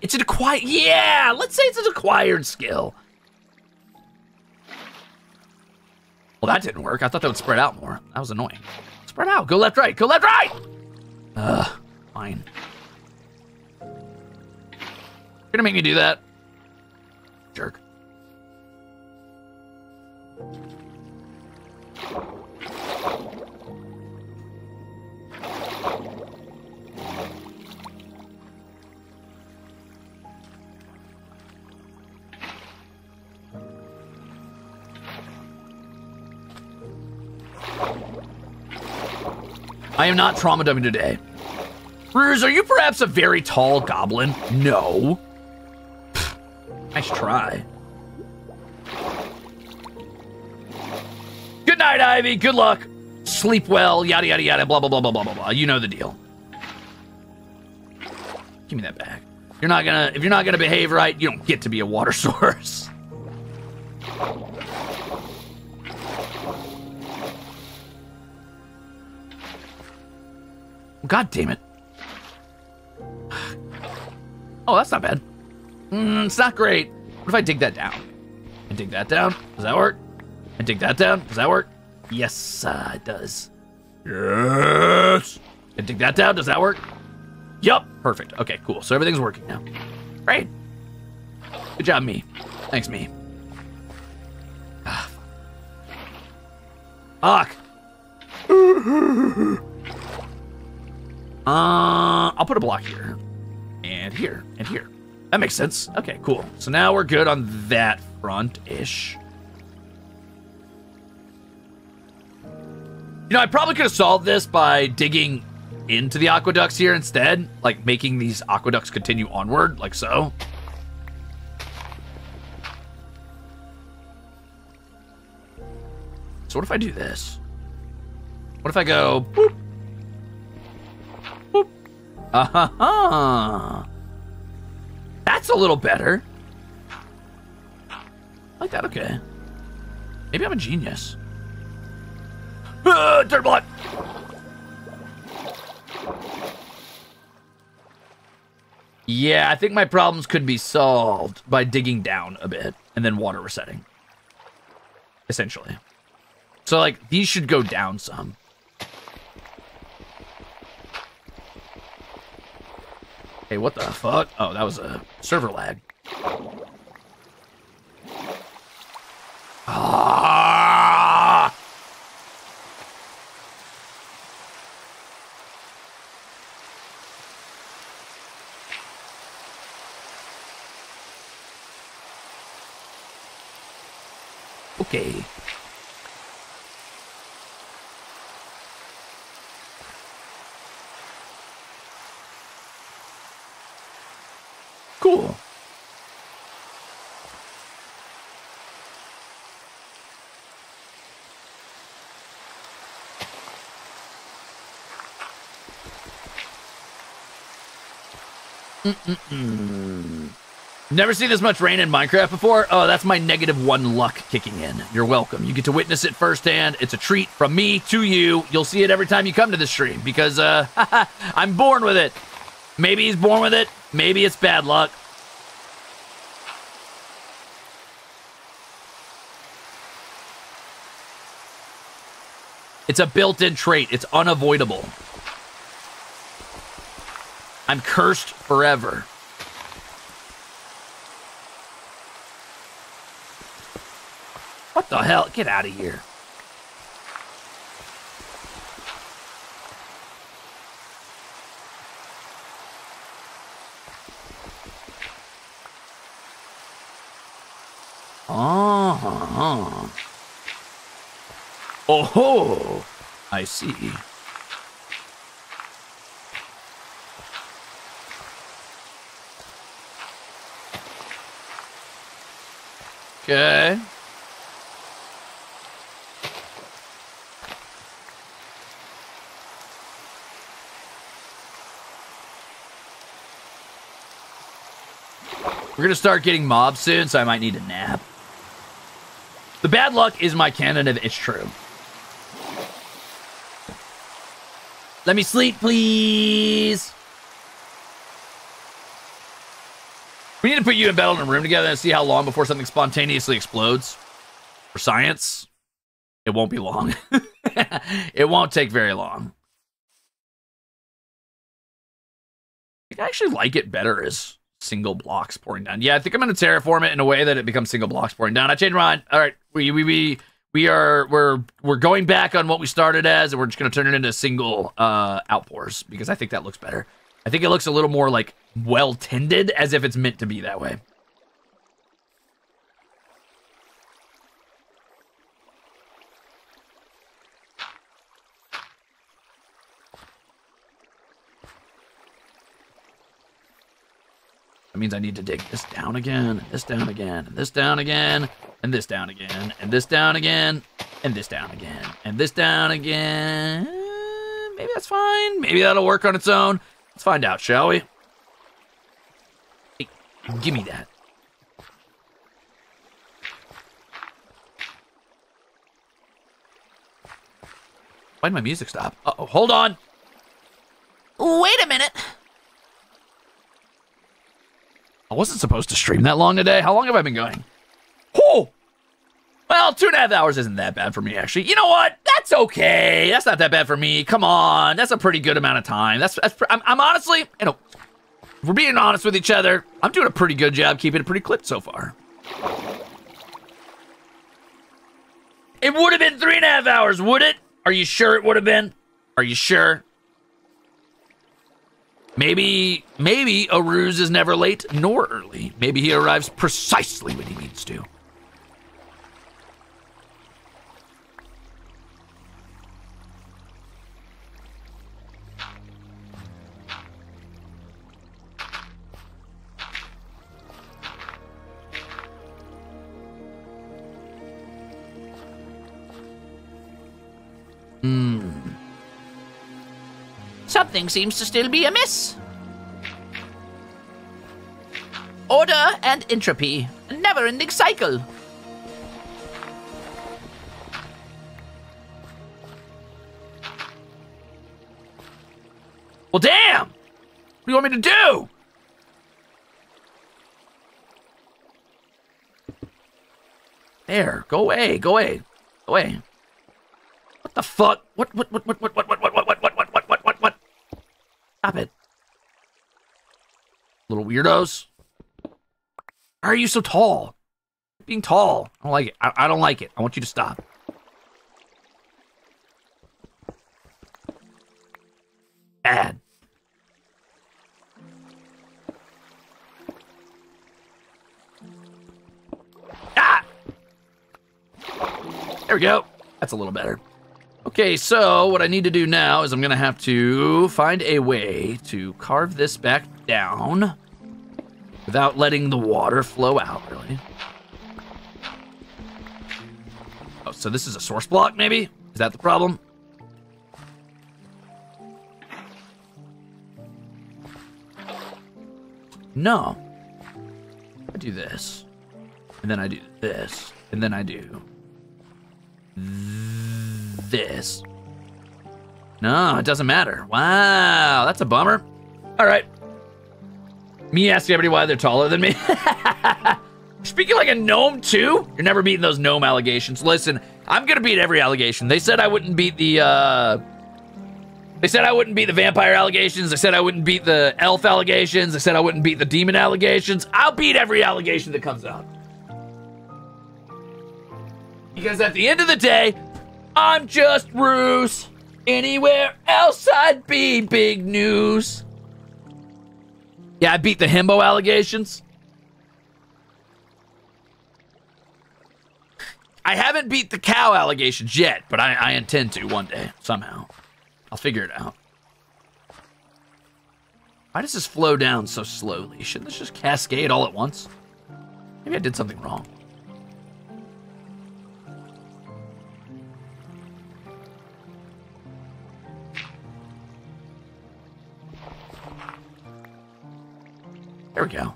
It's an acquired, yeah, let's say it's an acquired skill. Well, that didn't work. I thought that would spread out more. That was annoying. Spread out. Go left, right. Go left, right. Ugh, fine. You're gonna make me do that? Jerk. I am not trauma dumping today. Ruze, are you perhaps a very tall goblin? No. Try. Good night, Ivy. Good luck. Sleep well. Yada yada yada. Blah blah blah blah blah blah blah. You know the deal. Give me that back. You're not gonna. If you're not gonna behave right, you don't get to be a water source. God damn it. Oh, that's not bad. Mm, it's not great. What if I dig that down? I dig that down. Does that work? I dig that down. Does that work? Yes, uh, it does. Yes. And dig that down. Does that work? Yup. Perfect. Okay, cool. So everything's working now. Great. Good job, me. Thanks, me. Ah. Fuck. Uh, I'll put a block here. And here. And here. That makes sense. Okay, cool. So now we're good on that front-ish. You know, I probably could have solved this by digging into the aqueducts here instead, like making these aqueducts continue onward, like so. So what if I do this? What if I go boop, boop, ah That's a little better. I like that, okay. Maybe I'm a genius. Ah, dirt block! Yeah, I think my problems could be solved by digging down a bit and then water resetting. Essentially. So, like, these should go down some. Hey, what the fuck? Oh, that was a server lag. Ah! Okay. Cool. Mm-mm-mm. Never seen this much rain in Minecraft before? Oh, that's my negative one luck kicking in. You're welcome. You get to witness it firsthand. It's a treat from me to you. You'll see it every time you come to the stream because uh, I'm born with it. Maybe he's born with it. Maybe it's bad luck. It's a built-in trait. It's unavoidable. I'm cursed forever. What the hell? Get out of here. Oh. Oh, I see. Okay. We're gonna start getting mobs soon, so I might need a nap. The bad luck is my canon if it's true. Let me sleep, please. We need to put you and Bettel in a room together and see how long before something spontaneously explodes. For science, it won't be long. it won't take very long. I actually like it better as single blocks pouring down. Yeah, I think I'm going to terraform it in a way that it becomes single blocks pouring down. I changed my mind. All right, we we we we are we're we're going back on what we started as, and we're just going to turn it into single uh, outpours because I think that looks better. I think it looks a little more like well tended, as if it's meant to be that way. That means I need to dig this down again, this down again, this down again, and this down again, and this down again, and this down again, and this down again. Maybe that's fine. Maybe that'll work on its own. Let's find out, shall we? Hey, give me that. Why'd my music stop? Uh oh hold on. Wait a minute. I wasn't supposed to stream that long today. How long have I been going? Well, two and a half hours isn't that bad for me, actually. You know what? that's okay. That's not that bad for me. Come on, that's a pretty good amount of time. That's that's. I'm, I'm honestly, you know, we're being honest with each other, I'm doing a pretty good job keeping it pretty clipped so far. It would have been three and a half hours, would it? Are you sure it would have been? Are you sure? Maybe, maybe a Ruze is never late nor early. Maybe he arrives precisely when he needs to. Hmm. Something seems to still be amiss. Order and entropy, a never ending cycle. Well, damn! What do you want me to do? There, go away, go away, go away. What the fuck? What, what, what, what, what, what, what, what, what, what, what, what, what, what, what? Stop it. Little weirdos. Why are you so tall? Being tall. I don't like it. I, I don't like it. I want you to stop. Bad. Ah! There we go. That's a little better. Okay, so what I need to do now is I'm gonna have to find a way to carve this back down without letting the water flow out, really. Oh, so this is a source block, maybe? Is that the problem? No. I do this. And then I do this. And then I do this. No, it doesn't matter. Wow, that's a bummer. All right. Me asking everybody why they're taller than me. Speaking like a gnome too? You're never beating those gnome allegations. Listen, I'm gonna beat every allegation. They said I wouldn't beat the uh they said I wouldn't beat the vampire allegations. They said I wouldn't beat the elf allegations. They said I wouldn't beat the demon allegations. I'll beat every allegation that comes out. Because at the end of the day, I'm just Ruze. Anywhere else I'd be big news. Yeah, I beat the himbo allegations. I haven't beat the cow allegations yet, but I, I intend to one day, somehow. I'll figure it out. Why does this flow down so slowly? Shouldn't this just cascade all at once? Maybe I did something wrong. There we go.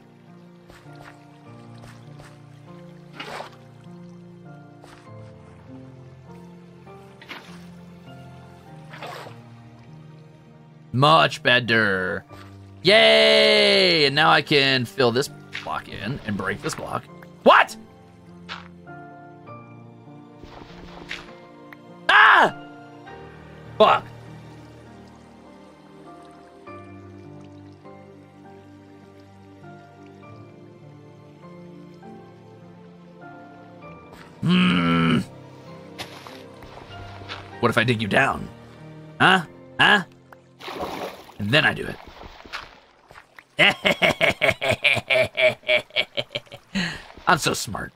Much better. Yay! And now I can fill this block in and break this block. What? Ah! Fuck. Hmm. What if I dig you down? Huh? Huh? And then I do it. I'm so smart.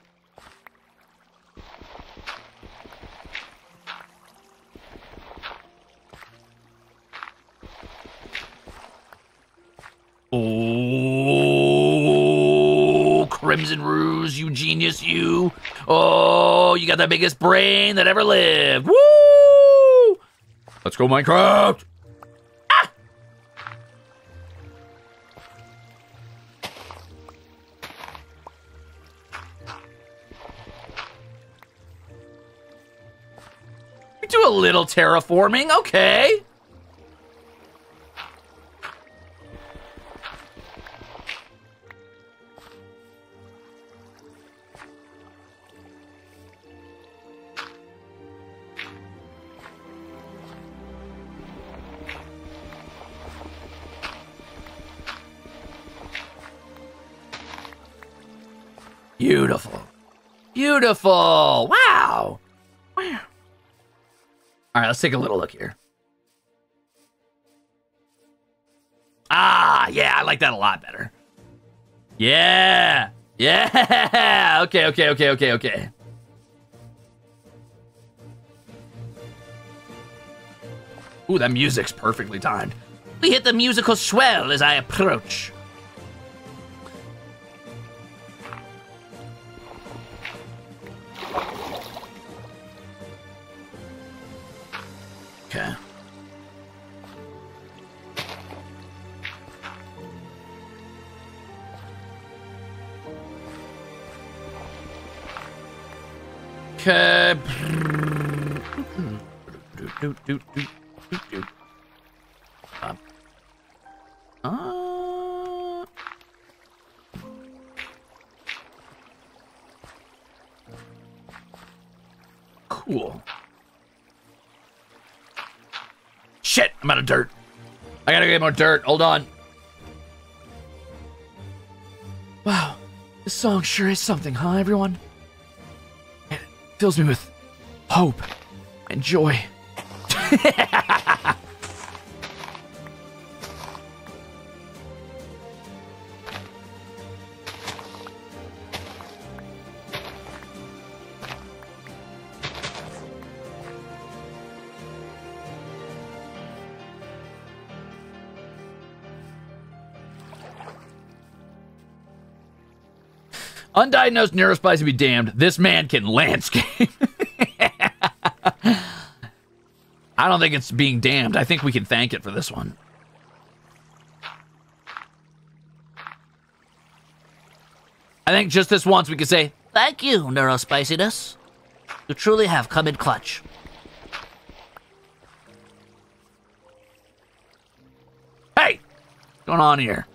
Oh, Crimzon Ruze, you genius, you. Oh, you got the biggest brain that ever lived. Woo! Let's go, Minecraft. Ah! We do a little terraforming, okay. Beautiful. Beautiful. Wow. Wow. All right, let's take a little look here. Ah, yeah, I like that a lot better. Yeah. Yeah. Okay, okay, okay, okay, okay. Ooh, that music's perfectly timed. We hit the musical swell as I approach. Okay. Okay. Um. Uh, cool. Shit, I'm out of dirt. I gotta get more dirt. Hold on. Wow, this song sure is something, huh, everyone? It fills me with hope and joy. Undiagnosed neurospicy be damned. This man can landscape. I don't think it's being damned. I think we can thank it for this one. I think just this once we can say, Thank you, Neurospiciness. You truly have come in clutch. hey, what's going on here?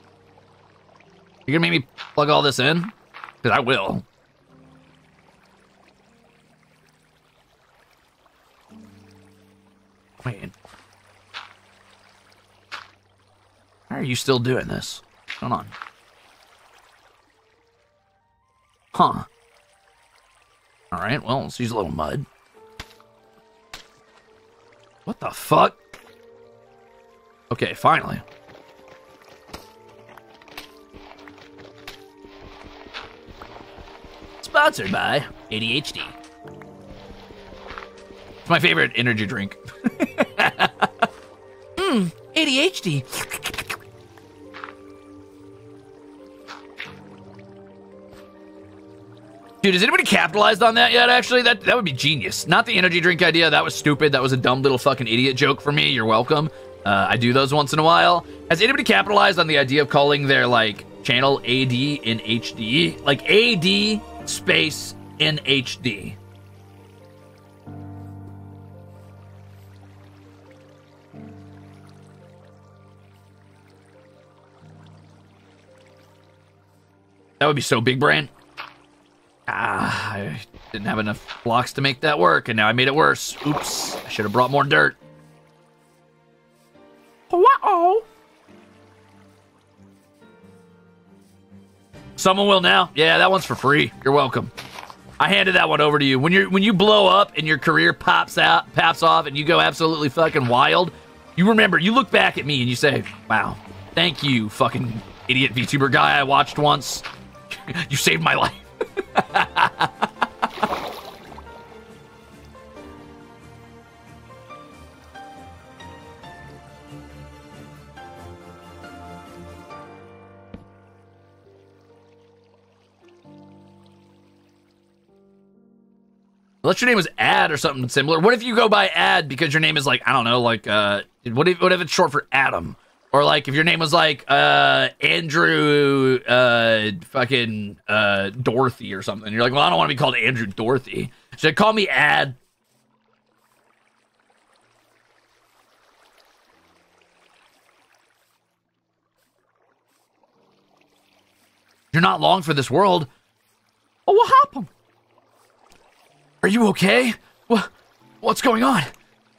You gonna make me plug all this in? Because I will. Wait. Why are you still doing this? Hold on. Huh. Alright, well, let's use a little mud. What the fuck? Okay, finally. Sponsored by ADHD. It's my favorite energy drink. Mmm, ADHD. Dude, has anybody capitalized on that yet? Actually, that that would be genius. Not the energy drink idea. That was stupid. That was a dumb little fucking idiot joke for me. You're welcome. Uh, I do those once in a while. Has anybody capitalized on the idea of calling their like channel AD in HD? Like AD space in HD. That would be so big brain. Ah, I didn't have enough blocks to make that work, and now I made it worse. Oops, I should have brought more dirt. Uh-oh. Someone will now. Yeah, that one's for free. You're welcome. I handed that one over to you. When you when you blow up and your career pops out, pops off, and you go absolutely fucking wild, you remember. You look back at me and you say, "Wow, thank you, fucking idiot VTuber guy I watched once. you saved my life." Unless your name was Ad or something similar. What if you go by Ad because your name is like I don't know, like uh, what if what if it's short for Adam? Or like if your name was like uh Andrew uh fucking uh Dorothy or something. You're like, well, I don't want to be called Andrew Dorothy. I call me Ad? You're not long for this world. Oh, what happened? Are you okay? What, what's going on?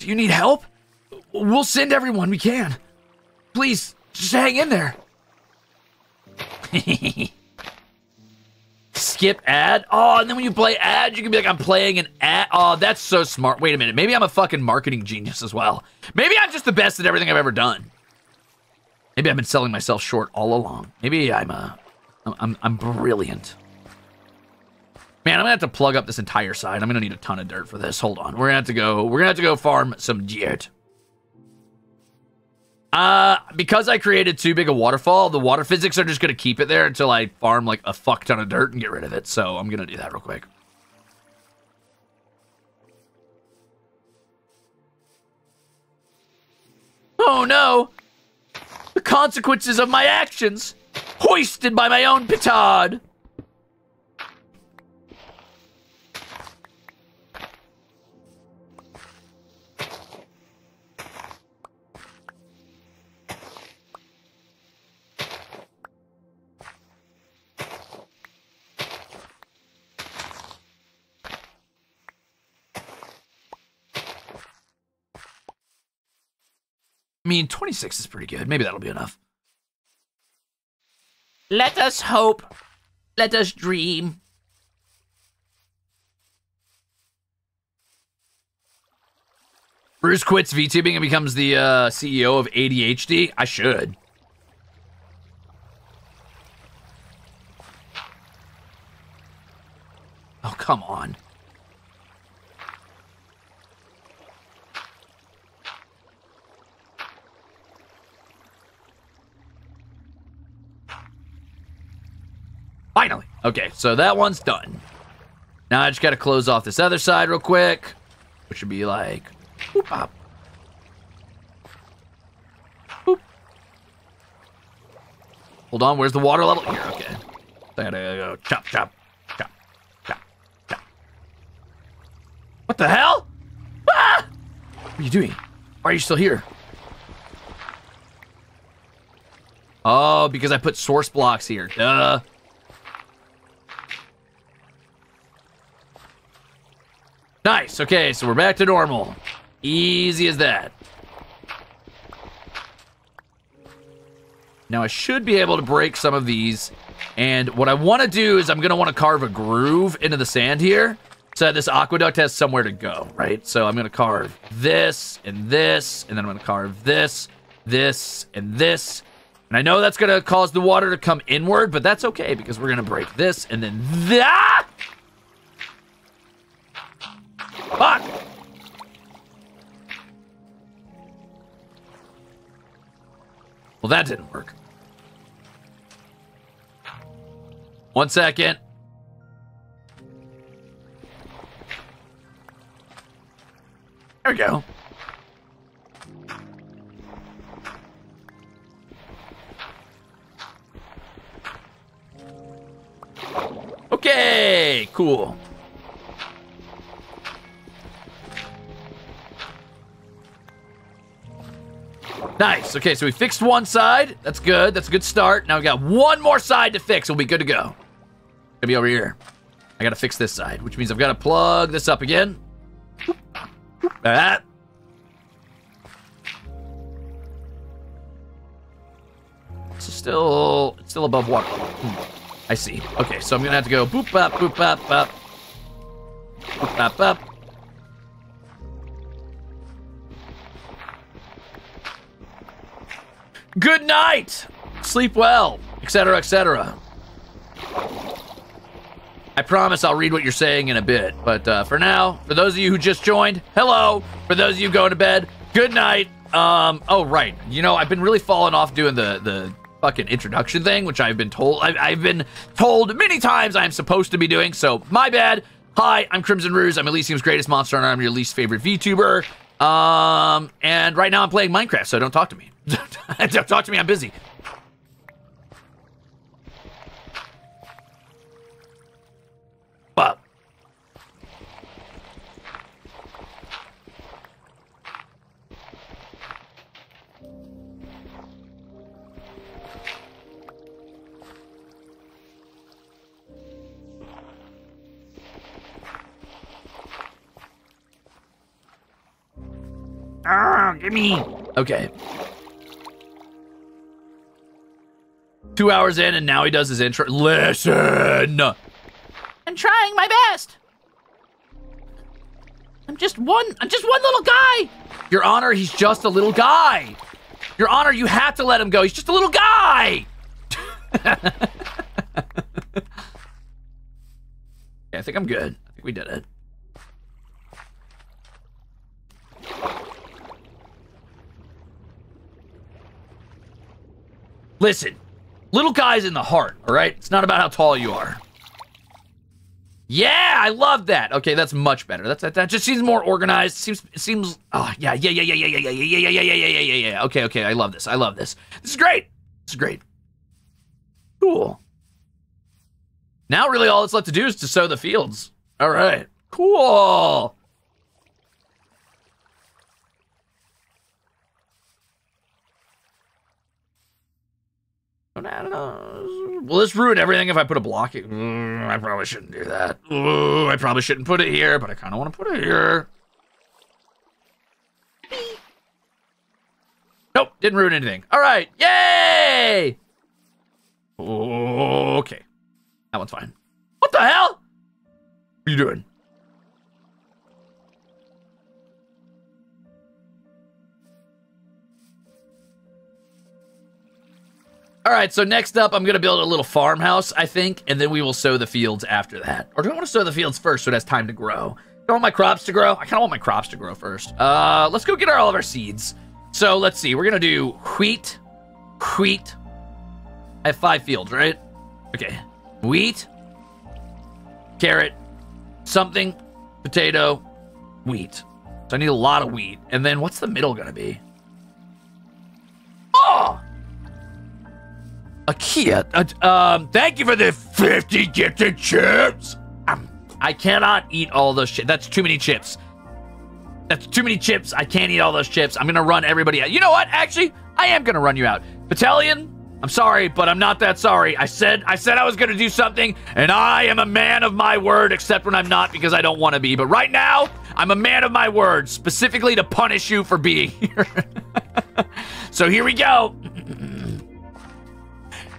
Do you need help? We'll send everyone we can. Please, just hang in there. skip ad. Oh, and then when you play ads, you can be like, I'm playing an ad. Oh, that's so smart. Wait a minute. Maybe I'm a fucking marketing genius as well. Maybe I'm just the best at everything I've ever done. Maybe I've been selling myself short all along. Maybe I'm a, I'm, I'm brilliant. Man, I'm gonna have to plug up this entire side. I'm gonna need a ton of dirt for this. Hold on. We're gonna have to go. We're gonna have to go farm some dirt. Uh, because I created too big a waterfall, the water physics are just gonna keep it there until I farm like a fuck ton of dirt and get rid of it. So I'm gonna do that real quick. Oh no! The consequences of my actions! Hoisted by my own petard! I mean, 26 is pretty good. Maybe that'll be enough. Let us hope. Let us dream. Ruze quits VTubing and becomes the uh, CEO of ADHD. I should. Oh, come on. Finally. Okay, so that one's done. Now I just got to close off this other side real quick, which would be like, boop, up. Boop. Hold on, where's the water level? Here, okay. I gotta go chop, chop, chop, chop, chop. What the hell? Ah! What are you doing? Why are you still here? Oh, because I put source blocks here. Duh. Nice. Okay, so we're back to normal. Easy as that. Now I should be able to break some of these. And what I want to do is I'm going to want to carve a groove into the sand here so that this aqueduct has somewhere to go, right? So I'm going to carve this and this, and then I'm going to carve this, this, and this. And I know that's going to cause the water to come inward, but that's okay because we're going to break this and then that. Fuck! Well, that didn't work. One second. There we go. Okay, cool. Nice. Okay, so we fixed one side. That's good. That's a good start. Now we got one more side to fix. We'll be good to go. Gonna be over here. I gotta fix this side, which means I've got to plug this up again. That. It's still, it's still above water. Hmm. I see. Okay, so I'm gonna have to go boop bop boop bop bop. Boop bop bop. Good night. Sleep well, etc., etc. I promise I'll read what you're saying in a bit. But uh, for now, for those of you who just joined, hello. For those of you going to bed, good night. Um. Oh, right. You know, I've been really falling off doing the the fucking introduction thing, which I've been told I've, I've been told many times I'm supposed to be doing. So my bad. Hi, I'm Crimzon Ruze. I'm Elysium's greatest monster, and I'm your least favorite VTuber. Um, and right now I'm playing Minecraft, so don't talk to me. Don't talk to me. I'm busy. But Ah, give me. Okay. Two hours in, and now he does his intro. Listen. I'm trying my best. I'm just one. I'm just one little guy. Your Honor, he's just a little guy. Your Honor, you have to let him go. He's just a little guy. yeah, I think I'm good. I think we did it. Listen, little guy's in the heart, all right? It's not about how tall you are. Yeah, I love that. Okay, that's much better. That's that, that just seems more organized. Seems seems oh yeah, yeah, yeah, yeah, yeah, yeah, yeah, yeah, yeah, yeah, yeah, yeah, yeah, yeah, yeah. Okay, okay, I love this. I love this. This is great. This is great. Cool. Now really all that's left to do is to sow the fields. All right. Cool. I don't know. Will this ruin everything if I put a block? Mm, I probably shouldn't do that. Ooh, I probably shouldn't put it here, but I kind of want to put it here. Nope, didn't ruin anything. All right, yay! Okay, that one's fine. What the hell? What are you doing? All right, so next up, I'm going to build a little farmhouse, I think, and then we will sow the fields after that. Or do I want to sow the fields first so it has time to grow? I want my crops to grow? I kind of want my crops to grow first. Uh, let's go get our, all of our seeds. So let's see. We're going to do wheat, wheat. I have five fields, right? Okay. Wheat, carrot, something, potato, wheat. So I need a lot of wheat. And then what's the middle going to be? Oh! A Kia. Uh, um, thank you for the 50 gifted chips. Um, I cannot eat all those chips. That's too many chips. That's too many chips. I can't eat all those chips. I'm gonna run everybody out. You know what? Actually, I am gonna run you out. Battalion, I'm sorry, but I'm not that sorry. I said I said I was gonna do something, and I am a man of my word, except when I'm not because I don't want to be. But right now, I'm a man of my word, specifically to punish you for being here. so here we go.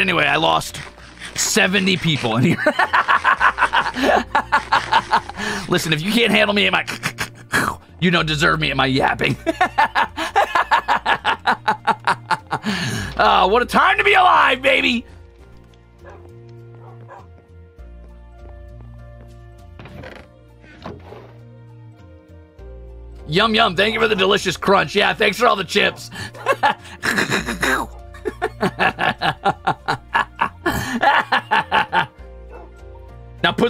anyway, I lost 70 people in here. Listen, if you can't handle me at my you don't deserve me at my yapping. oh, what a time to be alive, baby! Yum yum, thank you for the delicious crunch. Yeah, thanks for all the chips.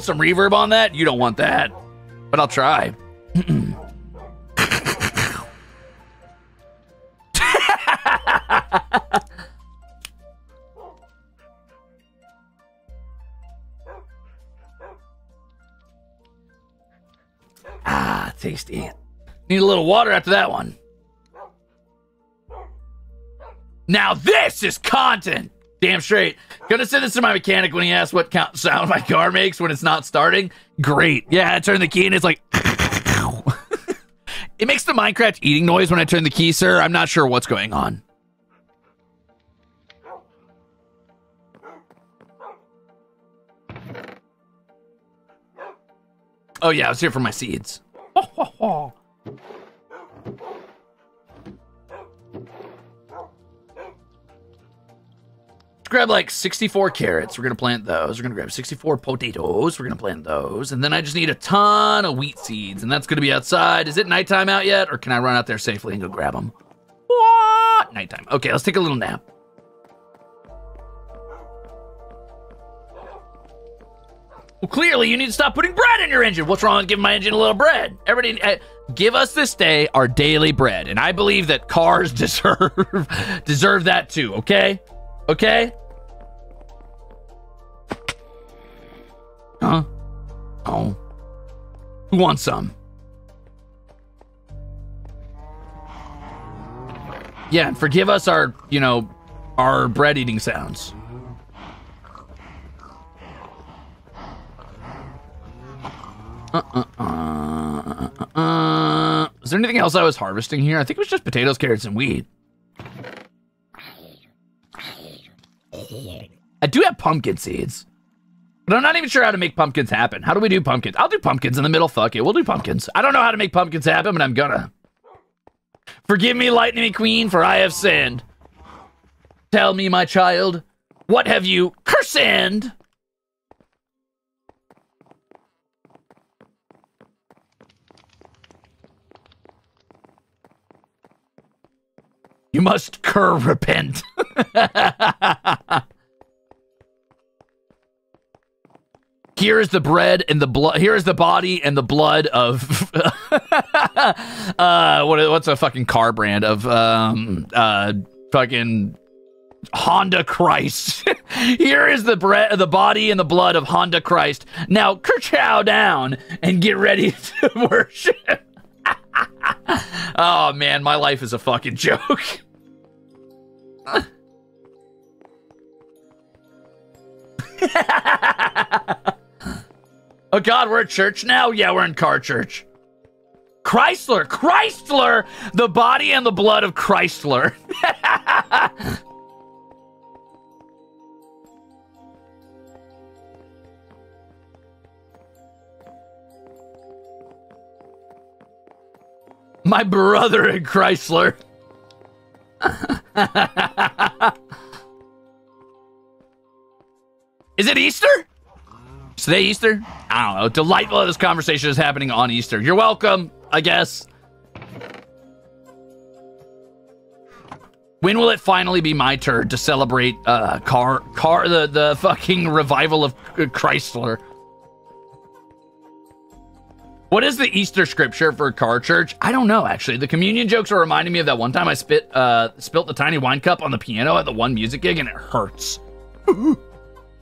Put some reverb on that. You don't want that, but I'll try. ah, tasty. Need a little water after that one. Now this is content. Damn straight. Gonna send this to my mechanic when he asks what sound my car makes when it's not starting. Great. Yeah, I turn the key and it's like. It makes the Minecraft eating noise when I turn the key, sir. I'm not sure what's going on. Oh yeah, I was here for my seeds. grab like 64 carrots. We're gonna plant those. We're gonna grab 64 potatoes. We're gonna plant those. And then I just need a ton of wheat seeds, and that's gonna be outside. Is it nighttime out yet, or can I run out there safely and go grab them? What? Nighttime. Okay, let's take a little nap. Well, clearly you need to stop putting bread in your engine. What's wrong with giving my engine a little bread? Everybody, uh, give us this day our daily bread, and I believe that cars deserve deserve that too. Okay, okay. Huh? Oh. Who wants some? Yeah, and forgive us our, you know, our bread eating sounds. Uh, uh, uh, uh, uh. Is there anything else I was harvesting here? I think it was just potatoes, carrots, and wheat. I do have pumpkin seeds. But I'm not even sure how to make pumpkins happen. How do we do pumpkins? I'll do pumpkins in the middle. Fuck it. We'll do pumpkins. I don't know how to make pumpkins happen, but I'm gonna. Forgive me, Lightning Queen, for I have sinned. Tell me, my child, what have you cursed? You must cur repent. Here is the bread and the blood. Here is the body and the blood of uh, what? What's a fucking car brand of um uh fucking Honda Christ. Here is the bread, the body and the blood of Honda Christ. Now kerchow down and get ready to worship. oh man, my life is a fucking joke. oh god, we're at church now? Yeah, we're in car church. Chrysler, Chrysler, the body and the blood of Chrysler. My brother in Chrysler. Is it Easter? Is today Easter? I don't know. Delightful that this conversation is happening on Easter. You're welcome, I guess. When will it finally be my turn to celebrate uh car car the the fucking revival of Chrysler? What is the Easter scripture for car church? I don't know actually. The communion jokes are reminding me of that one time I spit uh spilt the tiny wine cup on the piano at the one music gig and it hurts.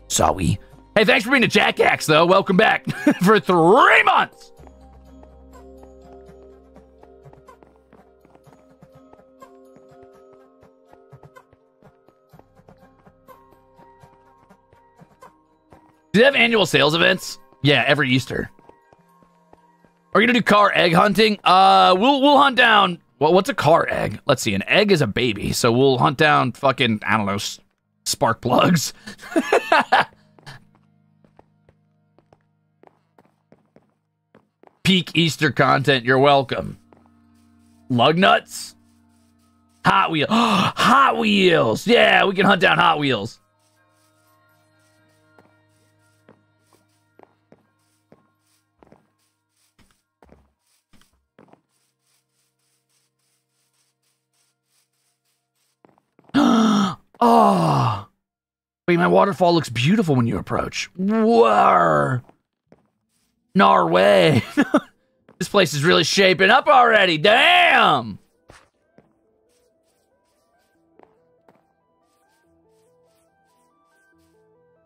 Sorry. Hey, thanks for being a jackass, though. Welcome back for three months. Do they have annual sales events? Yeah, every Easter. Are we gonna do car egg hunting? Uh, we'll we'll hunt down. Well, what's a car egg? Let's see. An egg is a baby, so we'll hunt down fucking I don't know spark plugs. Peak Easter content. You're welcome. Lug nuts. Hot Wheels. Hot Wheels. Yeah, we can hunt down Hot Wheels. oh. Wait, my waterfall looks beautiful when you approach. Whoa. Norway. this place is really shaping up already. Damn.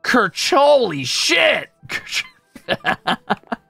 Kirch, holy shit.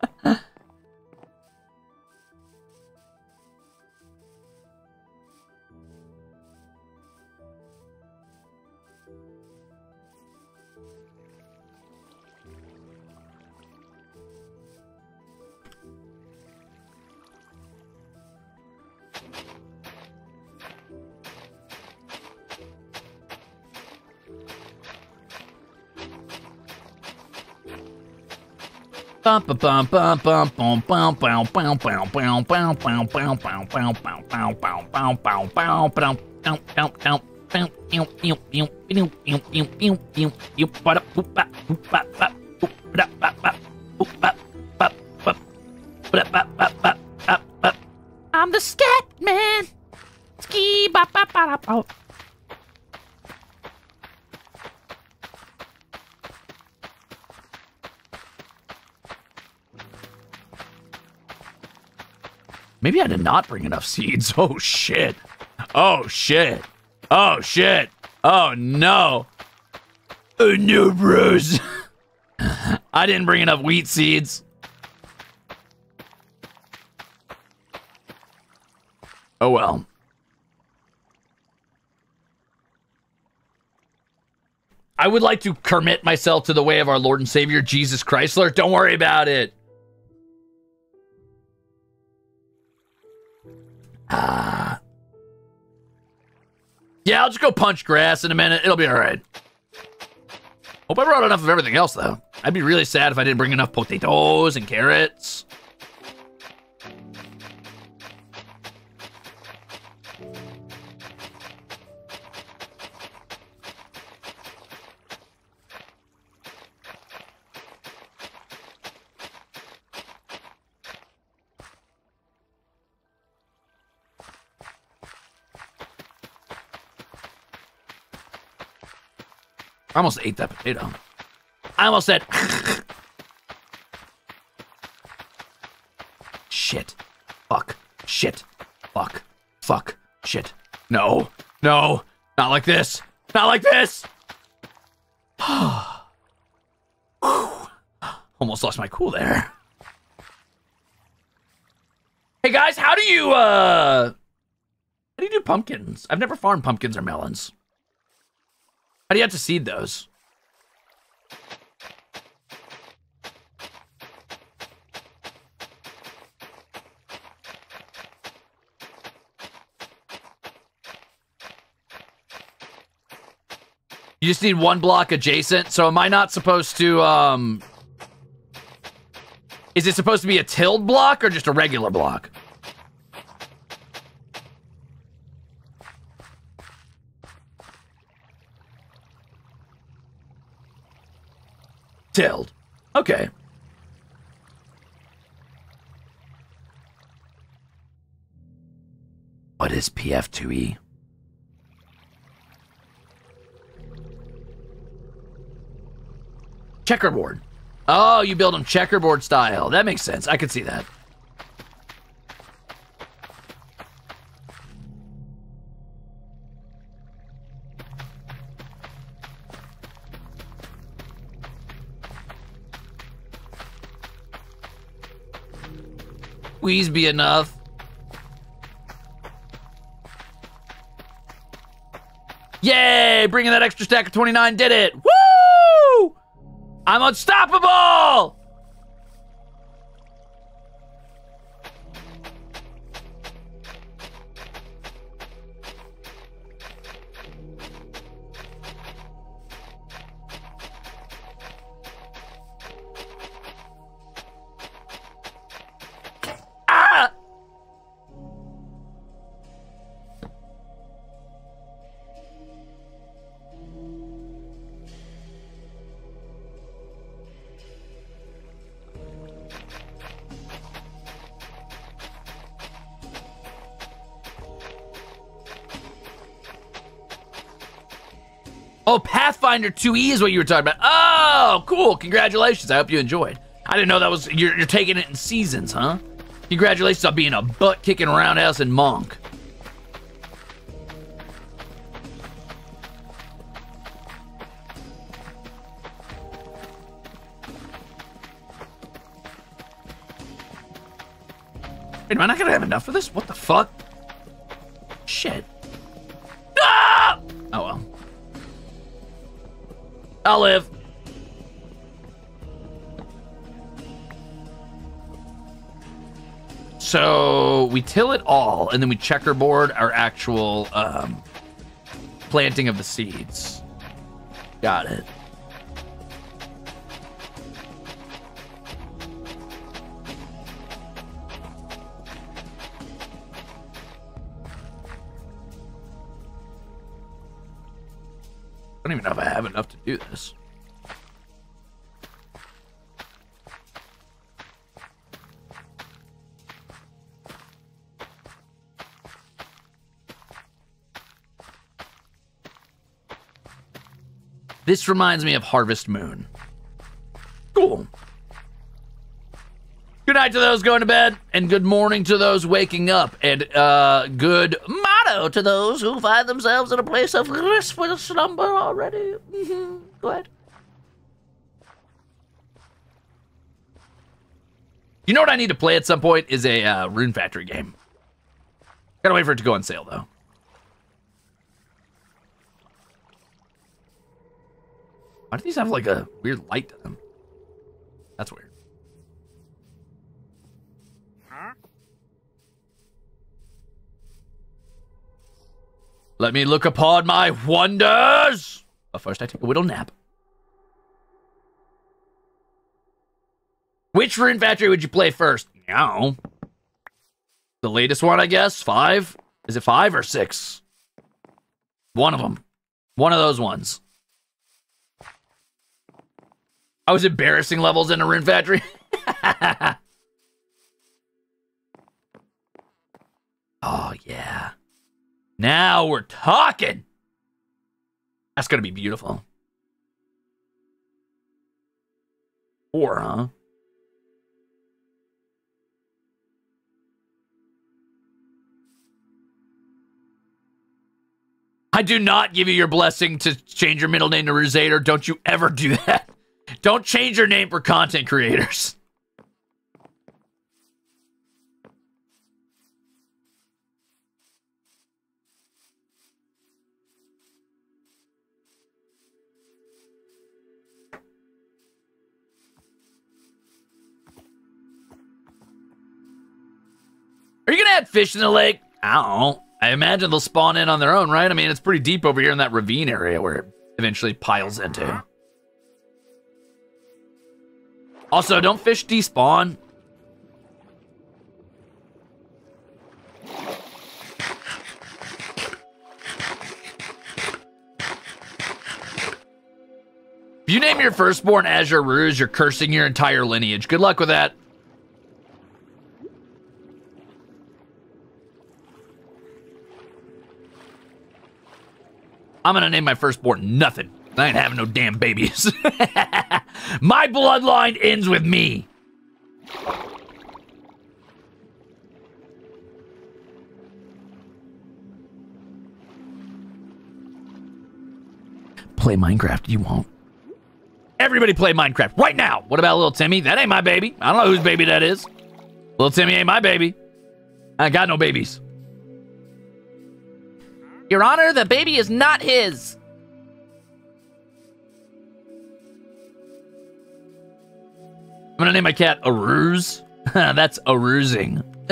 I'm the scat man. Ski bop bop bop bop. Maybe I did not bring enough seeds. Oh shit. Oh shit. Oh shit. Oh no. Oh no, bros. I didn't bring enough wheat seeds. Oh well. I would like to commit myself to the way of our Lord and Savior Jesus Chrysler. Don't worry about it. Ah. Yeah, I'll just go punch grass in a minute. It'll be all right. Hope I brought enough of everything else, though. I'd be really sad if I didn't bring enough potatoes and carrots. Almost ate that potato. I almost said. shit. Fuck. Shit. Fuck. Fuck. Shit. No. No. Not like this. Not like this. Almost lost my cool there. Hey guys, how do you uh how do you do pumpkins? I've never farmed pumpkins or melons. How do you have to seed those? You just need one block adjacent. So am I not supposed to, um... Is it supposed to be a tilled block or just a regular block? Tilled. Okay. What is PF2E? Checkerboard. Oh, you build them checkerboard style. That makes sense. I could see that. Please be enough. Yay! Bringing that extra stack of 29 did it. Woo! I'm unstoppable! Pathfinder 2E is what you were talking about. Oh, cool. Congratulations. I hope you enjoyed. I didn't know that was you're, you're taking it in seasons, huh? Congratulations on being a butt kicking roundhouse and monk. Wait, am I not gonna have enough of this? What the fuck? I'll live. So we till it all, and then we checkerboard our actual um, planting of the seeds. Got it. Do this. This reminds me of Harvest Moon. Cool. Good night to those going to bed, and good morning to those waking up, and uh, good motto to those who find themselves in a place of restful slumber already. Mhm. Go ahead. You know what I need to play at some point is a uh, Rune Factory game. Gotta wait for it to go on sale though. Why do these have like a weird light to them? That's weird. Let me look upon my wonders. But first, I take a little nap. Which Rune Factory would you play first? No. The latest one, I guess. Five? Is it five or six? One of them. One of those ones. I was embarrassing levels in a Rune Factory. oh, yeah. Now we're talking. That's going to be beautiful. Four, huh? I do not give you your blessing to change your middle name to Rusader. Don't you ever do that. Don't change your name for content creators. Are you gonna add fish in the lake? I don't know. I imagine they'll spawn in on their own, right? I mean, it's pretty deep over here in that ravine area where it eventually piles into. Uh-huh. Also, don't fish despawn. If you name your firstborn Azure Ruze, you're cursing your entire lineage. Good luck with that. I'm gonna name my firstborn nothing. I ain't having no damn babies. my bloodline ends with me. Play Minecraft, you won't. Everybody play Minecraft right now. What about little Timmy? That ain't my baby. I don't know whose baby that is. Little Timmy ain't my baby. I got no babies. Your Honor, the baby is not his. I'm gonna name my cat a ruse. That's a rusing.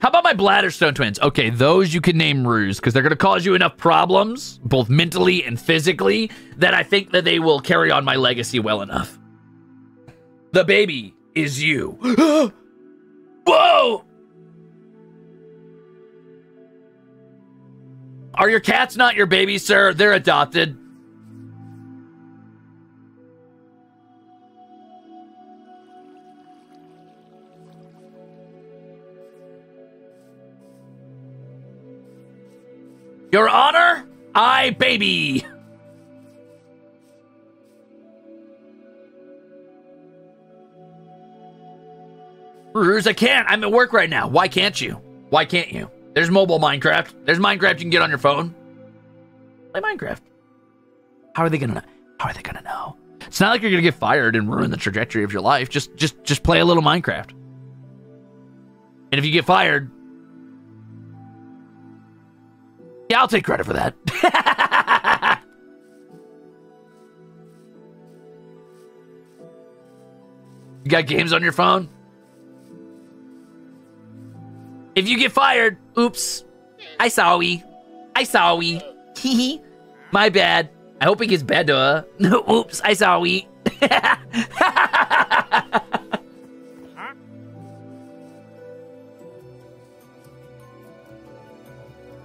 How about my Bladderstone twins? Okay, those you can name Ruze because they're gonna cause you enough problems, both mentally and physically, that I think that they will carry on my legacy well enough. The baby is you. Whoa! Are your cats not your babies, sir? They're adopted. Your Honor, I baby. Ruze, I can't. I'm at work right now. Why can't you? Why can't you? There's mobile Minecraft. There's Minecraft you can get on your phone. Play Minecraft. How are they gonna? How are they gonna know? It's not like you're gonna get fired and ruin the trajectory of your life. Just, just, just play a little Minecraft. And if you get fired, yeah, I'll take credit for that. you got games on your phone? If you get fired, oops. I saw we. I saw we. Hee My bad. I hope he gets better. oops, I saw we.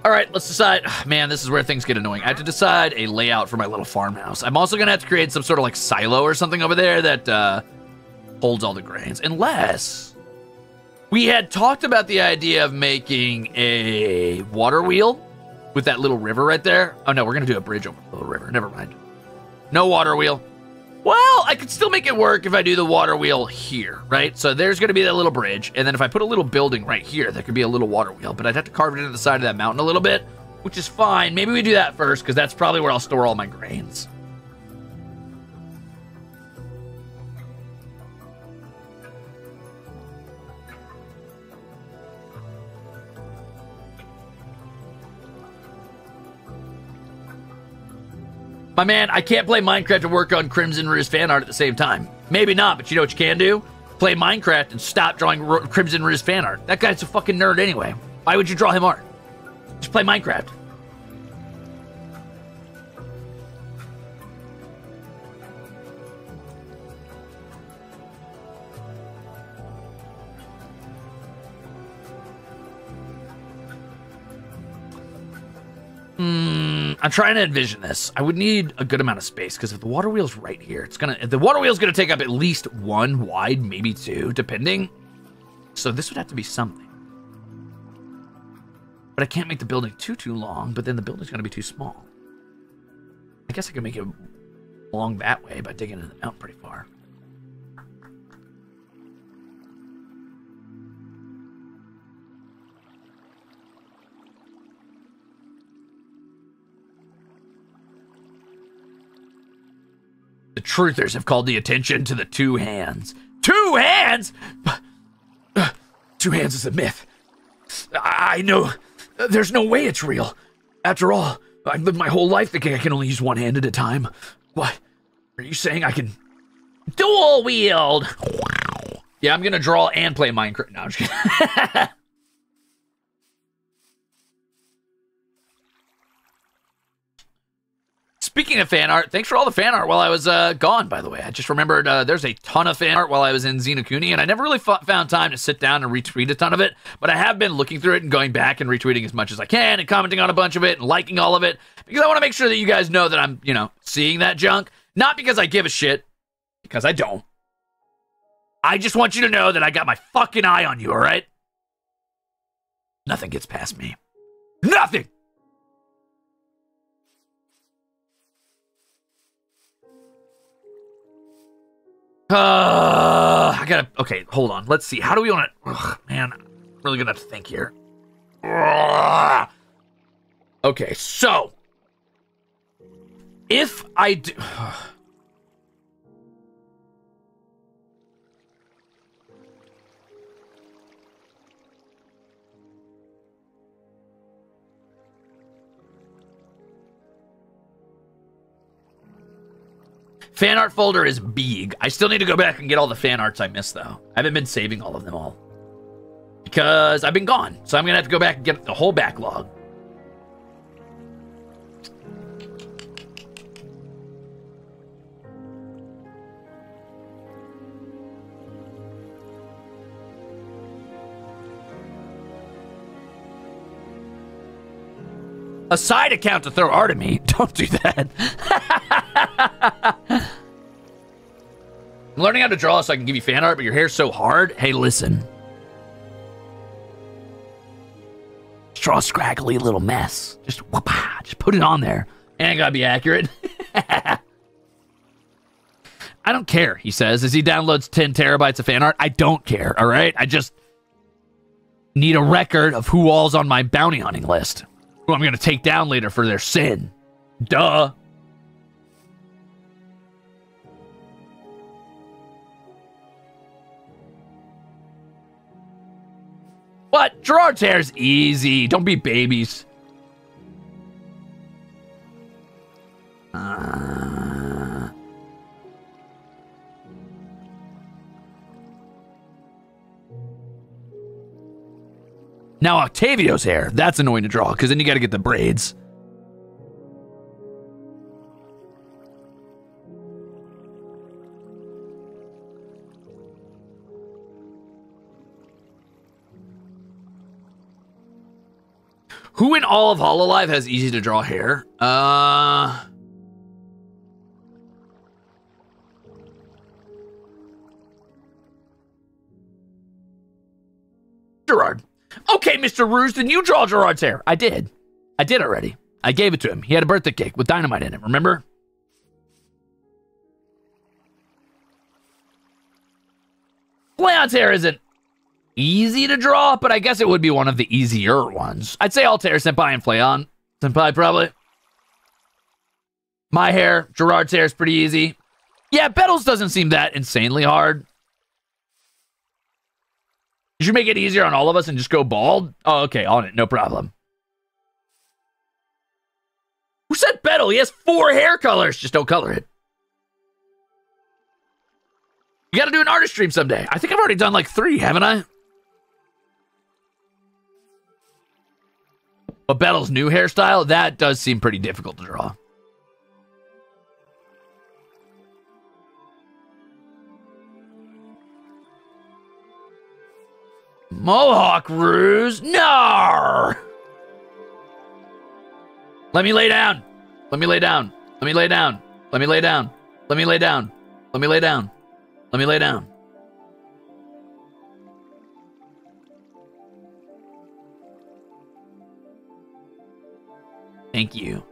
All right, let's decide. Oh, man, this is where things get annoying. I have to decide a layout for my little farmhouse. I'm also gonna have to create some sort of like silo or something over there that uh, holds all the grains, unless we had talked about the idea of making a water wheel with that little river right there. Oh no, we're gonna do a bridge over the little river. Never mind. No water wheel. Well, I could still make it work if I do the water wheel here, right? So there's to be that little bridge, and then if I put a little building right here, there could be a little water wheel, but I'd have to carve it into the side of that mountain a little bit, which is fine. Maybe we do that first, because that's probably where I'll store all my grains. My man, I can't play Minecraft and work on Crimzon Ruze fan art at the same time. Maybe not, but you know what you can do? Play Minecraft and stop drawing Ro- Crimzon Ruze fan art. That guy's a fucking nerd anyway. Why would you draw him art? Just play Minecraft. Hmm, I'm trying to envision this. I would need a good amount of space because if the water wheel's right here, it's gonna the water wheel's gonna take up at least one wide, maybe two, depending. So this would have to be something. But I can't make the building too too long, but then the building's gonna be too small. I guess I could make it long that way by digging the mountain pretty far. The truthers have called the attention to the two hands. Two hands? Uh, Two hands is a myth. I know. There's no way it's real. After all, I've lived my whole life thinking I can only use one hand at a time. What? Are you saying I can dual wield? Yeah, I'm gonna draw and play Minecraft. No, Speaking of fan art, thanks for all the fan art while I was uh, gone, by the way. I just remembered uh, there's a ton of fan art while I was in Xenokuni, and I never really f- found time to sit down and retweet a ton of it, but I have been looking through it and going back and retweeting as much as I can and commenting on a bunch of it and liking all of it because I want to make sure that you guys know that I'm, you know, seeing that junk. Not because I give a shit, because I don't. I just want you to know that I got my fucking eye on you, all right? Nothing gets past me. Nothing! Uh, I gotta. Okay, hold on. Let's see. How do we want to? Man, I'm really gonna have to think here. Ugh. Okay, so if I do. Fan art folder is big. I still need to go back and get all the fan arts I missed, though. I haven't been saving all of them all. Because I've been gone. So I'm going to have to go back and get the whole backlog. A side account to throw art at me. Don't do that. I'm learning how to draw so I can give you fan art, but your hair's so hard. Hey, listen. Just draw a scraggly little mess. Just whoop just put it on there. And gotta be accurate. I don't care, he says, as he downloads 10 terabytes of fan art. I don't care, all right? I just need a record of who all's on my bounty hunting list, who I'm gonna take down later for their sin. Duh. What? Jurard's hair's easy. Don't be babies. Uh... Now Octavio's hair. That's annoying to draw because then you got to get the braids. Who in all of Hololive has easy to draw hair? Uh. Jurard. Okay, Mr. Ruze, then you draw Jurard's hair. I did. I did already. I gave it to him. He had a birthday cake with dynamite in it, remember? Leon's hair isn't easy to draw, but I guess it would be one of the easier ones. I'd say Altare, Senpai, and Flayon. Senpai, probably. My hair, Jurard's hair is pretty easy. Yeah, Bettel's doesn't seem that insanely hard. You should make it easier on all of us and just go bald? Oh, okay, on it, no problem. Who said Bettel? He has four hair colors. Just don't color it. You gotta do an artist stream someday. I think I've already done like three, haven't I? But Bettel's new hairstyle, that does seem pretty difficult to draw. Mohawk Ruze? No! Let me lay down. Let me lay down. Let me lay down. Let me lay down. Let me lay down. Let me lay down. Let me lay down. Thank you.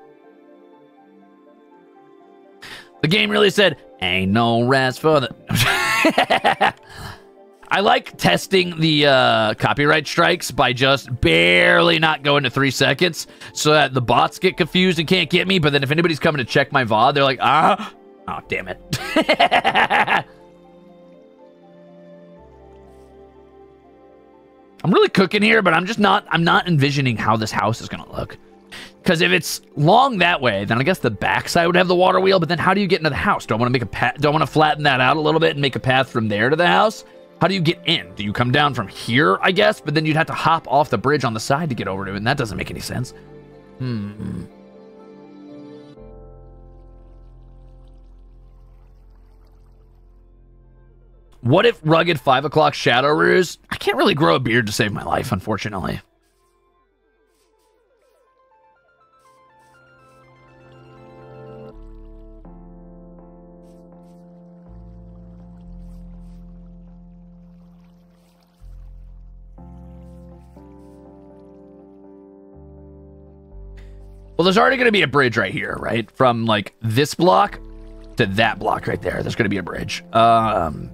The game really said, ain't no rest for the. I like testing the uh, copyright strikes by just barely not going to three seconds so that the bots get confused and can't get me. But then if anybody's coming to check my VOD, they're like, ah, oh, damn it. I'm really cooking here, but I'm just not, I'm not envisioning how this house is going to look. Because if it's long that way, then I guess the backside would have the water wheel. But then how do you get into the house? Do I want to make a path? Do I want to flatten that out a little bit and make a path from there to the house? How do you get in? Do you come down from here, I guess? But then you'd have to hop off the bridge on the side to get over to it, and that doesn't make any sense. Hmm. What if rugged 5 o'clock shadow Ruze? I can't really grow a beard to save my life, unfortunately. Well, there's already going to be a bridge right here, right? From like this block to that block right there. There's going to be a bridge. Um,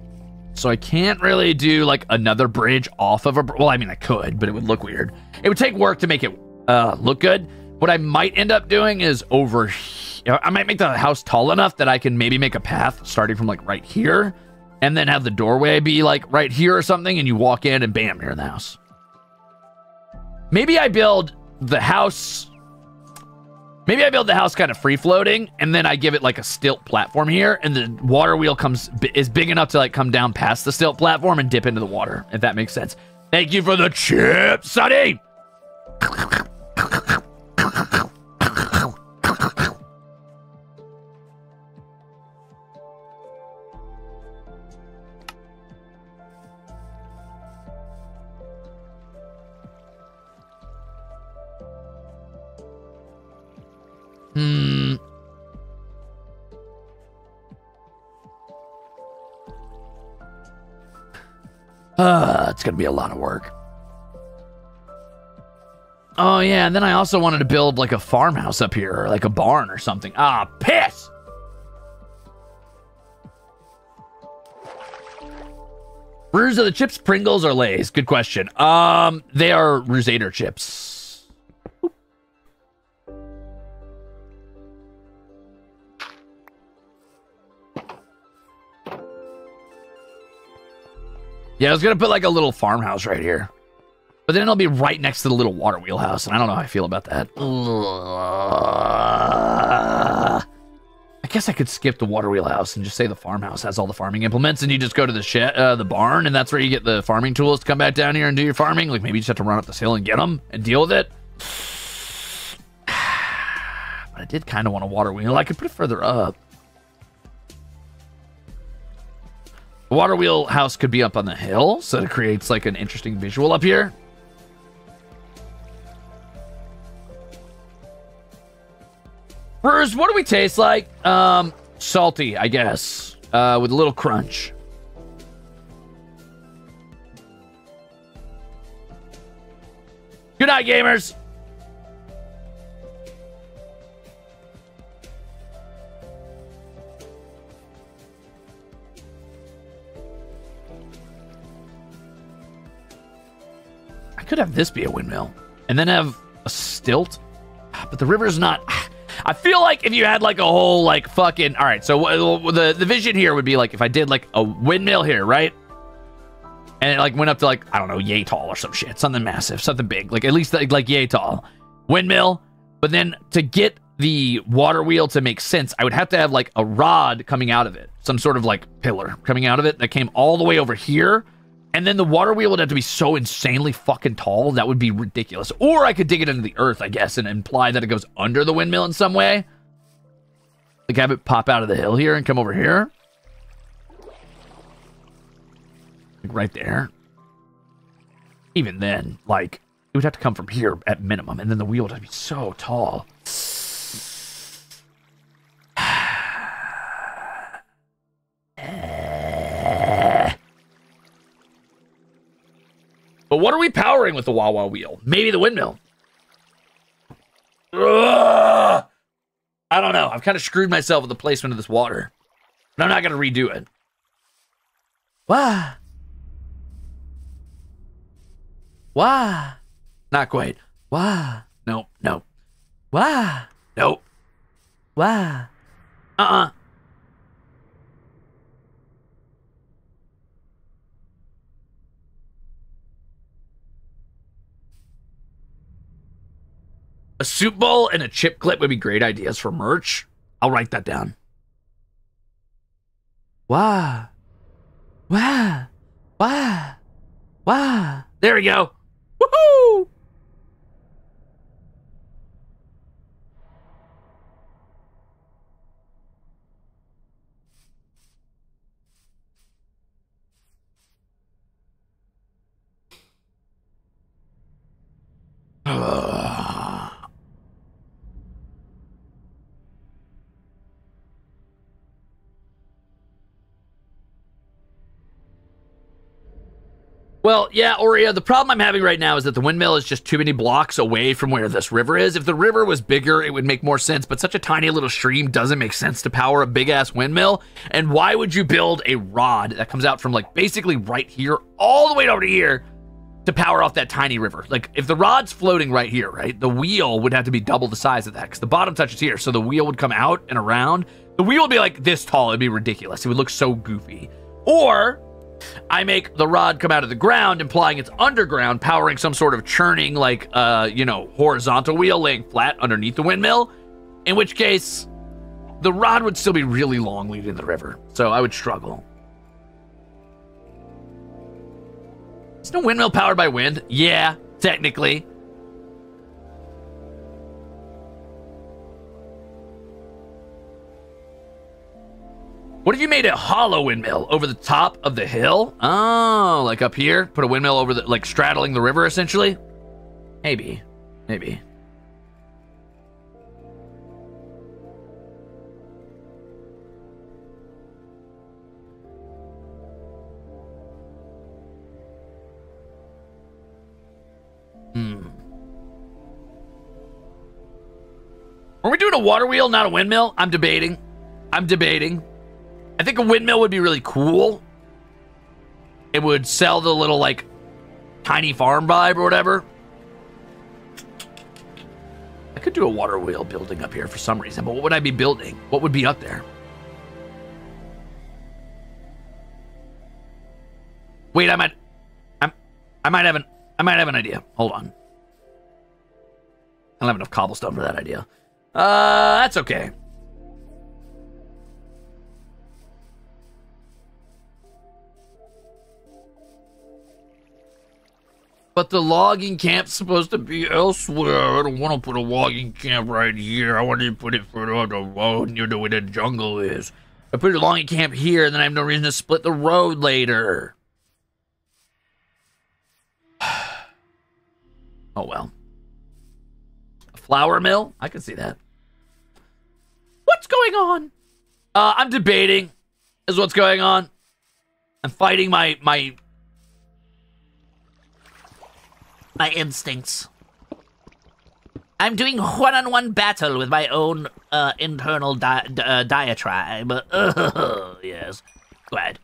so I can't really do like another bridge off of a. Well, I mean, I could, but it would look weird. It would take work to make it uh, look good. What I might end up doing is over. Here, I might make the house tall enough that I can maybe make a path starting from like right here, and then have the doorway be like right here or something, and you walk in and bam, you're in the house. Maybe I build the house Maybe I build the house kind of free floating, and then I give it like a stilt platform here, and the water wheel comes is big enough to like come down past the stilt platform and dip into the water. If that makes sense. Thank you for the chip, Sonny. Hmm. Uh, it's gonna be a lot of work. Oh yeah, and then I also wanted to build like a farmhouse up here, or like a barn or something. Ah, piss! Ruze of the chips Pringles or Lay's? Good question. Um, they are Rusader chips. Yeah, I was gonna put like a little farmhouse right here. But then it'll be right next to the little water wheelhouse, and I don't know how I feel about that. I guess I could skip the water wheelhouse and just say the farmhouse has all the farming implements, and you just go to the shed, uh, the barn, and that's where you get the farming tools to come back down here and do your farming. Like maybe you just have to run up this hill and get them and deal with it. but I did kind of want a water wheel. I could put it further up. Water wheel house could be up on the hill, so it creates like an interesting visual up here. Brewers, what do we taste like? Um, salty, I guess, uh, with a little crunch. Good night, gamers. Could have this be a windmill and then have a stilt, ah, but the river's not. Ah, I feel like if you had like a whole like fucking all right, so the the vision here would be like if I did like a windmill here, right? And it like went up to like I don't know, yay tall or some shit, something massive, something big, like at least like, like yay tall, windmill. But then to get the water wheel to make sense, I would have to have like a rod coming out of it, some sort of like pillar coming out of it that came all the way over here. And then the water wheel would have to be so insanely fucking tall that would be ridiculous. Or I could dig it into the earth, I guess, and imply that it goes under the windmill in some way. Like have it pop out of the hill here and come over here. Like right there. Even then, like, it would have to come from here at minimum, and then the wheel would have to be so tall. But what are we powering with the Wawa wheel? Maybe the windmill. Ugh! I don't know. I've kind of screwed myself with the placement of this water. I'm not going to redo it. Why? Why? Not quite. Why? Nope, nope. Why? Nope. Why? Uh-uh. A soup bowl and a chip clip would be great ideas for merch. I'll write that down. Why? Why? Why? Why? There we go. Woohoo! Ugh. Well, yeah, Oria, the problem I'm having right now is that the windmill is just too many blocks away from where this river is. If the river was bigger, it would make more sense, but such a tiny little stream doesn't make sense to power a big ass windmill. And why would you build a rod that comes out from like basically right here all the way over to here to power off that tiny river? Like, if the rod's floating right here, right, the wheel would have to be double the size of that because the bottom touches here. So the wheel would come out and around. The wheel would be like this tall. It'd be ridiculous. It would look so goofy. Or I make the rod come out of the ground, implying it's underground, powering some sort of churning, like, uh, you know, horizontal wheel laying flat underneath the windmill. In which case, the rod would still be really long leading the river. So I would struggle. Is no windmill powered by wind? Yeah, technically. What if you made a hollow windmill over the top of the hill? Oh, like up here? Put a windmill over the, like straddling the river essentially? Maybe. Maybe. Hmm. Are we doing a water wheel, not a windmill? I'm debating. I'm debating. I think a windmill would be really cool. It would sell the little like tiny farm vibe or whatever. I could do a water wheel building up here for some reason, but what would I be building? What would be up there? Wait, I might, I'm, I might have an, I might have an idea. Hold on. I don't have enough cobblestone for that idea. Uh, that's okay. But the logging camp's supposed to be elsewhere. I don't want to put a logging camp right here. I want to put it further on the road near the way the jungle is. I put a logging camp here, and then I have no reason to split the road later. oh well. A flour mill? I can see that. What's going on? Uh, I'm debating, is what's going on. I'm fighting my my My instincts. I'm doing one-on-one battle with my own uh, internal di- uh, diatribe. Yes. Go ahead.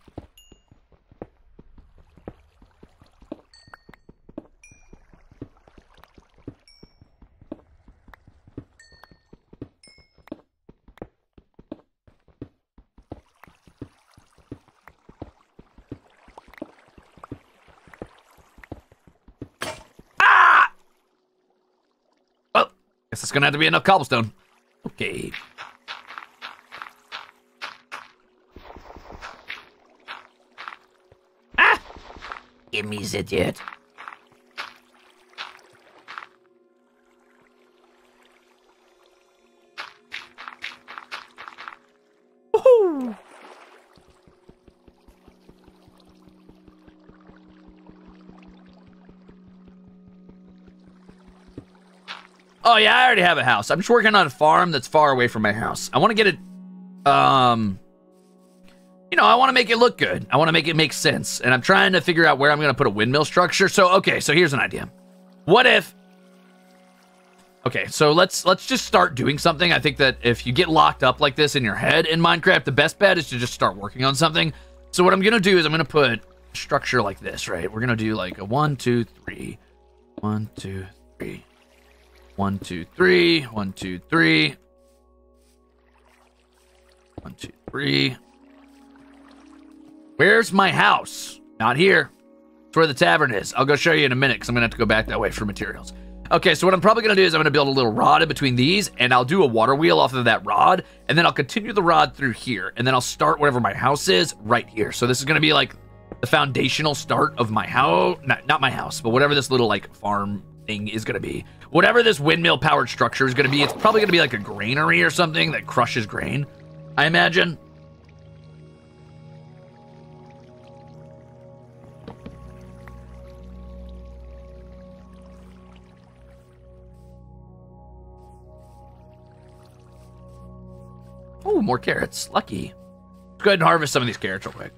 Well, guess it's gonna have to be enough cobblestone. Okay. Ah! Give me the dirt. Oh yeah, I already have a house. I'm just working on a farm that's far away from my house. I want to get it, um, you know, I want to make it look good. I want to make it make sense, and I'm trying to figure out where I'm going to put a windmill structure. So okay, so here's an idea. What if? Okay, so let's let's just start doing something. I think that if you get locked up like this in your head in Minecraft, the best bet is to just start working on something. So what I'm gonna do is I'm gonna put a structure like this, right? We're gonna do like a one, two, three, one, two, three. One, two, three. One, two, three. One, two, three. Where's my house? Not here. It's where the tavern is. I'll go show you in a minute because I'm going to have to go back that way for materials. Okay, so what I'm probably going to do is I'm going to build a little rod in between these, and I'll do a water wheel off of that rod, and then I'll continue the rod through here, and then I'll start wherever my house is right here. So this is going to be like the foundational start of my house. Not, not my house, but whatever this little like farm thing is going to be. Whatever this windmill powered structure is going to be, it's probably going to be like a granary or something that crushes grain, I imagine. Oh, more carrots. Lucky. Let's go ahead and harvest some of these carrots real quick.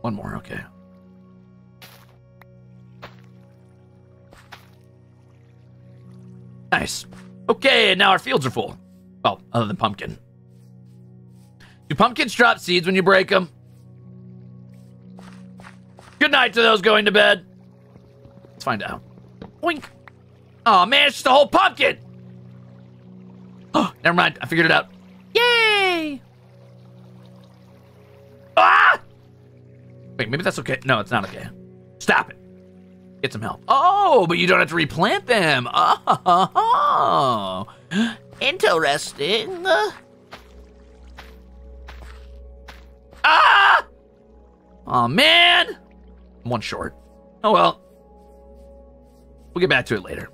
One more, okay. Nice. Okay, now our fields are full. Well, other than pumpkin. Do pumpkins drop seeds when you break them? Good night to those going to bed. Let's find out. Oink. Oh man, it's just a whole pumpkin. Oh, never mind. I figured it out. Yay! Ah! Wait, maybe that's okay. No, it's not okay. Stop it. Get some help. Oh, but you don't have to replant them. Oh. Interesting. Ah! Oh man. One short. Oh well. We'll get back to it later.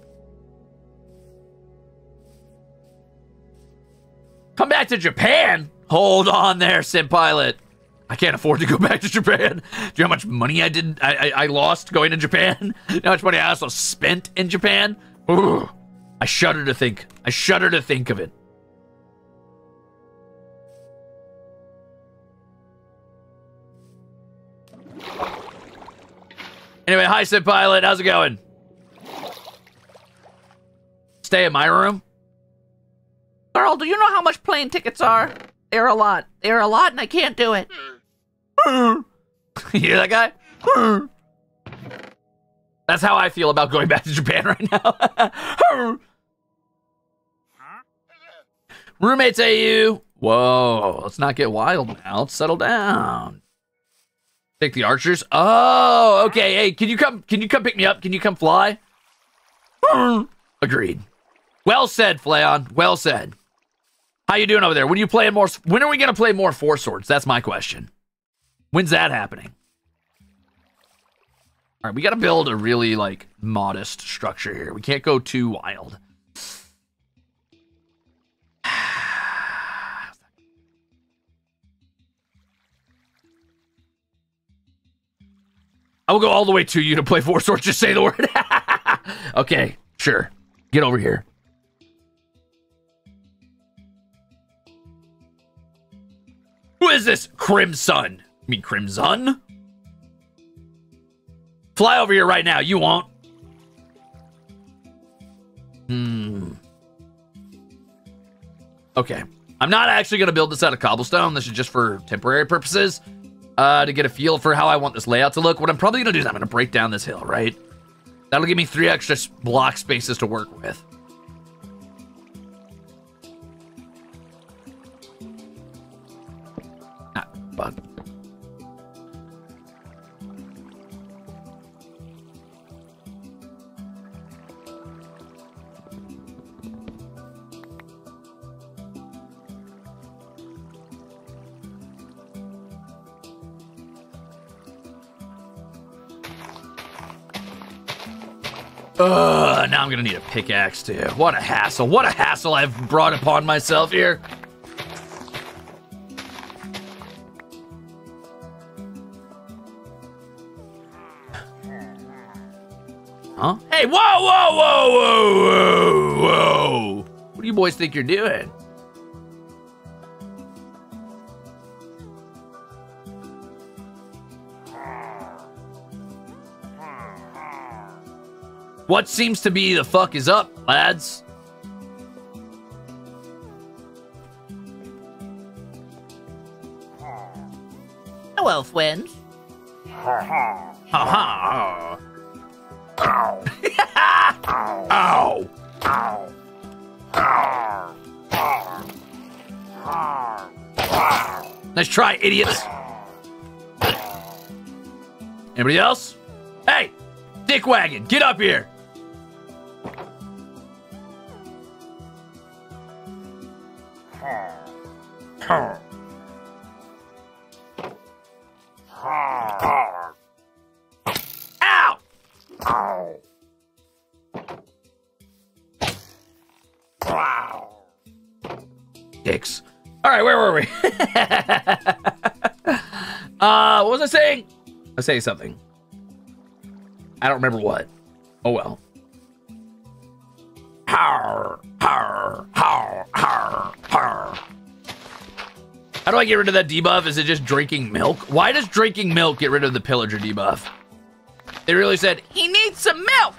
Come back to Japan? Hold on there, Sim Pilot. I can't afford to go back to Japan. Do you know how much money I did? I, I, I lost going to Japan. You know how much money I also spent in Japan? Ooh, I shudder to think. I shudder to think of it. Anyway, hi, Sim Pilot. How's it going? Stay in my room. Carl, do you know how much plane tickets are? They're a lot. They're a lot, and I can't do it. you hear that guy? That's how I feel about going back to Japan right now. Roommates AU. Whoa, let's not get wild now. Let's settle down. Take the archers. Oh, okay. Hey, can you come? Can you come pick me up? Can you come fly? Agreed. Well said, Flayon. Well said. How you doing over there? When are you playing more? When are we gonna play more Four Swords? That's my question. When's that happening? All right, we got to build a really like modest structure here. We can't go too wild. I will go all the way to you to play Four Swords. Just say the word. okay, sure. Get over here. Who is this Crimzon? Mean Crimzon? Fly over here right now. You won't. Hmm. Okay. I'm not actually going to build this out of cobblestone. This is just for temporary purposes. Uh, to get a feel for how I want this layout to look. What I'm probably going to do is I'm going to break down this hill, right? That'll give me three extra block spaces to work with. Ah, bug. Ugh, now I'm gonna need a pickaxe too. What a hassle. What a hassle I've brought upon myself here. Huh? Hey, whoa, whoa, whoa, whoa, whoa, whoa. What do you boys think you're doing? What seems to be the fuck is up, lads? No elf wins. Ha ha. Ow. Nice try, idiots. Anybody else? Hey, Dick Wagon, get up here. Dicks. All right, where were we? uh, what was I saying? I saying something. I don't remember what. Oh well. Har, har, har, har, har. How do I get rid of that debuff? Is it just drinking milk? Why does drinking milk get rid of the pillager debuff? They really said, he needs some milk.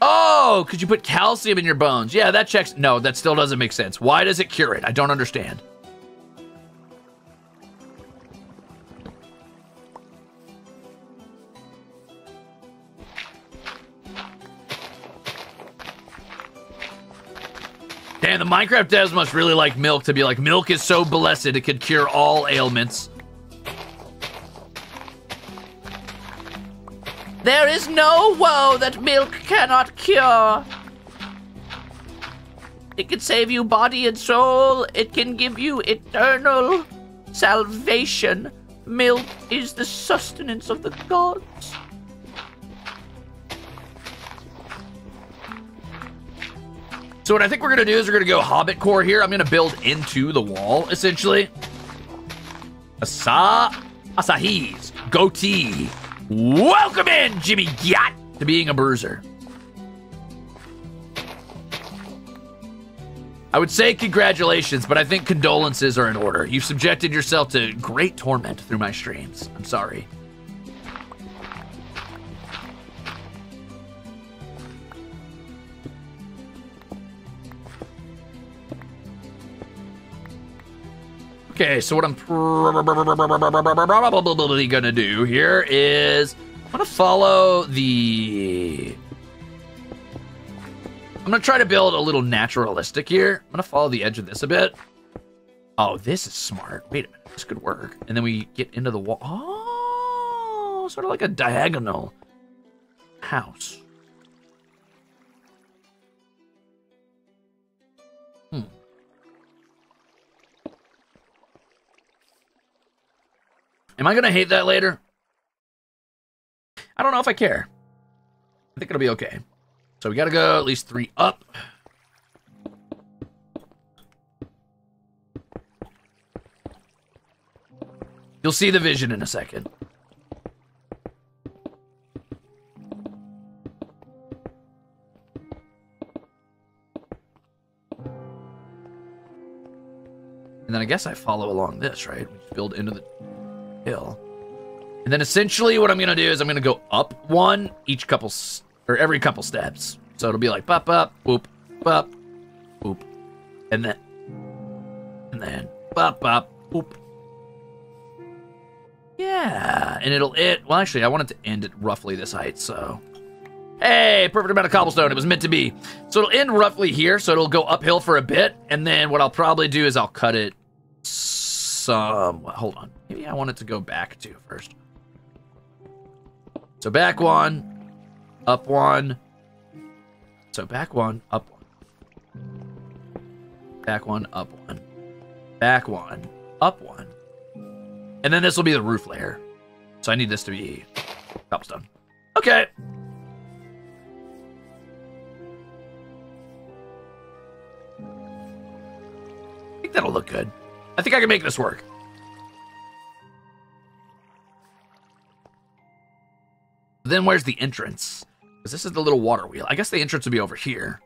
Oh, could you put calcium in your bones? Yeah, that checks. No, that still doesn't make sense. Why does it cure it? I don't understand. Damn, the Minecraft devs must really like milk to be like, milk is so blessed it could cure all ailments. There is no woe that milk cannot cure. It can save you body and soul. It can give you eternal salvation. Milk is the sustenance of the gods. So what I think we're gonna do is we're gonna go Hobbit core here. I'm gonna build into the wall, essentially. Asa Asahi's goatee. Welcome in, Jimmy Gyat, to being a bruiser. I would say congratulations, but I think condolences are in order. You've subjected yourself to great torment through my streams. I'm sorry. Okay, so what I'm probably gonna do here is I'm gonna follow the. I'm gonna try to build a little naturalistic here. I'm gonna follow the edge of this a bit. Oh, this is smart. Wait a minute, this could work. And then we get into the wall. Oh, sort of like a diagonal house. Am I gonna hate that later? I don't know if I care. I think it'll be okay. So we gotta go at least three up. You'll see the vision in a second. And then I guess I follow along this, right? We build into the hill. And then essentially what I'm going to do is I'm going to go up one each couple, or every couple steps. So it'll be like pop, up, whoop, pop, whoop. And then, and then pop, up, whoop. Yeah. And it'll, it, well, actually, I want it to end at roughly this height, so. Hey, perfect amount of cobblestone. It was meant to be. So it'll end roughly here, so it'll go uphill for a bit, and then what I'll probably do is I'll cut it some. Uh, um, hold on. Maybe I want it to go back to first. So back one, up one. So back one, up one. Back one, up one. Back one, up one. And then this will be the roof layer. So I need this to be cobblestone. Okay. I think that'll look good. I think I can make this work. Then where's the entrance? Because this is the little water wheel. I guess the entrance would be over here.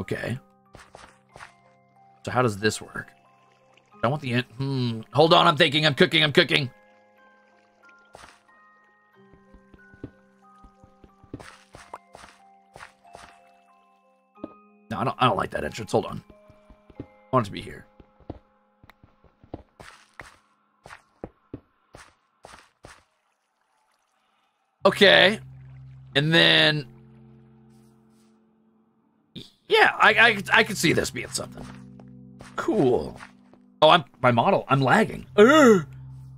Okay. So how does this work? I want the en- hmm. Hold on, I'm thinking. I'm cooking. I'm cooking. No, I don't. I don't like that entrance. Hold on. I want it to be here. Okay, and then yeah, I I I could see this being something cool. Oh, I'm my model. I'm lagging.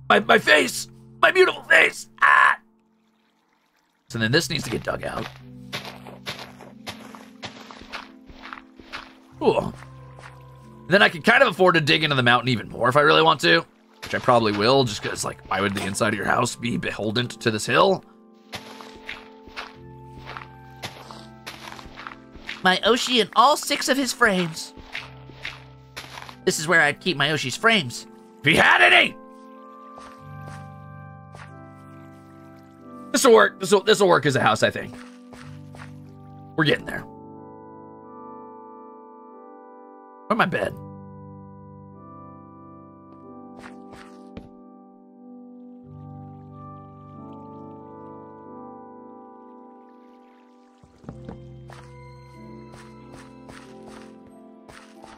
My my face, my beautiful face. Ah. So then this needs to get dug out. Cool. Then I can kind of afford to dig into the mountain even more if I really want to, which I probably will, just because, like, why would the inside of your house be beholden to this hill? My Oshi in all six of his frames. This is where I'd keep my Oshi's frames. If he had any! This'll work. This'll, this'll work as a house, I think. We're getting there. Where's my bed?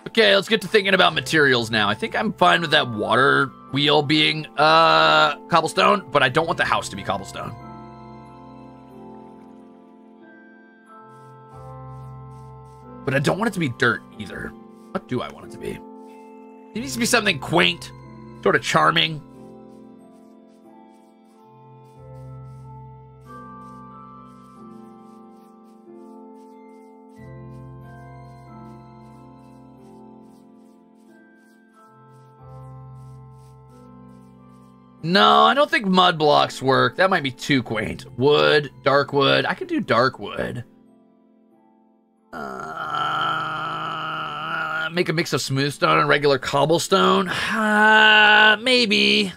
Okay, let's get to thinking about materials now. I think I'm fine with that water wheel being uh cobblestone, but I don't want the house to be cobblestone. But I don't want it to be dirt either. What do I want it to be? It needs to be something quaint, sort of charming. No, I don't think mud blocks work. That might be too quaint. Wood, dark wood. I could do dark wood. Uh, make a mix of smooth stone and regular cobblestone. Uh, maybe.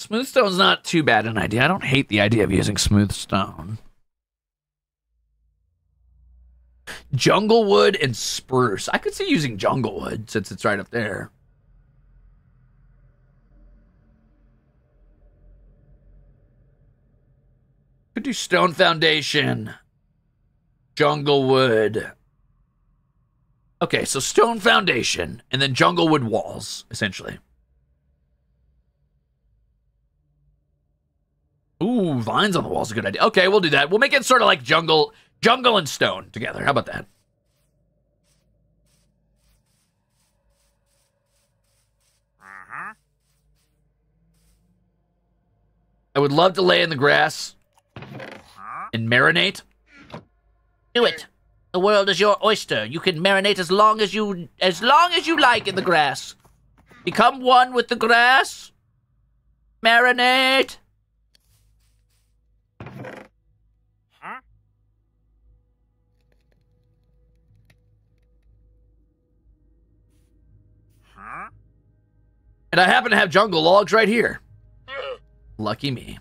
Smooth stone's not too bad an idea. I don't hate the idea of using smooth stone. Jungle wood and spruce. I could see using jungle wood since it's right up there. Could do stone foundation. Jungle wood. Okay, so stone foundation and then jungle wood walls, essentially. Ooh, vines on the walls is a good idea. Okay, we'll do that. We'll make it sort of like jungle jungle and stone together. How about that? Uh -huh. I would love to lay in the grass and marinate? Do it. The world is your oyster. You can marinate as long as you as long as you like in the grass. Become one with the grass. Marinate. Huh? Huh? And I happen to have jungle logs right here. Lucky me.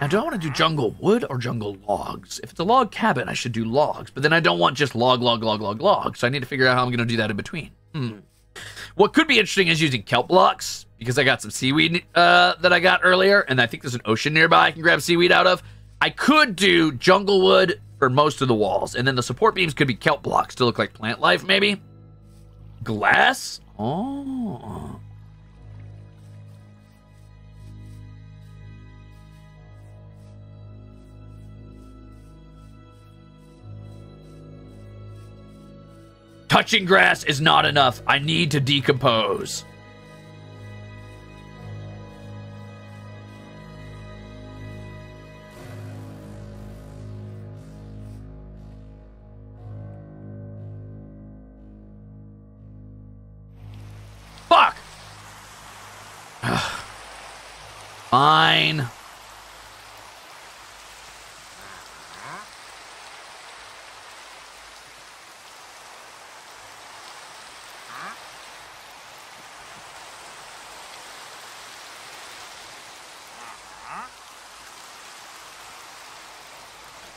Now, do I want to do jungle wood or jungle logs? If it's a log cabin, I should do logs, but then I don't want just log, log, log, log, log. So I need to figure out how I'm going to do that in between. Hmm. What could be interesting is using kelp blocks because I got some seaweed uh, that I got earlier, and I think there's an ocean nearby I can grab seaweed out of. I could do jungle wood for most of the walls, and then the support beams could be kelp blocks to look like plant life, maybe. Glass? Oh. Touching grass is not enough. I need to decompose. Fuck! Fine.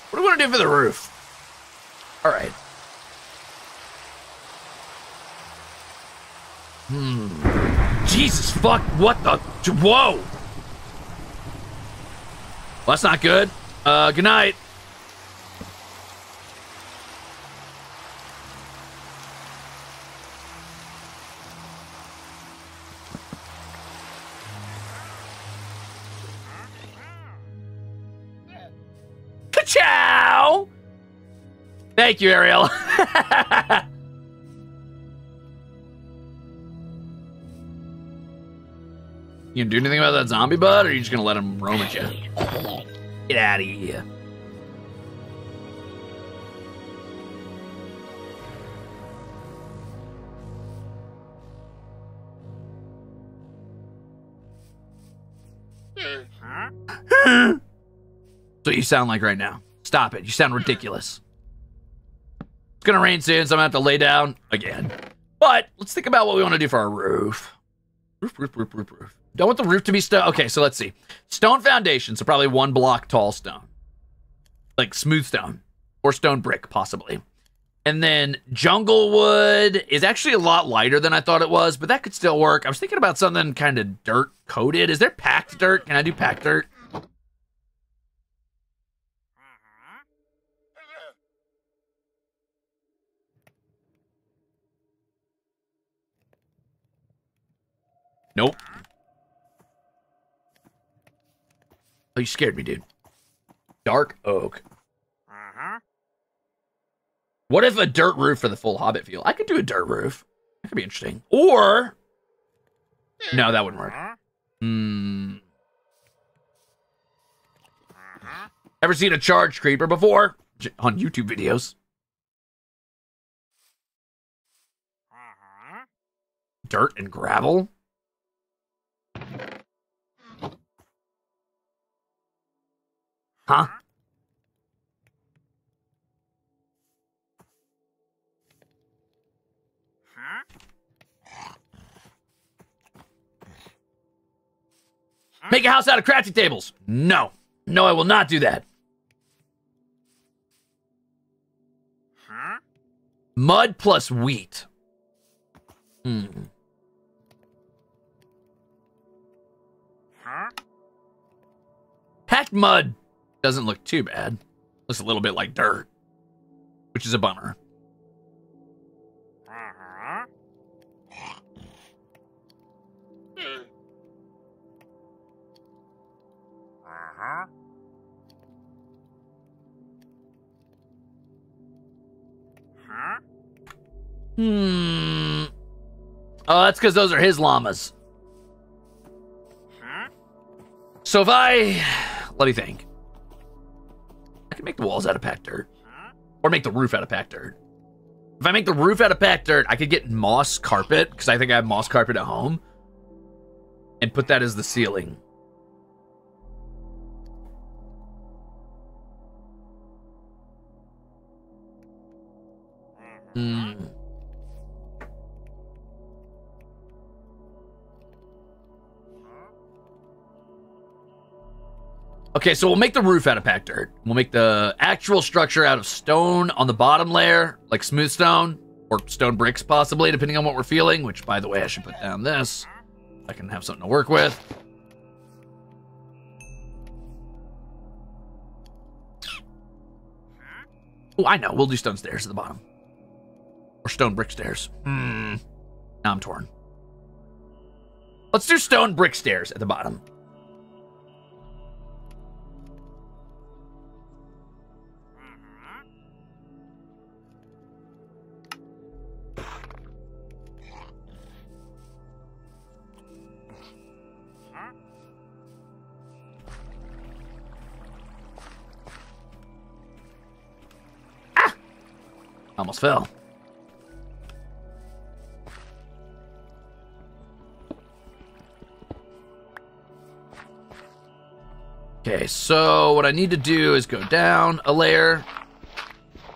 What do we want to do for the roof? All right. Hmm. Jesus fuck, what the? Whoa! Well, that's not good. Uh, good night. Thank you, Ariel. You gonna do anything about that zombie bud, or are you just gonna let him roam at you? Get out of here. Hmm. That's what you sound like right now. Stop it. You sound ridiculous. Gonna rain soon, so I'm gonna have to lay down again. But let's think about what we want to do for our roof. Roof, roof, roof, roof, roof. Don't want the roof to be stone. Okay, so let's see. Stone foundation, so probably one block tall stone. Like smooth stone. Or stone brick, possibly. And then jungle wood is actually a lot lighter than I thought it was, but that could still work. I was thinking about something kind of dirt coated. Is there packed dirt? Can I do packed dirt? Nope. Oh, you scared me, dude. Dark oak. Uh-huh. What if a dirt roof for the full Hobbit feel? I could do a dirt roof. That could be interesting. Or no, that wouldn't work. Hmm. Ever seen a charge creeper before? On YouTube videos. Dirt and gravel. Huh? Make a house out of crafting tables. No. No, I will not do that. Mud plus wheat. Hmm. Packed mud doesn't look too bad. Looks a little bit like dirt, which is a bummer. Hmm. Oh, that's because those are his llamas. So if I, Let me think? Can make the walls out of packed dirt, or make the roof out of packed dirt. If I make the roof out of packed dirt, I could get moss carpet because I think I have moss carpet at home, and put that as the ceiling. Hmm. Okay, so we'll make the roof out of packed dirt. We'll make the actual structure out of stone on the bottom layer, like smooth stone or stone bricks, possibly, depending on what we're feeling. Which, by the way, I should put down this. I can have something to work with. Oh, I know. We'll do stone stairs at the bottom. Or stone brick stairs. Hmm. Now I'm torn. Let's do stone brick stairs at the bottom. Almost fell. Okay, so what I need to do is go down a layer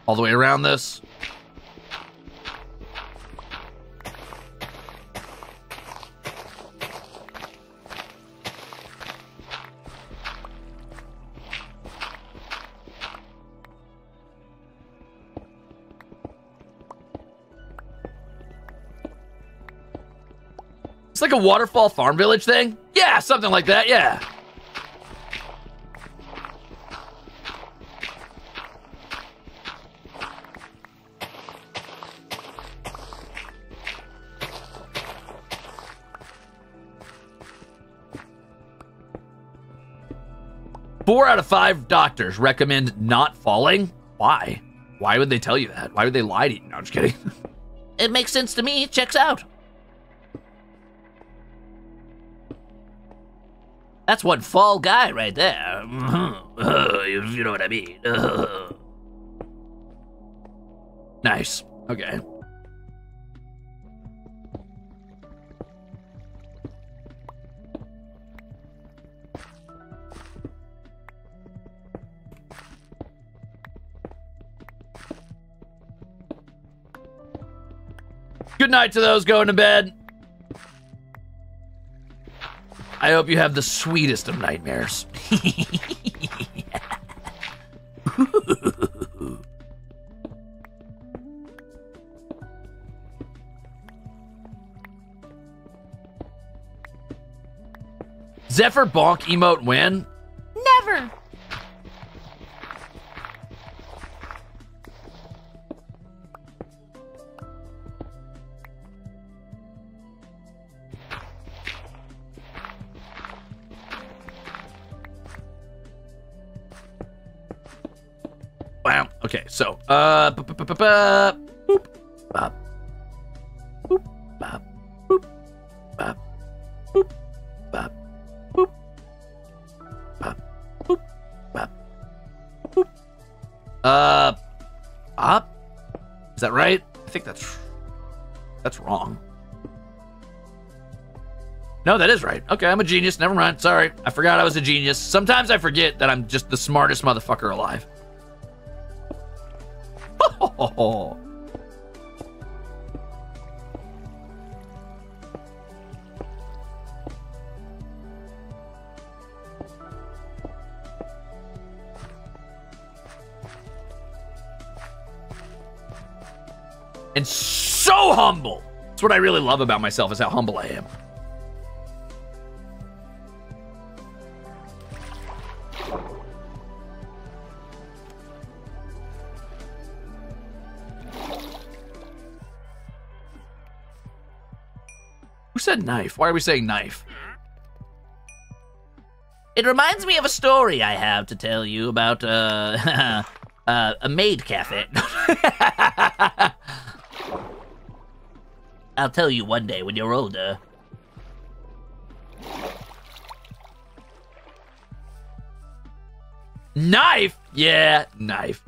all the way around this. A waterfall farm village thing. Yeah, something like that. Yeah. Four out of five doctors recommend not falling. Why? Why would they tell you that? Why would they lie to you? No, I'm just kidding. It makes sense to me. It Checks out. That's one fall guy right there. You know what I mean. nice. Okay. Good night to those going to bed. I hope you have the sweetest of nightmares. Zephyr bonk emote win? Never. Okay, so uh bu- boop bop boop bop boop bop boop bop boop bop boop bop boop. Uh up is that right? I think that's that's wrong. No that is right. Okay i'm a genius. Never mind. Sorry. I forgot i was a genius. Sometimes i forget that i'm just the smartest motherfucker alive and so humble. That's what I really love about myself is how humble I am. Said knife? Why are we saying knife? It reminds me of a story I have to tell you about uh, uh, a maid cafe. I'll tell you one day when you're older. Knife? Yeah, knife.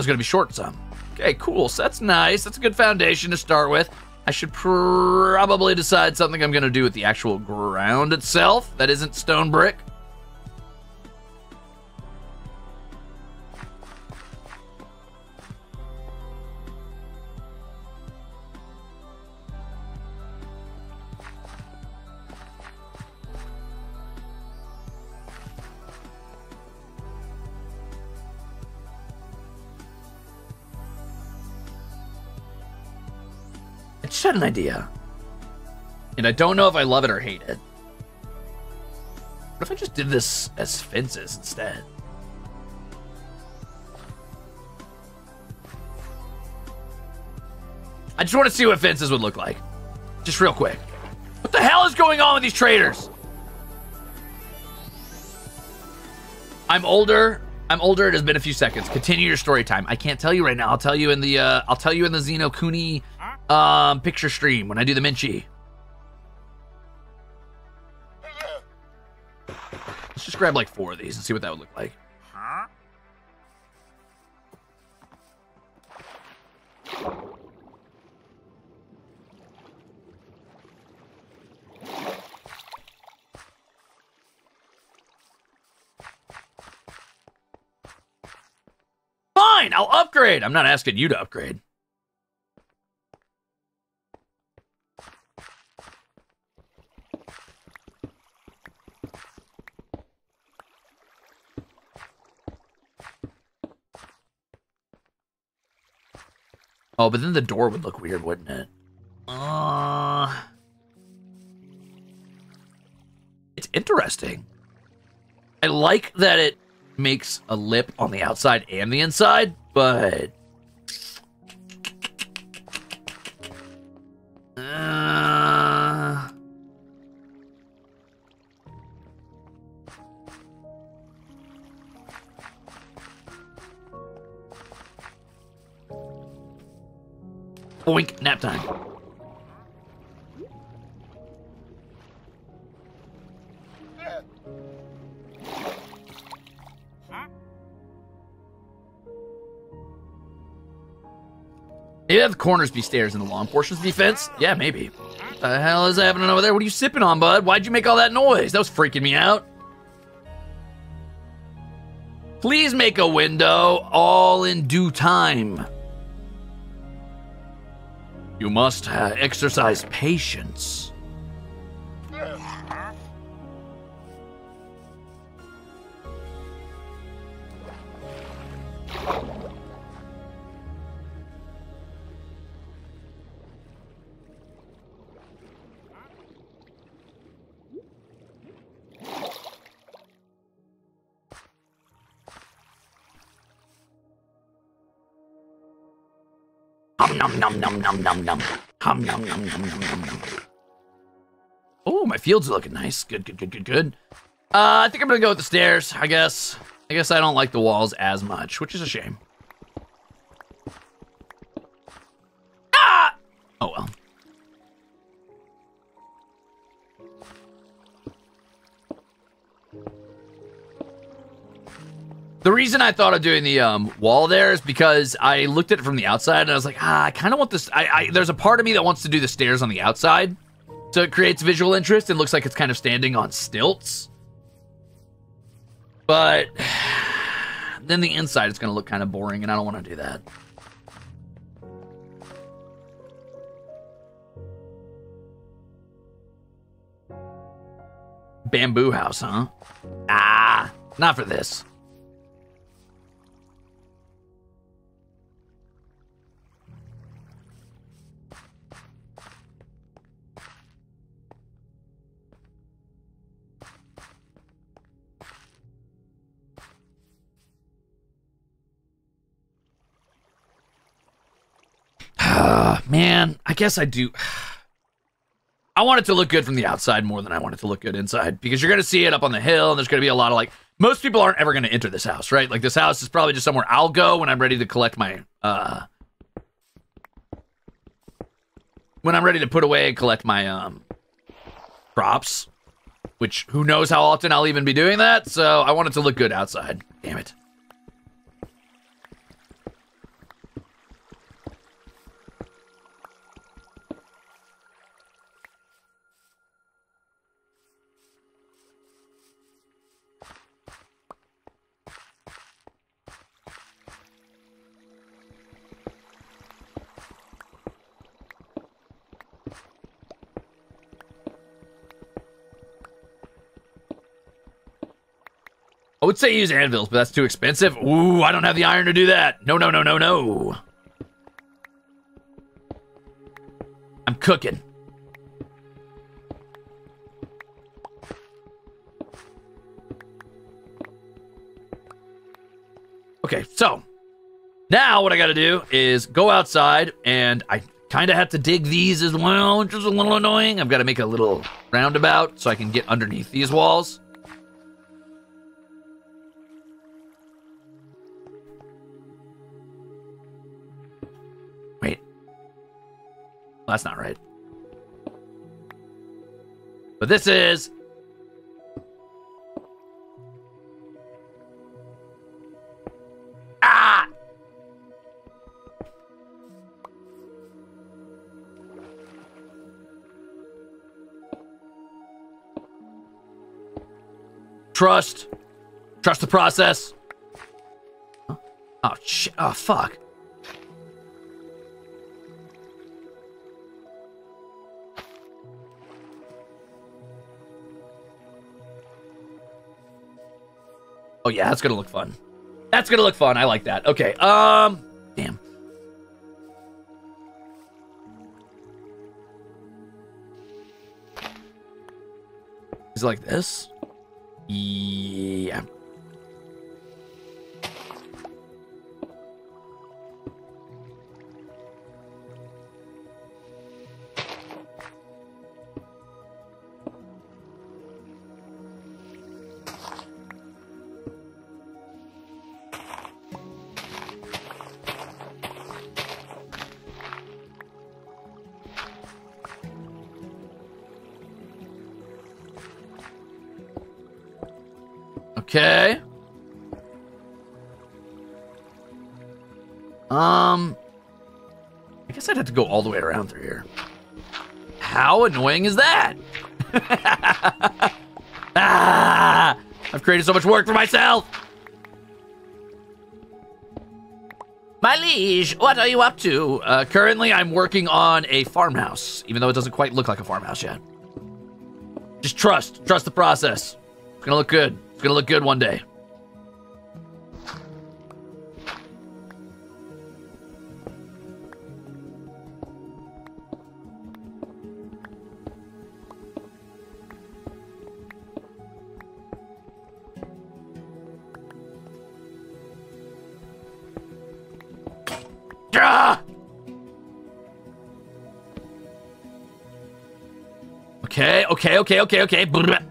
Was going to be short some. Okay, cool. So that's nice. That's a good foundation to start with. I should probably decide something I'm going to do with the actual ground itself that isn't stone brick. Idea. And I don't know if I love it or hate it. What if I just did this as fences instead? I just want to see what fences would look like. Just real quick. What the hell is going on with these traders? I'm older. I'm older. It has been a few seconds. Continue your story time. I can't tell you right now. I'll tell you in the uh, I'll tell you in the Xeno Kuni um, picture stream when I do the Minchi. Let's just grab like four of these and see what that would look like. Fine, I'll upgrade. I'm not asking you to upgrade. Oh, but then the door would look weird, wouldn't it? Uh, it's interesting. I like that it makes a lip on the outside and the inside, but Oink, nap time. Maybe have the corners be stairs and the long portions be fence? Yeah, maybe. What the hell is happening over there? What are you sipping on, bud? Why'd you make all that noise? That was freaking me out. Please make a window, all in due time. You must uh, exercise patience. Hum. Oh, my fields are looking nice. Good, good, good, good, good. Uh, I think I'm gonna go with the stairs. I guess. I guess I don't like the walls as much, which is a shame. Ah! Oh well. Reason I thought of doing the um, wall there is because I looked at it from the outside and I was like, ah, I kind of want this. I, I there's a part of me that wants to do the stairs on the outside, so it creates visual interest and looks like it's kind of standing on stilts. But then the inside is going to look kind of boring, and I don't want to do that. Bamboo house, huh? Ah, not for this. Man, I guess I do. I want it to look good from the outside more than I want it to look good inside because you're going to see it up on the hill and there's going to be a lot of like, most people aren't ever going to enter this house, right? Like, this house is probably just somewhere I'll go when I'm ready to collect my, uh, when I'm ready to put away and collect my, um, crops, which who knows how often I'll even be doing that. So I want it to look good outside. Damn it. I would say use anvils, but that's too expensive. Ooh, I don't have the iron to do that. No, no, no, no, no. I'm cooking. Okay, so now what I gotta do is go outside and I kind of have to dig these as well, which is a little annoying. I've got to make a little roundabout so I can get underneath these walls. That's not right. But this is Ah! Trust. Trust the process. Oh, shit. Oh, fuck. Oh, yeah, that's gonna look fun. That's gonna look fun. I like that. Okay. Um. Damn. Is it like this? Yeah. Okay. Um, I guess I'd have to go all the way around through here. How annoying is that? ah, I've created so much work for myself. My liege, what are you up to? Uh, currently, I'm working on a farmhouse, even though it doesn't quite look like a farmhouse yet. Just trust, trust the process. It's gonna look good. It's gonna look good one day. Ah! Okay, okay, okay, okay, okay.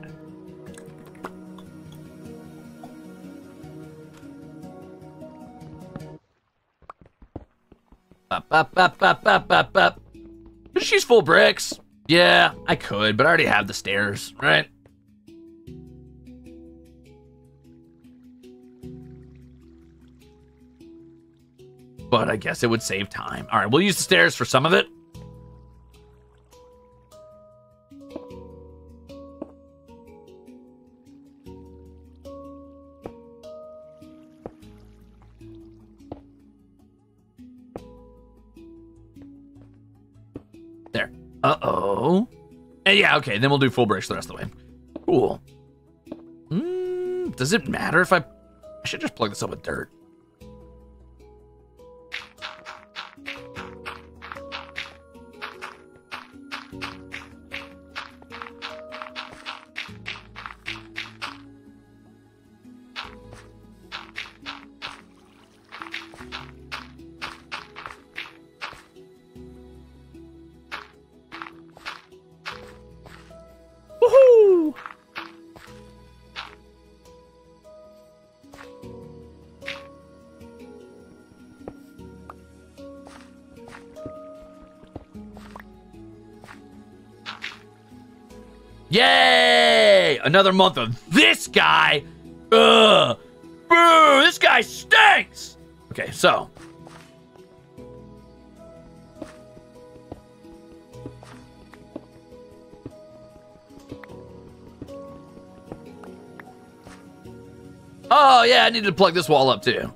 Up, up, up, up, up, up, up. Just use full bricks. Yeah, I could, but I already have the stairs, right? But I guess it would save time. All right, we'll use the stairs for some of it. Yeah, okay, then we'll do full bricks the rest of the way. Cool. Mm, does it matter if I... I should just plug this up with dirt. Another month of this guy. Ugh. Boo! This guy stinks. Okay, so Oh yeah, I need to plug this wall up too.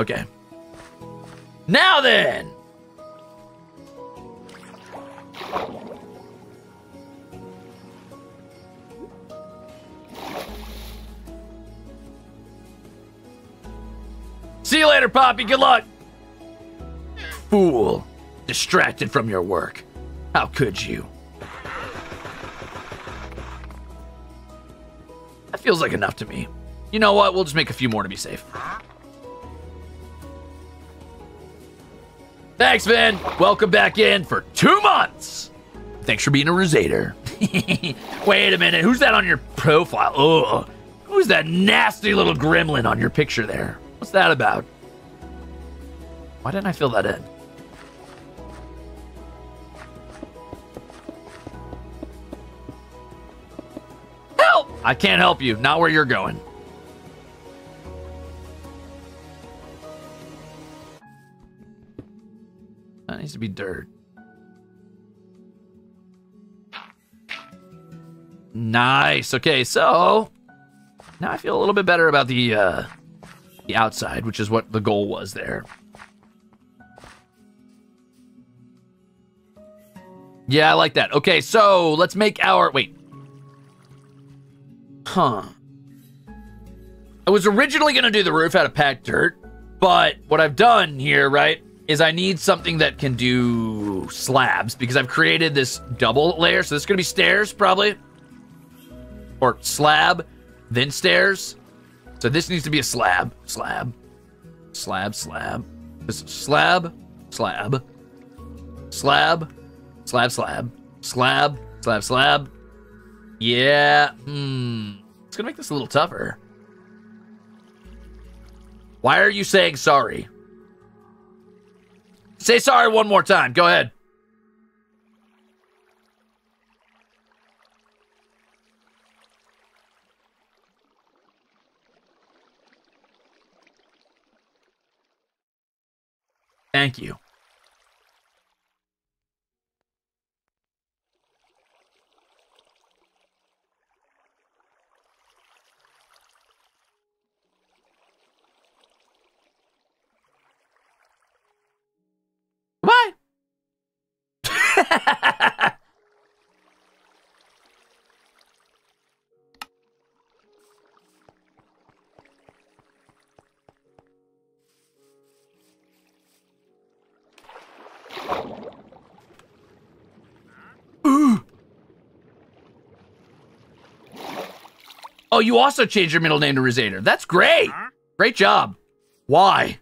Okay. Now then. See you later, Poppy. Good luck. Fool. Distracted from your work. How could you? That feels like enough to me. You know what? We'll just make a few more to be safe. Thanks, Vin. Welcome back in for two months. Thanks for being a Rosator. Wait a minute. Who's that on your profile? Ugh. Who's that nasty little gremlin on your picture there? What's that about? Why didn't I fill that in? Help! I can't help you. Not where you're going. That needs to be dirt. Nice. Okay, so now I feel a little bit better about the uh the outside, which is what the goal was there. Yeah, I like that. Okay, so let's make our wait. Huh. I was originally gonna do the roof out of packed dirt, but what I've done here, right, is I need something that can do slabs because I've created this double layer. So this is gonna be stairs, probably. Or slab, then stairs. So this needs to be a slab. Slab. Slab, slab. This slab, slab. Slab. Slab, slab. Slab, slab, slab. Yeah. Hmm. It's gonna make this a little tougher. Why are you saying sorry? Say sorry one more time. Go ahead. Thank you. Goodbye. Oh, you also changed your middle name to Rosator. That's great. Great job. Why?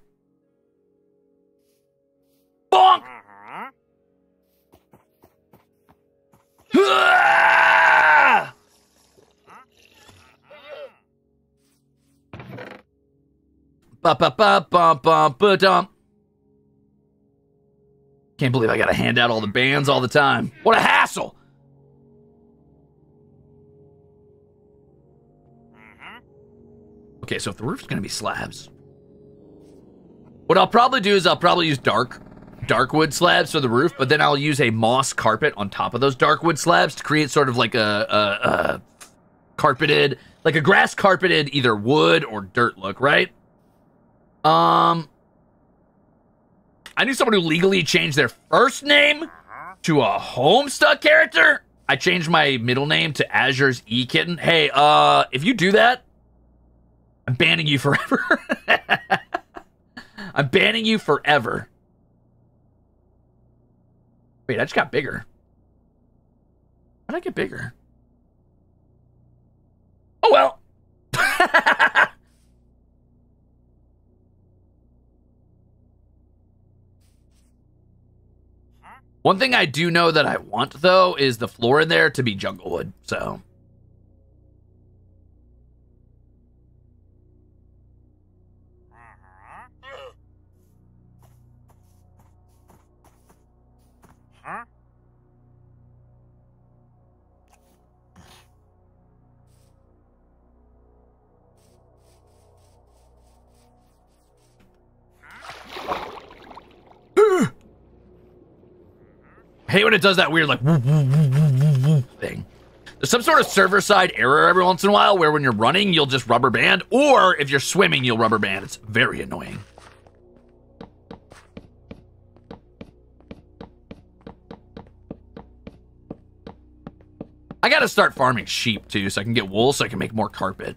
Ba ba ba ba ba ba dum. Can't believe I gotta hand out all the bands all the time. What a hassle! Mm-hmm. Okay, so if the roof's gonna be slabs, what I'll probably do is I'll probably use dark dark wood slabs for the roof, but then I'll use a moss carpet on top of those dark wood slabs to create sort of like a, a, a carpeted, like a grass carpeted either wood or dirt look, right? Um, I knew someone who legally changed their first name to a Homestuck character. I changed my middle name to Azure's E Kitten. Hey, uh, if you do that, I'm banning you forever. I'm banning you forever. Wait, I just got bigger. How did I get bigger? Oh well. One thing I do know that I want though is the floor in there to be junglewood. So I hate when it does that weird like thing. There's some sort of server side error every once in a while where when you're running, you'll just rubber band, or if you're swimming, you'll rubber band. It's very annoying. I gotta start farming sheep too, so I can get wool so I can make more carpet.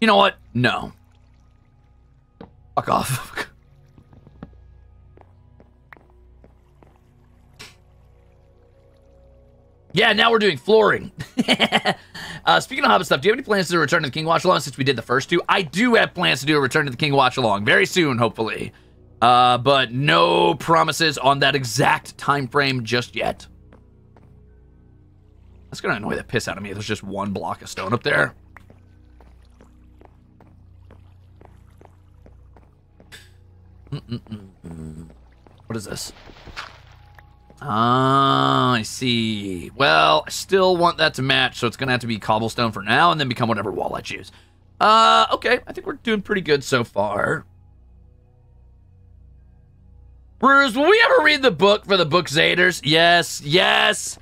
You know what? No. Fuck off. yeah, now we're doing flooring. uh, speaking of Hobbit stuff, do you have any plans to do a Return to the King watch along since we did the first two? I do have plans to do a Return to the King watch along very soon, hopefully. Uh, but no promises on that exact time frame just yet. That's gonna annoy the piss out of me. If there's just one block of stone up there. What is this? Ah, I see. Well, I still want that to match, so it's gonna have to be cobblestone for now, and then become whatever wall I choose. Uh, okay. I think we're doing pretty good so far. Bruce, will we ever read the book for the book Zaders? Yes, yes.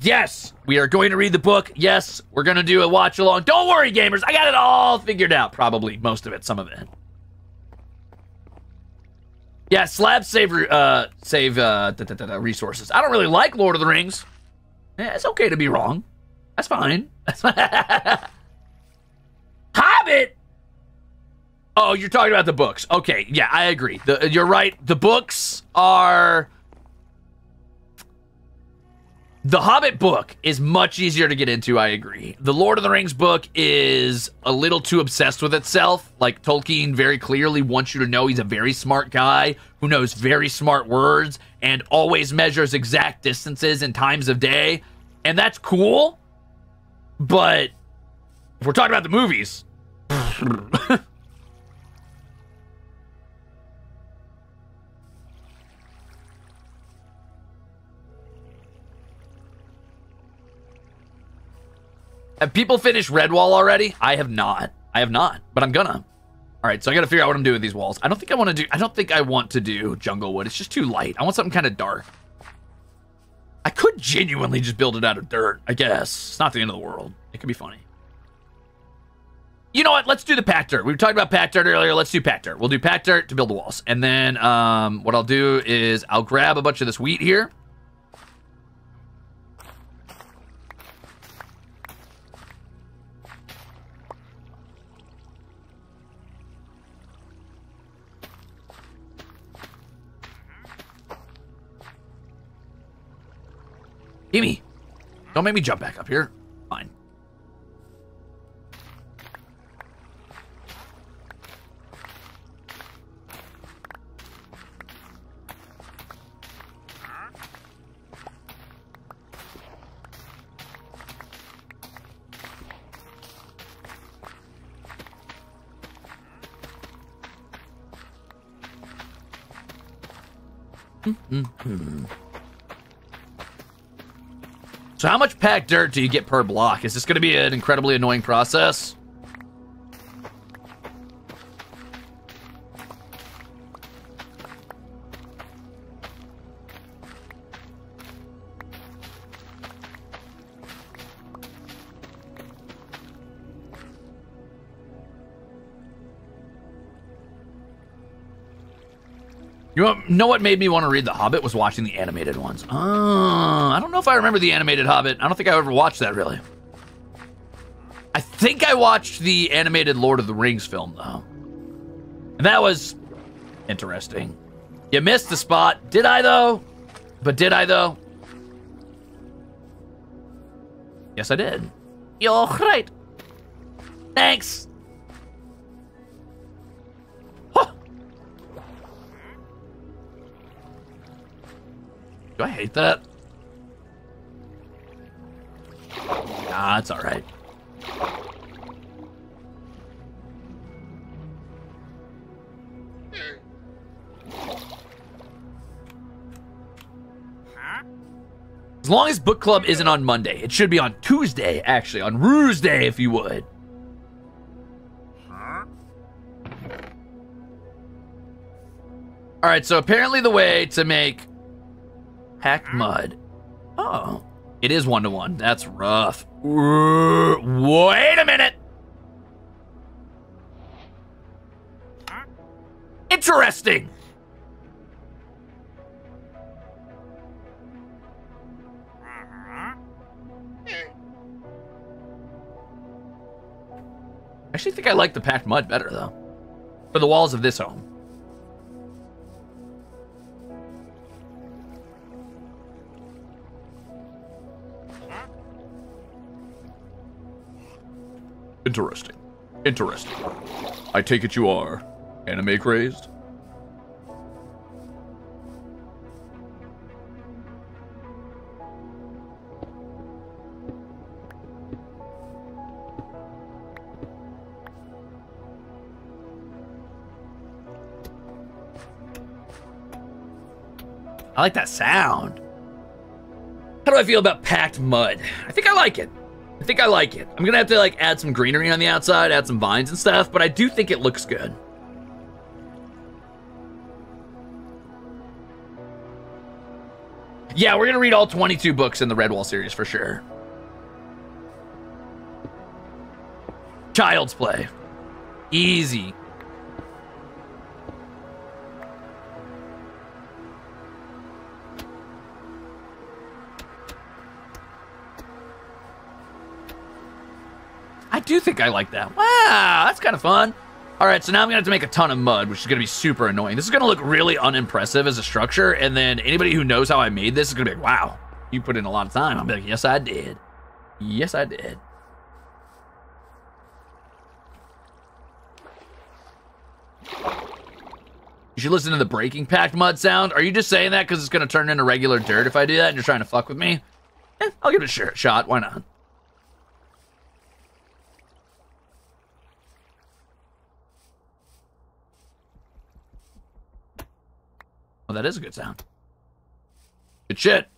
Yes, we are going to read the book. Yes, we're going to do a watch along. Don't worry, gamers. I got it all figured out. Probably most of it, some of it. Yeah, slabs save uh save uh da, da, da, resources. I don't really like Lord of the Rings. Yeah, it's okay to be wrong. That's fine. That's fine. Hobbit. Oh, you're talking about the books. Okay, yeah, I agree. The, you're right. The books are the Hobbit book is much easier to get into, I agree. The Lord of the Rings book is a little too obsessed with itself. Like, Tolkien very clearly wants you to know he's a very smart guy who knows very smart words and always measures exact distances and times of day. And that's cool. But if we're talking about the movies. Have people finished Redwall already? I have not. I have not, but I'm gonna. All right, so I gotta figure out what I'm doing with these walls. I don't think I want to do. I don't think I want to do jungle wood. It's just too light. I want something kind of dark. I could genuinely just build it out of dirt. I guess it's not the end of the world. It could be funny. You know what? Let's do the pack dirt. We were talking about pack dirt earlier. Let's do pack dirt. We'll do pack dirt to build the walls, and then um, what I'll do is I'll grab a bunch of this wheat here. Gimme. Don't make me jump back up here. Fine. Mm-hmm. So how much packed dirt do you get per block? Is this going to be an incredibly annoying process? You know what made me want to read The Hobbit was watching the animated ones. Oh, I don't know if I remember the animated Hobbit. I don't think I ever watched that really. I think I watched the animated Lord of the Rings film though. And that was interesting. You missed the spot. Did I though? But did I though? Yes, I did. You're right. Thanks. Do I hate that? Nah, it's all right. As long as book club isn't on Monday, it should be on Tuesday, actually, on Ruze Day, if you would. All right, so apparently the way to make packed mud. Oh, it is one to one. That's rough. Wait a minute. Interesting. I actually think I like the packed mud better though. For the walls of this home. Interesting. Interesting. I take it you are anime crazed? I like that sound. How do I feel about packed mud? I think I like it. I think I like it. I'm gonna have to like add some greenery on the outside, add some vines and stuff, but I do think it looks good. Yeah, we're gonna read all 22 books in the Redwall series for sure. Child's Play. Easy. I do think I like that. Wow, that's kind of fun. All right, so now I'm gonna have to make a ton of mud, which is gonna be super annoying. This is gonna look really unimpressive as a structure, and then anybody who knows how I made this is gonna be like, wow, you put in a lot of time. I'm like, yes, I did. Yes, I did. You should listen to the breaking packed mud sound. Are you just saying that because it's gonna turn into regular dirt if I do that and you're trying to fuck with me? Eh, I'll give it a shot. Why not? Oh, that is a good sound. Good shit.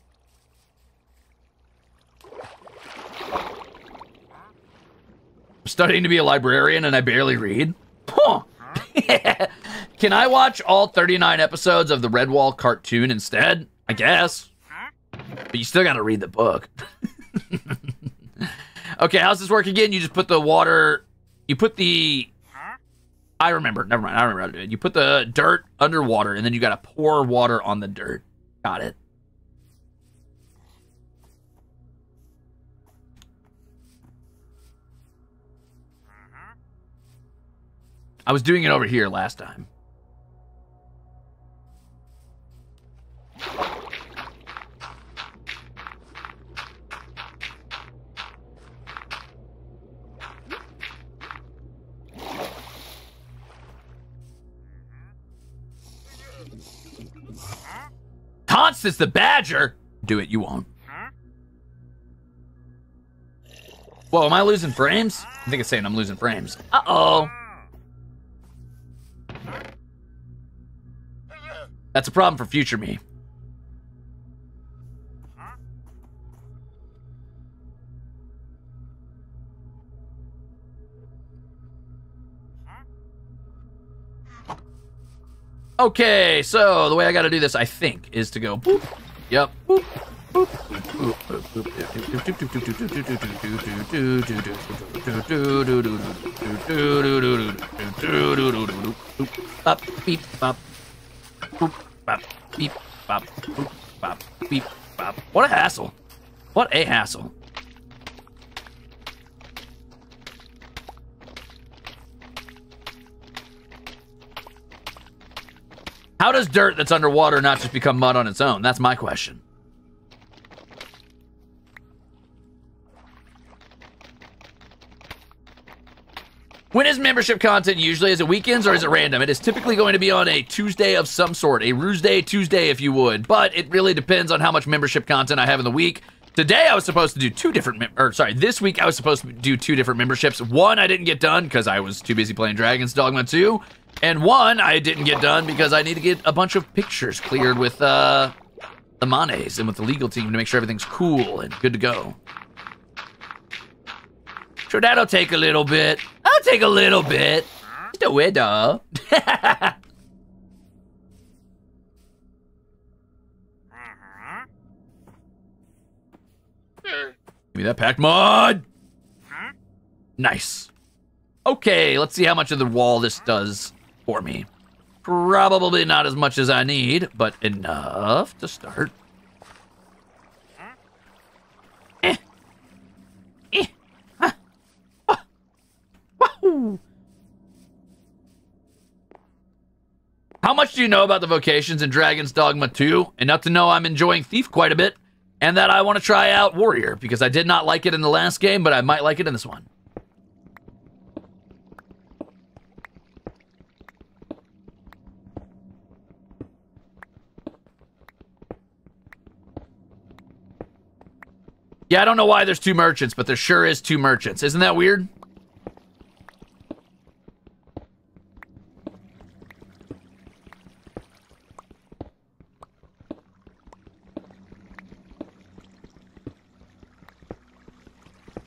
I'm studying to be a librarian and I barely read. Huh. Can I watch all 39 episodes of the Redwall cartoon instead? I guess. But you still gotta read the book. okay, how's this work again? You just put the water, you put the I remember. Never mind. I remember how to do it. You put the dirt underwater, and then you got to pour water on the dirt. Got it. I was doing it over here last time. Constance the Badger? Do it, you won't. Whoa, am I losing frames? I think it's saying I'm losing frames. Uh-oh. That's a problem for future me. Okay, so the way I gotta do this, I think, is to go boop. Yep. Boop. Beep, bop. Boop, bop, beep, bop, beep, bop. What a hassle. What a hassle. How does dirt that's underwater not just become mud on its own? That's my question. When is membership content usually? Is it weekends or is it random? It is typically going to be on a Tuesday of some sort, a Ruze Day Tuesday, if you would. But it really depends on how much membership content I have in the week. Today I was supposed to do two different, or sorry, this week I was supposed to do two different memberships. One I didn't get done because I was too busy playing Dragon's Dogma 2, and one I didn't get done because I need to get a bunch of pictures cleared with uh, the Manes and with the legal team to make sure everything's cool and good to go. Sure, that'll take a little bit. I'll take a little bit. Just a widow. Give me that pack mud. Nice. Okay, let's see how much of the wall this does for me. Probably not as much as I need, but enough to start. Eh. Eh. Ah. Ah. How much do you know about the vocations in Dragon's Dogma 2? Enough to know I'm enjoying Thief quite a bit, and that I want to try out Warrior, because I did not like it in the last game, but I might like it in this one. Yeah, I don't know why there's two merchants, but there sure is two merchants. Isn't that weird?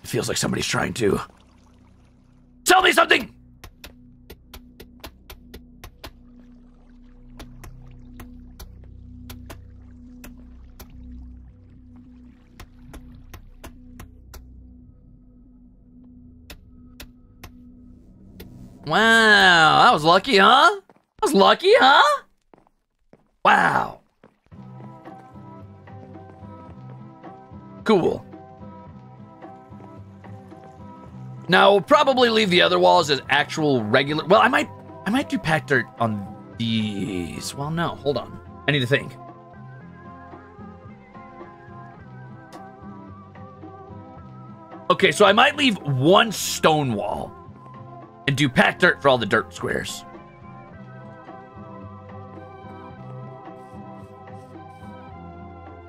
It feels like somebody's trying to tell me something. Wow, that was lucky, huh? That was lucky, huh? Wow. Cool. Now, we'll probably leave the other walls as actual regular. Well, I might, I might do pack dirt on these. Well, no, hold on. I need to think. Okay, so I might leave one stone wall and do pack dirt for all the dirt squares.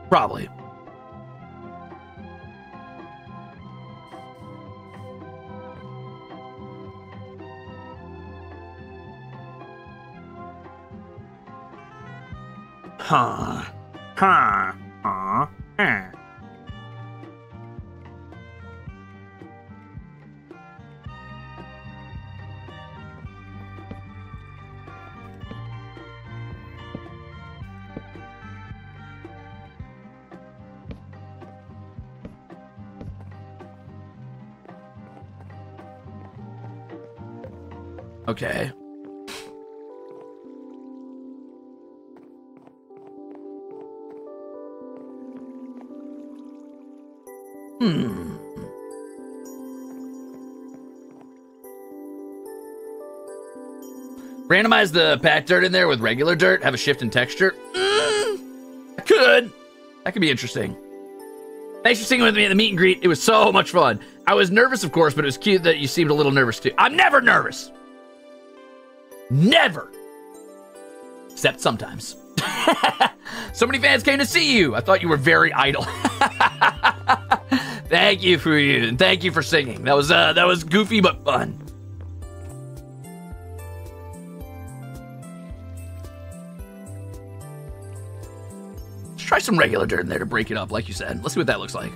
Probably. Huh. Huh. Huh. Huh. Okay. Hmm. Randomize the packed dirt in there with regular dirt, have a shift in texture. Mm, I could. That could be interesting. Thanks for singing with me at the meet and greet. It was so much fun. I was nervous, of course, but it was cute that you seemed a little nervous too. I'm never nervous. Never. Except sometimes. so many fans came to see you. I thought you were very idol. thank you for you, and thank you for singing. That was uh, that was goofy but fun. Let's try some regular dirt in there to break it up, like you said. Let's see what that looks like.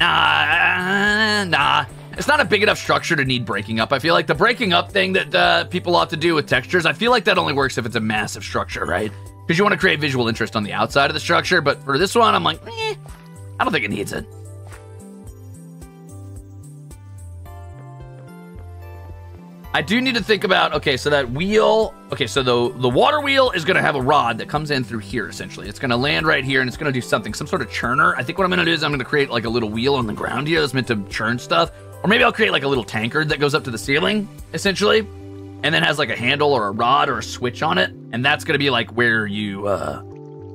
Nah, nah. It's not a big enough structure to need breaking up. I feel like the breaking up thing that uh, people ought to do with textures, I feel like that only works if it's a massive structure, right? Because you want to create visual interest on the outside of the structure. But for this one, I'm like, eh, I don't think it needs it. I do need to think about okay, so that wheel. Okay, so the the water wheel is gonna have a rod that comes in through here. Essentially, it's gonna land right here, and it's gonna do something, some sort of churner. I think what I'm gonna do is I'm gonna create like a little wheel on the ground here that's meant to churn stuff, or maybe I'll create like a little tankard that goes up to the ceiling, essentially, and then has like a handle or a rod or a switch on it, and that's gonna be like where you uh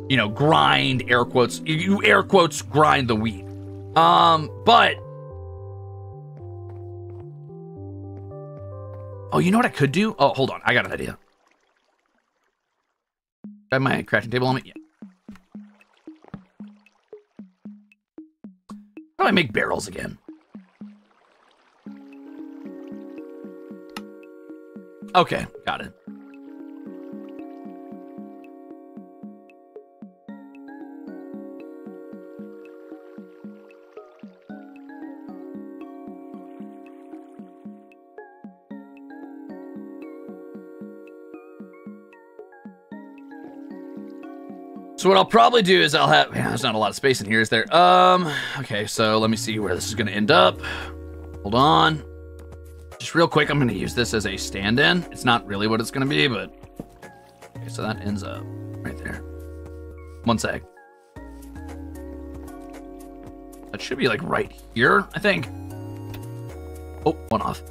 you know, grind air quotes. You, air quotes grind the wheat. Um, but oh, you know what I could do? Oh, hold on, I got an idea. I have my crafting table on me? Yeah. How do I make barrels again? Okay, got it. So what I'll probably do is I'll have man, there's not a lot of space in here, is there? Um okay, so let me see where this is gonna end up. Hold on. Just real quick, I'm gonna use this as a stand-in. It's not really what it's gonna be, but okay, so that ends up right there. One sec. That should be like right here, I think. Oh, one off.